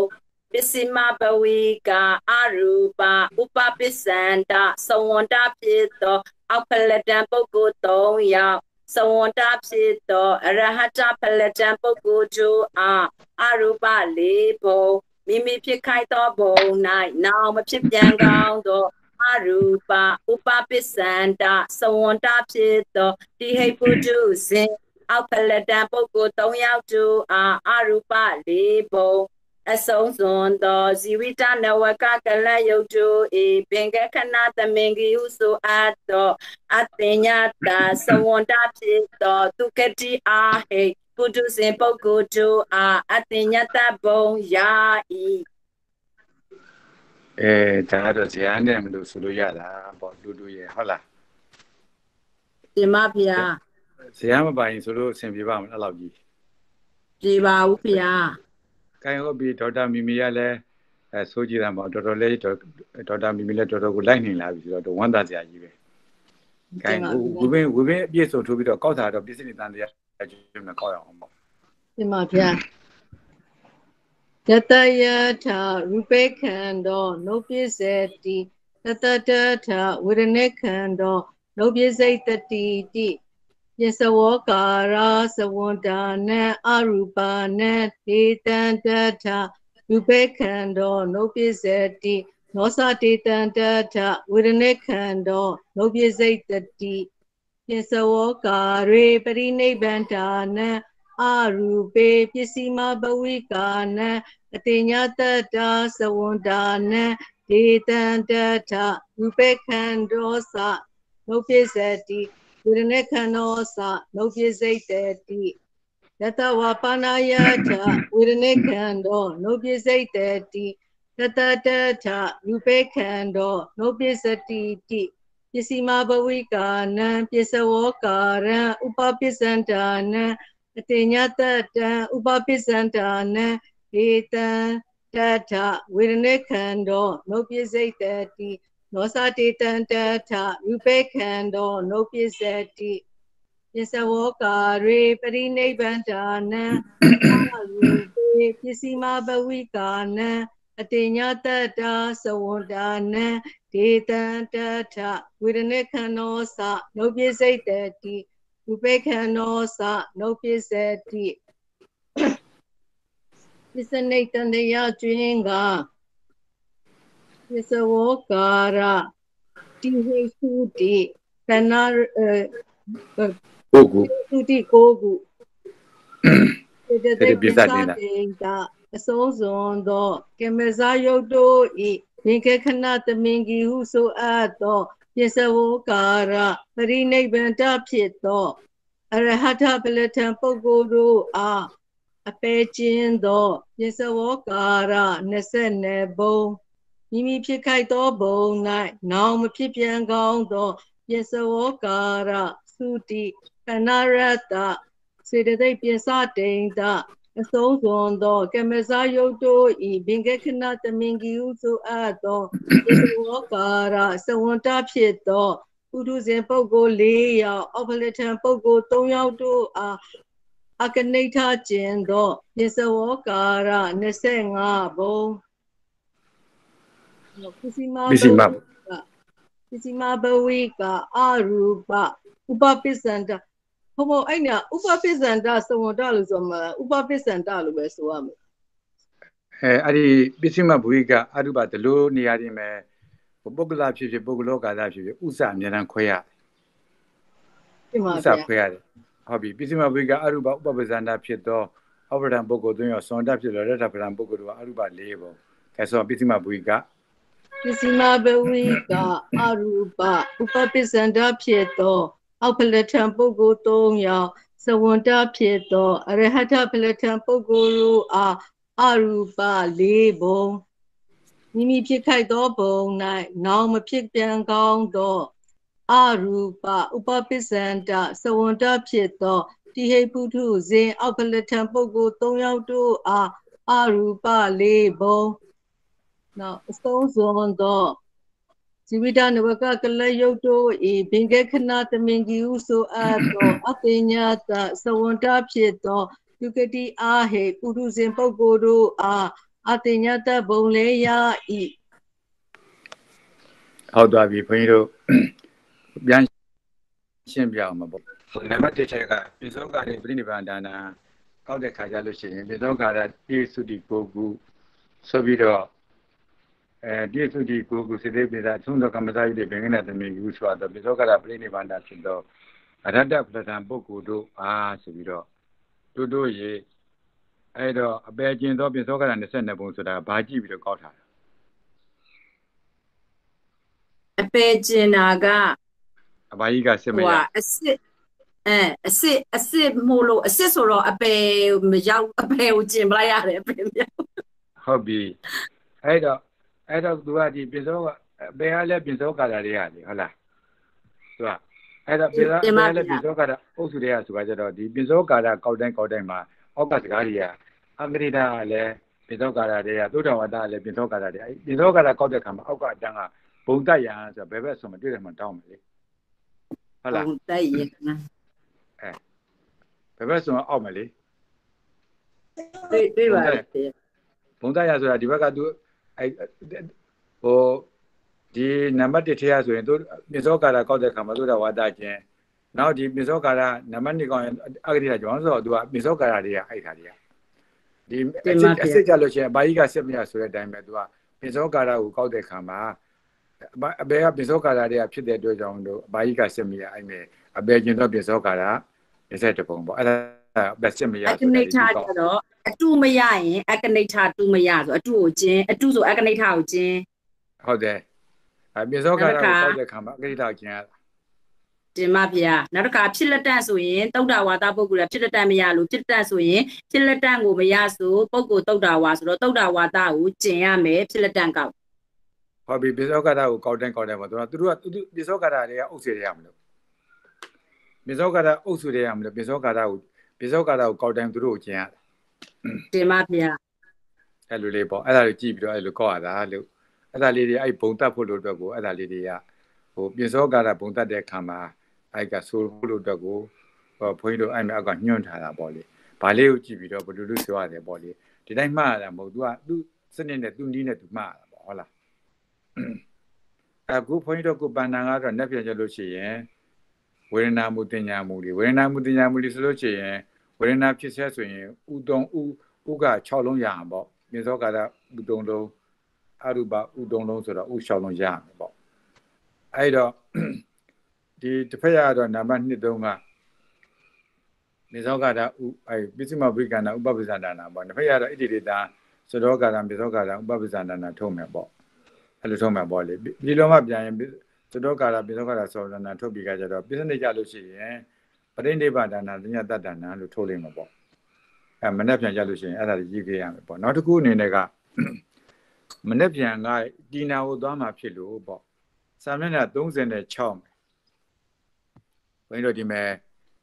ပစ္စည်းမဘဝိကအရူပဥပပစ္စန္တသဝန္တဖြစ်သောအောက်ဖလတံပုဂ္ဂိုလ်၃ယောက်သဝန္တဖြစ်သောအရဟတဖလတံပုဂ္ဂိုလ်တို့အားအရူပလေးဘုံမိမိဖြစ်ခိုက်သောဘုံ၌နောင်မဖြစ်ပြန်ကောင်းသောအရူပဥပပစ္စန္တသဝန္တဖြစ်သောတိဟိပုတုဇင်အောက်ဖလတံပုဂ္ဂိုလ်၃ယောက်တို့အားအရူပလေးဘုံ အဆုံးစွန်သောဇီဝိတနဝကကလယုတ်တုဧပင်ကခဏသမင်ကြီးဟုဆိုအပ်သောအတင်ညတာသဝန္တဖြစ်သောသူကတိအာဟိပုထုဇဉ်ပုဂ္ဂိုလ်တို့အားအတင်ညတဘုံယာဤအဲဒါတော့ဇာနဲ့မလို့ဆိုလို့ရတာပေါ့လူလူရဲ့ဟုတ်လားဒီမဖေဟာဇာမပိုင်ဆိုလို့အဆင်ပြေပါမလားအဲ့လောက်ကြီးပြေပါဘူးဖေဟာ ကိုင်ဟုတ်ပြီဒေါက်တာမီမီကလည်းအဲဆိုကြည့်တာပေါ့တော်တော်လေးဒေါက်တာမီမီလည်းတော်တော်ကိုလိုက်နေလာပြီဆိုတော့ဝမ်းသာစရာကြီးပဲ။ကိုင်ဝိဘင်းဝိဘင်းအပြည့်စုံထိုးပြီးတော့ကောက်တာတော့ပြည့်စုံတန်တရားကျွေးမကောက်ရအောင်ပေါ့။ဒီမှာဗျာတတယထာရူပေခန္ဓာနုပိစေတိတတတထာဝေဒနေခန္ဓာနုပိစိတ်တတိတိ ယစဝောကာရာသဝန္တာနံအရူပါနံဒေတံတထရူပေခန္ဓာနုပိစတိနောသတေတံတထဝေဒနေခန္ဓာနုပိစိတ်တတိယစဝောကာရေပရိနိဗ္ဗန္တာနံအရူပေပစ္စည်းမဘဝိကာနံအတိညာတတသဝန္တာနံဒေတံတထရူပေခန္ဓာသနုပိစတိ ဝေဒနေခန္ဓာသနုပိစိတ်တေတိယတဝပါဏာယထဝေဒနေခန္ဓာနုပိစိတ်တေတိတတတထယူပေခန္ဓာနုပိစတိတိပစ္စည်းမဘဝိကာနံပစ္စဝောကာရံဥပပစ္စန္တာနံအတိညာတတံဥပပစ္စန္တာနံဧတံတထဝေဒနေခန္ဓာနုပိစိတ်တေတိ နောသတေတံတထယူပေခန္ဓာနုပစ္စတိပစ္စဝောကာရေပရိနိဗ္ဗန္တာနံရူပေပစ္စည်းမဘဝိကာနံအတိညာတတသဝန္တာနံဒေတံတထဝေဒနေခန္ဓာသနုပစ္စတိယူပေခန္ဓာသနုပစ္စတိပစ္စနိတန်တရားကျွင်းက သစ္စဝောကာရတိဟိစုတိသနာကိုကုသုတိကိုကုတေတေပိသတိနာအစိုးစွန်သောကေမဇာယုတ်တို့ဤသင်္ကေခဏသမင်ကြီးဟုဆိုအပ်သောပစ္စဝောကာရပရိနိဗ္ဗာန်တဖြစ်သောအရဟတပလထံပုဂ္ဂိုလ်တို့အားအပေခြင်းသောပစ္စဝောကာရ20ဘုံ မိမိဖြစ်ခိုက်သောဘုံ၌နောင်မဖြစ်ပြန်ကောင်းသောပြစ္ဆဝောကာရသုတိခဏရတ္တစေတသိက်ပြစ္ဆတိန်တအဆုံးစွန်သောကမဇာယုတ်တို့ဤဘင်္ဂခဏသမင်ကြီးဟုဆိုအပ်သောပြစ္ဆဝောကာရသဝန္တဖြစ်သောပုထုဇဉ်ပုဂ္ဂိုလ်၄ယောက်အောပလထံပုဂ္ဂိုလ်၃ယောက်တို့အားအကနိဋ္ဌကျင်သောပြစ္ဆဝောကာရ25ဘုံ ပစ္စည်းမပစ္စည်းမပစ္စည်းမဘဝိကအရူပဥပပစ္စန္တဟိုမို့အဲ့ညာဥပပစ္စန္တသဝန္တလို့ဆိုမှာဥပပစ္စန္တလို့ပဲဆိုရမယ်အဲအဲ့ဒီပစ္စည်းမဘဝိကအရူပဒီလိုနေရာချင်းပဲပုဂ္ဂလဖြစ်ဖြစ်ပုဂ္ဂလောကာသဖြစ်ဖြစ်ဥစ္စာအများတန်းခွဲရဖြစ်ပါဥဗျာစ္စာခွဲရတယ်ဟုတ်ပြီပစ္စည်းမဘိကအရုပဥပပဇန္တာဖြစ်သောအပဒံပုဂ္ဂိုလ်သွင်းရောစွန်တဖြစ်လောရတပဒံပုဂ္ဂိုလ်တို့ကအရုပ၄ပုံအဲဆိုပစ္စည်းမဘိက ပစ္စည်းမဘဝိကအရူပဥပပစ္စန္ဒဖြစ်သောအောက်ဖလက်ထံပုဂ္ဂိုလ်၃ယောက်သဝန္တဖြစ်သောအရဟတဖလက်ထံပုဂ္ဂိုလ်တို့အားအရူပ၄ဘုံမိမိဖြစ်ခိုက်သောဘုံ၌နောင်မဖြစ်ပြန်ကောင်းသောအရူပဥပပစ္စန္ဒသဝန္တဖြစ်သောတိဟိပုထုဇဉ်အောက်ဖလက်ထံပုဂ္ဂိုလ်၃ယောက်တို့အားအရူပ၄ဘုံ နောက်အဆုံးစွန်သောဇီဝိတနဝကကလယုတ်တို့ဤဘင်္ဂခဏသမင်ကြီးဟုဆိုအပ်သောအပညာတသဝန္တဖြစ်သောဒုက္ကတိအာဟေပုရုဇဉ်ပုဂ္ဂိုလ်တို့အားအတညတဘုံလေယဤဟုတ်သွားပြီခွန်ကြီးတို့ပြန်ရှင်းပြအောင်မပေါ့နံပါတ်1ချက်ကပိသောကရဲ့ပြိနိဗ္ဗာန်ဒါနာကောက်တဲ့ခါကြလို့ရှိရင်ပိသောကရတိသုတိကိုကုဆိုပြီးတော့ အဲဒီသုတိကိုကုစေတေပိသာသုံးတော်ကမ္မသာယိတေဘင်္ဂနာသမီးယူဆိုတော့ပိသောကရပြိနိဗ္ဗာန်ဒါဖြစ်တော့အရတ္တပလတံပုဂ္ဂိုလ်တို့အားဆိုပြီးတော့တို့တို့ရေအဲ့တော့အပေကျင်သောပိသောကရ22ပုံဆိုတာဘာကြည့်ပြီးတော့ကောက်ထားတာအပေကျင်တာကအဘာကြီးကစစ်မဟိုရကအစစ်အဲအစစ်အစစ်မို့လို့အစစ်ဆိုတော့အပေမရောက်အပေကိုကျင်ပလိုက်ရတယ်အပေမရောက်ဟုတ်ပြီအဲ့တော့ အဲ့တော့သူကဒီပိစောကဘယ်ဟာလဲပိစောကာတာတွေကလေဟုတ်လားသူကအဲ့တော့ပိစောဘယ်ဟာလဲပိစောကာတာအုပ်စုတွေကဆိုတာကြတော့ဒီပိစောကာတာကောက်တိုင်းကောက်တိုင်းမှာအောက်ကစကားတွေကအဂရိတာကလည်းပိစောကာတာတွေကသုဒ္ဓဝါဒကလည်းပိစောကာတာတွေအဲ့ပိစောကာတာကောက်တဲ့ခါမှာအောက်ကအတန်းကဘုံတက်ရန်ဆိုဘယ်ဘက်ဆိုမတွေ့တယ်မှတောင်းမယ်လေဟုတ်လားဟုတ်တိုက်ရင်နော်ဘယ်ဘက်ဆိုအောက်မယ်လေတွေ့တွေ့ပါလေဘုံတက်ရဆိုတာဒီဘက်ကသူ အဲ့ဟိုဒီနံပါတ်1ထဲရဆိုရင်သူမြစောကာတာကောက်တဲ့ခါမှာသုဒ္ဓဝါဒချင်းနောက်ဒီမြစောကာတာနံပါတ်2ကောက်ရင်အဂတိတာကျောင်းဆိုတော့သူကမြစောကာတာတွေကအဲ့ခါတွေကဒီအစစ်အစစ်ကြလို့ရှိရင်အဘာကြီးကစစ်မရဆိုတဲ့အတိုင်းပဲသူကမြစောကာတာကိုကောက်တဲ့ခါမှာအဘဲကမြစောကာတာတွေကဖြစ်တဲ့အတွက်ကြောင့်တို့အဘာကြီးကစစ်မရအဲ့မဲ့အဘဲကျင်တော့မြစောကာတာ20ပုံပေါ့အဲ့ဒါဘက်စစ်မရအကဆိုနိတဲ့ဋ္ဌာကျတော့ အတုမရရင်အကနိဋ္ဌာတုမရဆိုအတုကိုကျင်းအတုဆိုအကနိဋ္ဌာကိုကျင်းဟုတ်တယ်အဲမြစောကာတာကိုကောက်တဲ့ခါမှာအဂတိတာကျင်ရတာတင်မဗျာနောက်တစ်ခါဖြစ်လက်တန့်ဆိုရင်တုတ်တာဝါဒပုဂ္ဂိုလ်ကဖြစ်လက်တန့်မရလို့ဖြစ်လက်တန့်ဆိုရင်ဖြစ်လက်တန့်ကိုမရဆိုပုဂ္ဂိုလ်တုတ်တာဝါဆိုတော့တုတ်တာဝါဒကိုကျင်ရမယ်ဖြစ်လက်တန့်ကောက်ဟုတ်ပြီပိစောကတာကိုကောက်တိုင်းကောက်တိုင်းပေါ့သူကသူတို့ကသူတို့ပိစောကတာတွေကအုပ်စုတွေရမလို့ပိစောကတာအုပ်စုတွေရမလို့ပိစောကတာကိုပိစောကတာကိုကောက်တိုင်းသူတို့ကိုကျင်ရတာ တင်မဗျာအဲ့လိုလေးပေါ့အဲ့ဒါကိုကြည့်ပြီးတော့အဲ့လိုကောက်ရတာလို့အဲ့ဒါလေးတွေအဲ့ဘုံတက်ဖို့လို့အတွက်ကိုအဲ့ဒါလေးတွေကဟိုပိစောကတာဘုံတက်တဲ့ခါမှာအဲ့ကဆိုဖို့လို့အတွက်ကိုဟိုဘုန်းကြီးတို့အဲ့မှာအောက်ကညွှန်ထားတာပေါ့လေဘာလေးကိုကြည့်ပြီးတော့ဘယ်လိုလုပ်ဆိုရတယ်ပေါ့လေဒီတိုင်းမှားရတာမဟုတ် तू ကသူ့စနစ်နဲ့သူ့နီးနဲ့ तू မှားရတာပေါ့ဟုတ်လားအခုဘုန်းကြီးတို့ကိုပန္နံကတော့နှက်ပြန်ကြလို့ရှိရင်ဝေဒနာမှုတင်ညာမှုတွေဝေဒနာမှုတင်ညာမှုတွေဆိုလို့ရှိရင် ဝေဒနာဖြစ်ဆက်ဆိုရင်ဥတုံဥဥက6လုံးရအောင်ပေါ့မြေသောကာရဥတုံလုံးအရုပဥတုံလုံးဆိုတော့ဥ6လုံးရအောင်ပေါ့အဲ့တော့ဒီတစ်ဖက်ရတော့နံပါတ်2 3ကမြေသောကာရဥအဲ့ပစ္စည်းမဝိကန္နာဥပပ္ပဇာဒနာပေါ့တစ်ဖက်ရတော့ဣတိတေတာသရောကာရမြေသောကာရဥပပ္ပဇာဒနာထုံးမယ်ပေါ့အဲ့လိုထုံးမှာပေါ့လေဒီလိုမှပြန်ရင်သတောကာရပိသောကာရသောဒနာထုတ်ပြီးကြကြတော့ပြစ္ဆနိကြလို့ရှိရင် ပရိနိဗ္ဗာန်တဏ္ဍတတ္တနာလို့ထုတ်လိုက်မှာပေါ့အဲမနေ့ပြန်ကြလို့ရှိရင်အဲ့ဒါကြီးခဲ့ရမယ်ပေါ့နောက်တစ်ခုအနေနဲ့ကမနေ့ပြန်ကဒီနာကိုသွားမှာဖြစ်လို့ပေါ့စာမျက်နှာ36ဘုန်းကြီးတို့ဒီမဲ့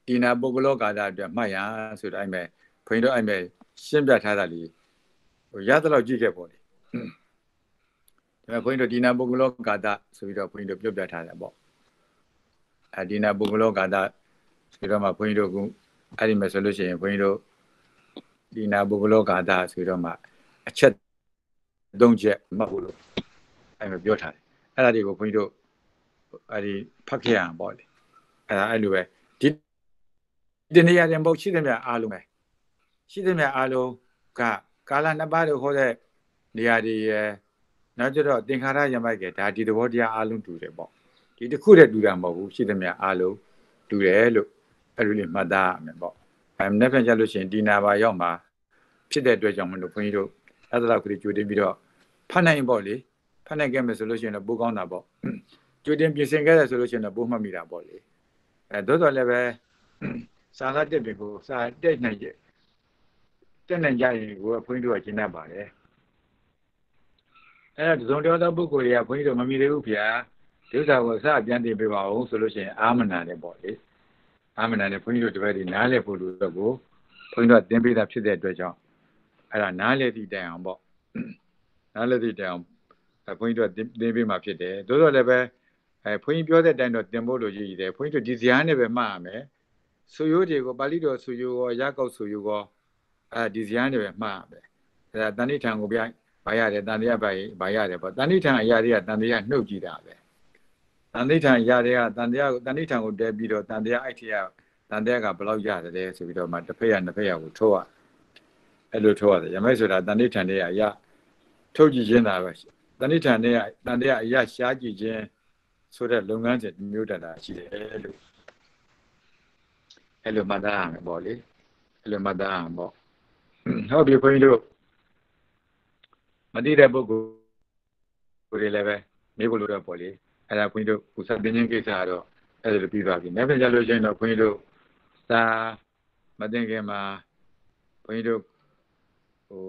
ဒီနာပုဂ္ဂလောကာတာအတွက်မှတ်ရဆိုတော့အဲ့မဲ့ဘုန်းကြီးတို့အဲ့မဲ့ရှင်းပြထားတာလေးဟိုရသလောက်ကြည့်ခဲ့ပေါ့လေဒါပေမဲ့ဘုန်းကြီးတို့ဒီနာပုဂ္ဂလောကာတဆိုပြီးတော့ဘုန်းကြီးတို့ပြောပြထားတယ်ပေါ့အဲဒီနာပုဂ္ဂလောကာတ ဆိုတော့မှဘုန်းကြီးတို့ကအဲ့ဒီမဲ့ဆိုလို့ရှိရင်ဘုန်းကြီးတို့ဒီနာပုဂ္ဂလောကာတဆိုတော့မှအချက်သုံးချက်မှတ်ဖို့လို့အဲ့မှာပြောထားတယ်အဲ့ဒါတွေကိုဘုန်းကြီးတို့အဲ့ဒီဖတ်ခဲ့ရအောင်ပေါ့လေအဲ့ဒါအဲ့လိုပဲဒီဒီနေရာတင်ပုတ်ရှိသမျှအားလုံးပဲရှိသမျှအားလုံးကကာလနှစ်ပါးလို့ခေါ်တဲ့နေရာတွေရယ်နောက်ကျတော့သင်္ခါရယမိုက်ကဒါဒီသဘောတရားအားလုံးတူတယ်ပေါ့ဒီတစ်ခုတည်းတူတာမဟုတ်ဘူးရှိသမျှအားလုံးတူတယ်လို့ အဲ့လိုလေးမှတ်သားရမယ်ပေါ့အဲမနေ့ကကြလို့ရှိရင်ဒီနာဘာရောက်မှာဖြစ်တဲ့အတွက်ကြောင့်မလို့ခွန်ကြီးတို့အဲ့ဒါတော့ကြိုတင်ပြီးတော့ဖတ်နိုင်ပေါ့လေဖတ်နိုင်ခဲ့မယ်ဆိုလို့ရှိရင်တော့ပိုကောင်းတာပေါ့ကြိုတင်ပြင်ဆင်ခဲ့တယ်ဆိုလို့ရှိရင်တော့ပိုမှတ်မိတာပေါ့လေအဲသို့တော်လည်းပဲစာလာတက်ပြီကိုစာတက်နိုင်ရဲ့တက်နိုင်ကြရင်ကိုဘုန်းကြီးတို့ကကျင့်တတ်ပါတယ်အဲ့ဒါသုံးတော်သောပုဂ္ဂိုလ်တွေကဘုန်းကြီးတို့မမီသေးဘူးဗျာဒီဥစ္စာကိုစပြန်တင်ပေးပါဦးဆိုလို့ရှိရင်အာမနာတယ်ပေါ့လေ အာမနာတယ်ဘုန်းကြီးတို့တပည့်တွေနားလည်ဖို့လိုတော့ကိုဘုန်းကြီးတို့တင်ပေးတာဖြစ်တဲ့အတွက်ကြောင့်အဲ့ဒါနားလည်သည့်တိုင်အောင်ပေါ့နားလည်သည့်တိုင်အောင်ဘုန်းကြီးတို့တင်ပေးမှာဖြစ်တယ်သို့တော်လည်းပဲအဲဘုန်းကြီးပြောတဲ့အတိုင်းတော့တင်ဖို့လိုရည်တယ်ဘုန်းကြီးတို့ဒီဇာတ်နဲ့ပဲမှတ်ရမယ်ဆိုရိုးတွေကိုပါဠိတော်ဆိုရိုးရောရကောက်ဆိုရိုးရောအဲဒီဇာတ်နဲ့ပဲမှတ်ရမယ်အဲဒါတဏိထံကိုပြဘာရတယ်တန်တရားဘာဘာရတယ်ပေါ့တဏိထံအရာတွေကတန်တရားနှုတ်ကြည့်တာပဲ တန်တိထံအရာတွေကတန်တရားကိုတဏိထံကိုတဲပြီးတော့တန်တရားအဲ့ထရတန်တရားကဘယ်လောက်ရတယ်ဆိုပြီးတော့မှတစ်ဖက်ရနှစ်ဖက်ရကိုထိုးရအဲ့လိုထိုးရတယ်ရမိုက်ဆိုတာတန်တိထံတွေကအရာထုတ်ကြည့်ခြင်းတာပဲတဏိထံတွေကတန်တရားအရာရှားကြည့်ခြင်းဆိုတဲ့လုပ်ငန်းစဉ်မျိုးတတာရှိတယ်လို့အဲ့လိုမှတ်သားရမယ်ပေါ့လေအဲ့လိုမှတ်သားရမယ်ပေါ့ဟုတ်ပြီခွင်းတို့မတိတဲ့ပုဂ္ဂိုလ်ကိုယ်တွေလည်းပဲမေးဖို့လိုတော့ပေါ့လေ အဲ့ဒါခွင်းတို့ကုသပင်းချင်းကိစ္စကတော့အဲ့ဒါလိုပြီးသွားပြီနောက်ပြန်ကြလို့ရှိရင်တော့ခွင်းတို့သာမတင်ခင်မှာခွင်းတို့ဟို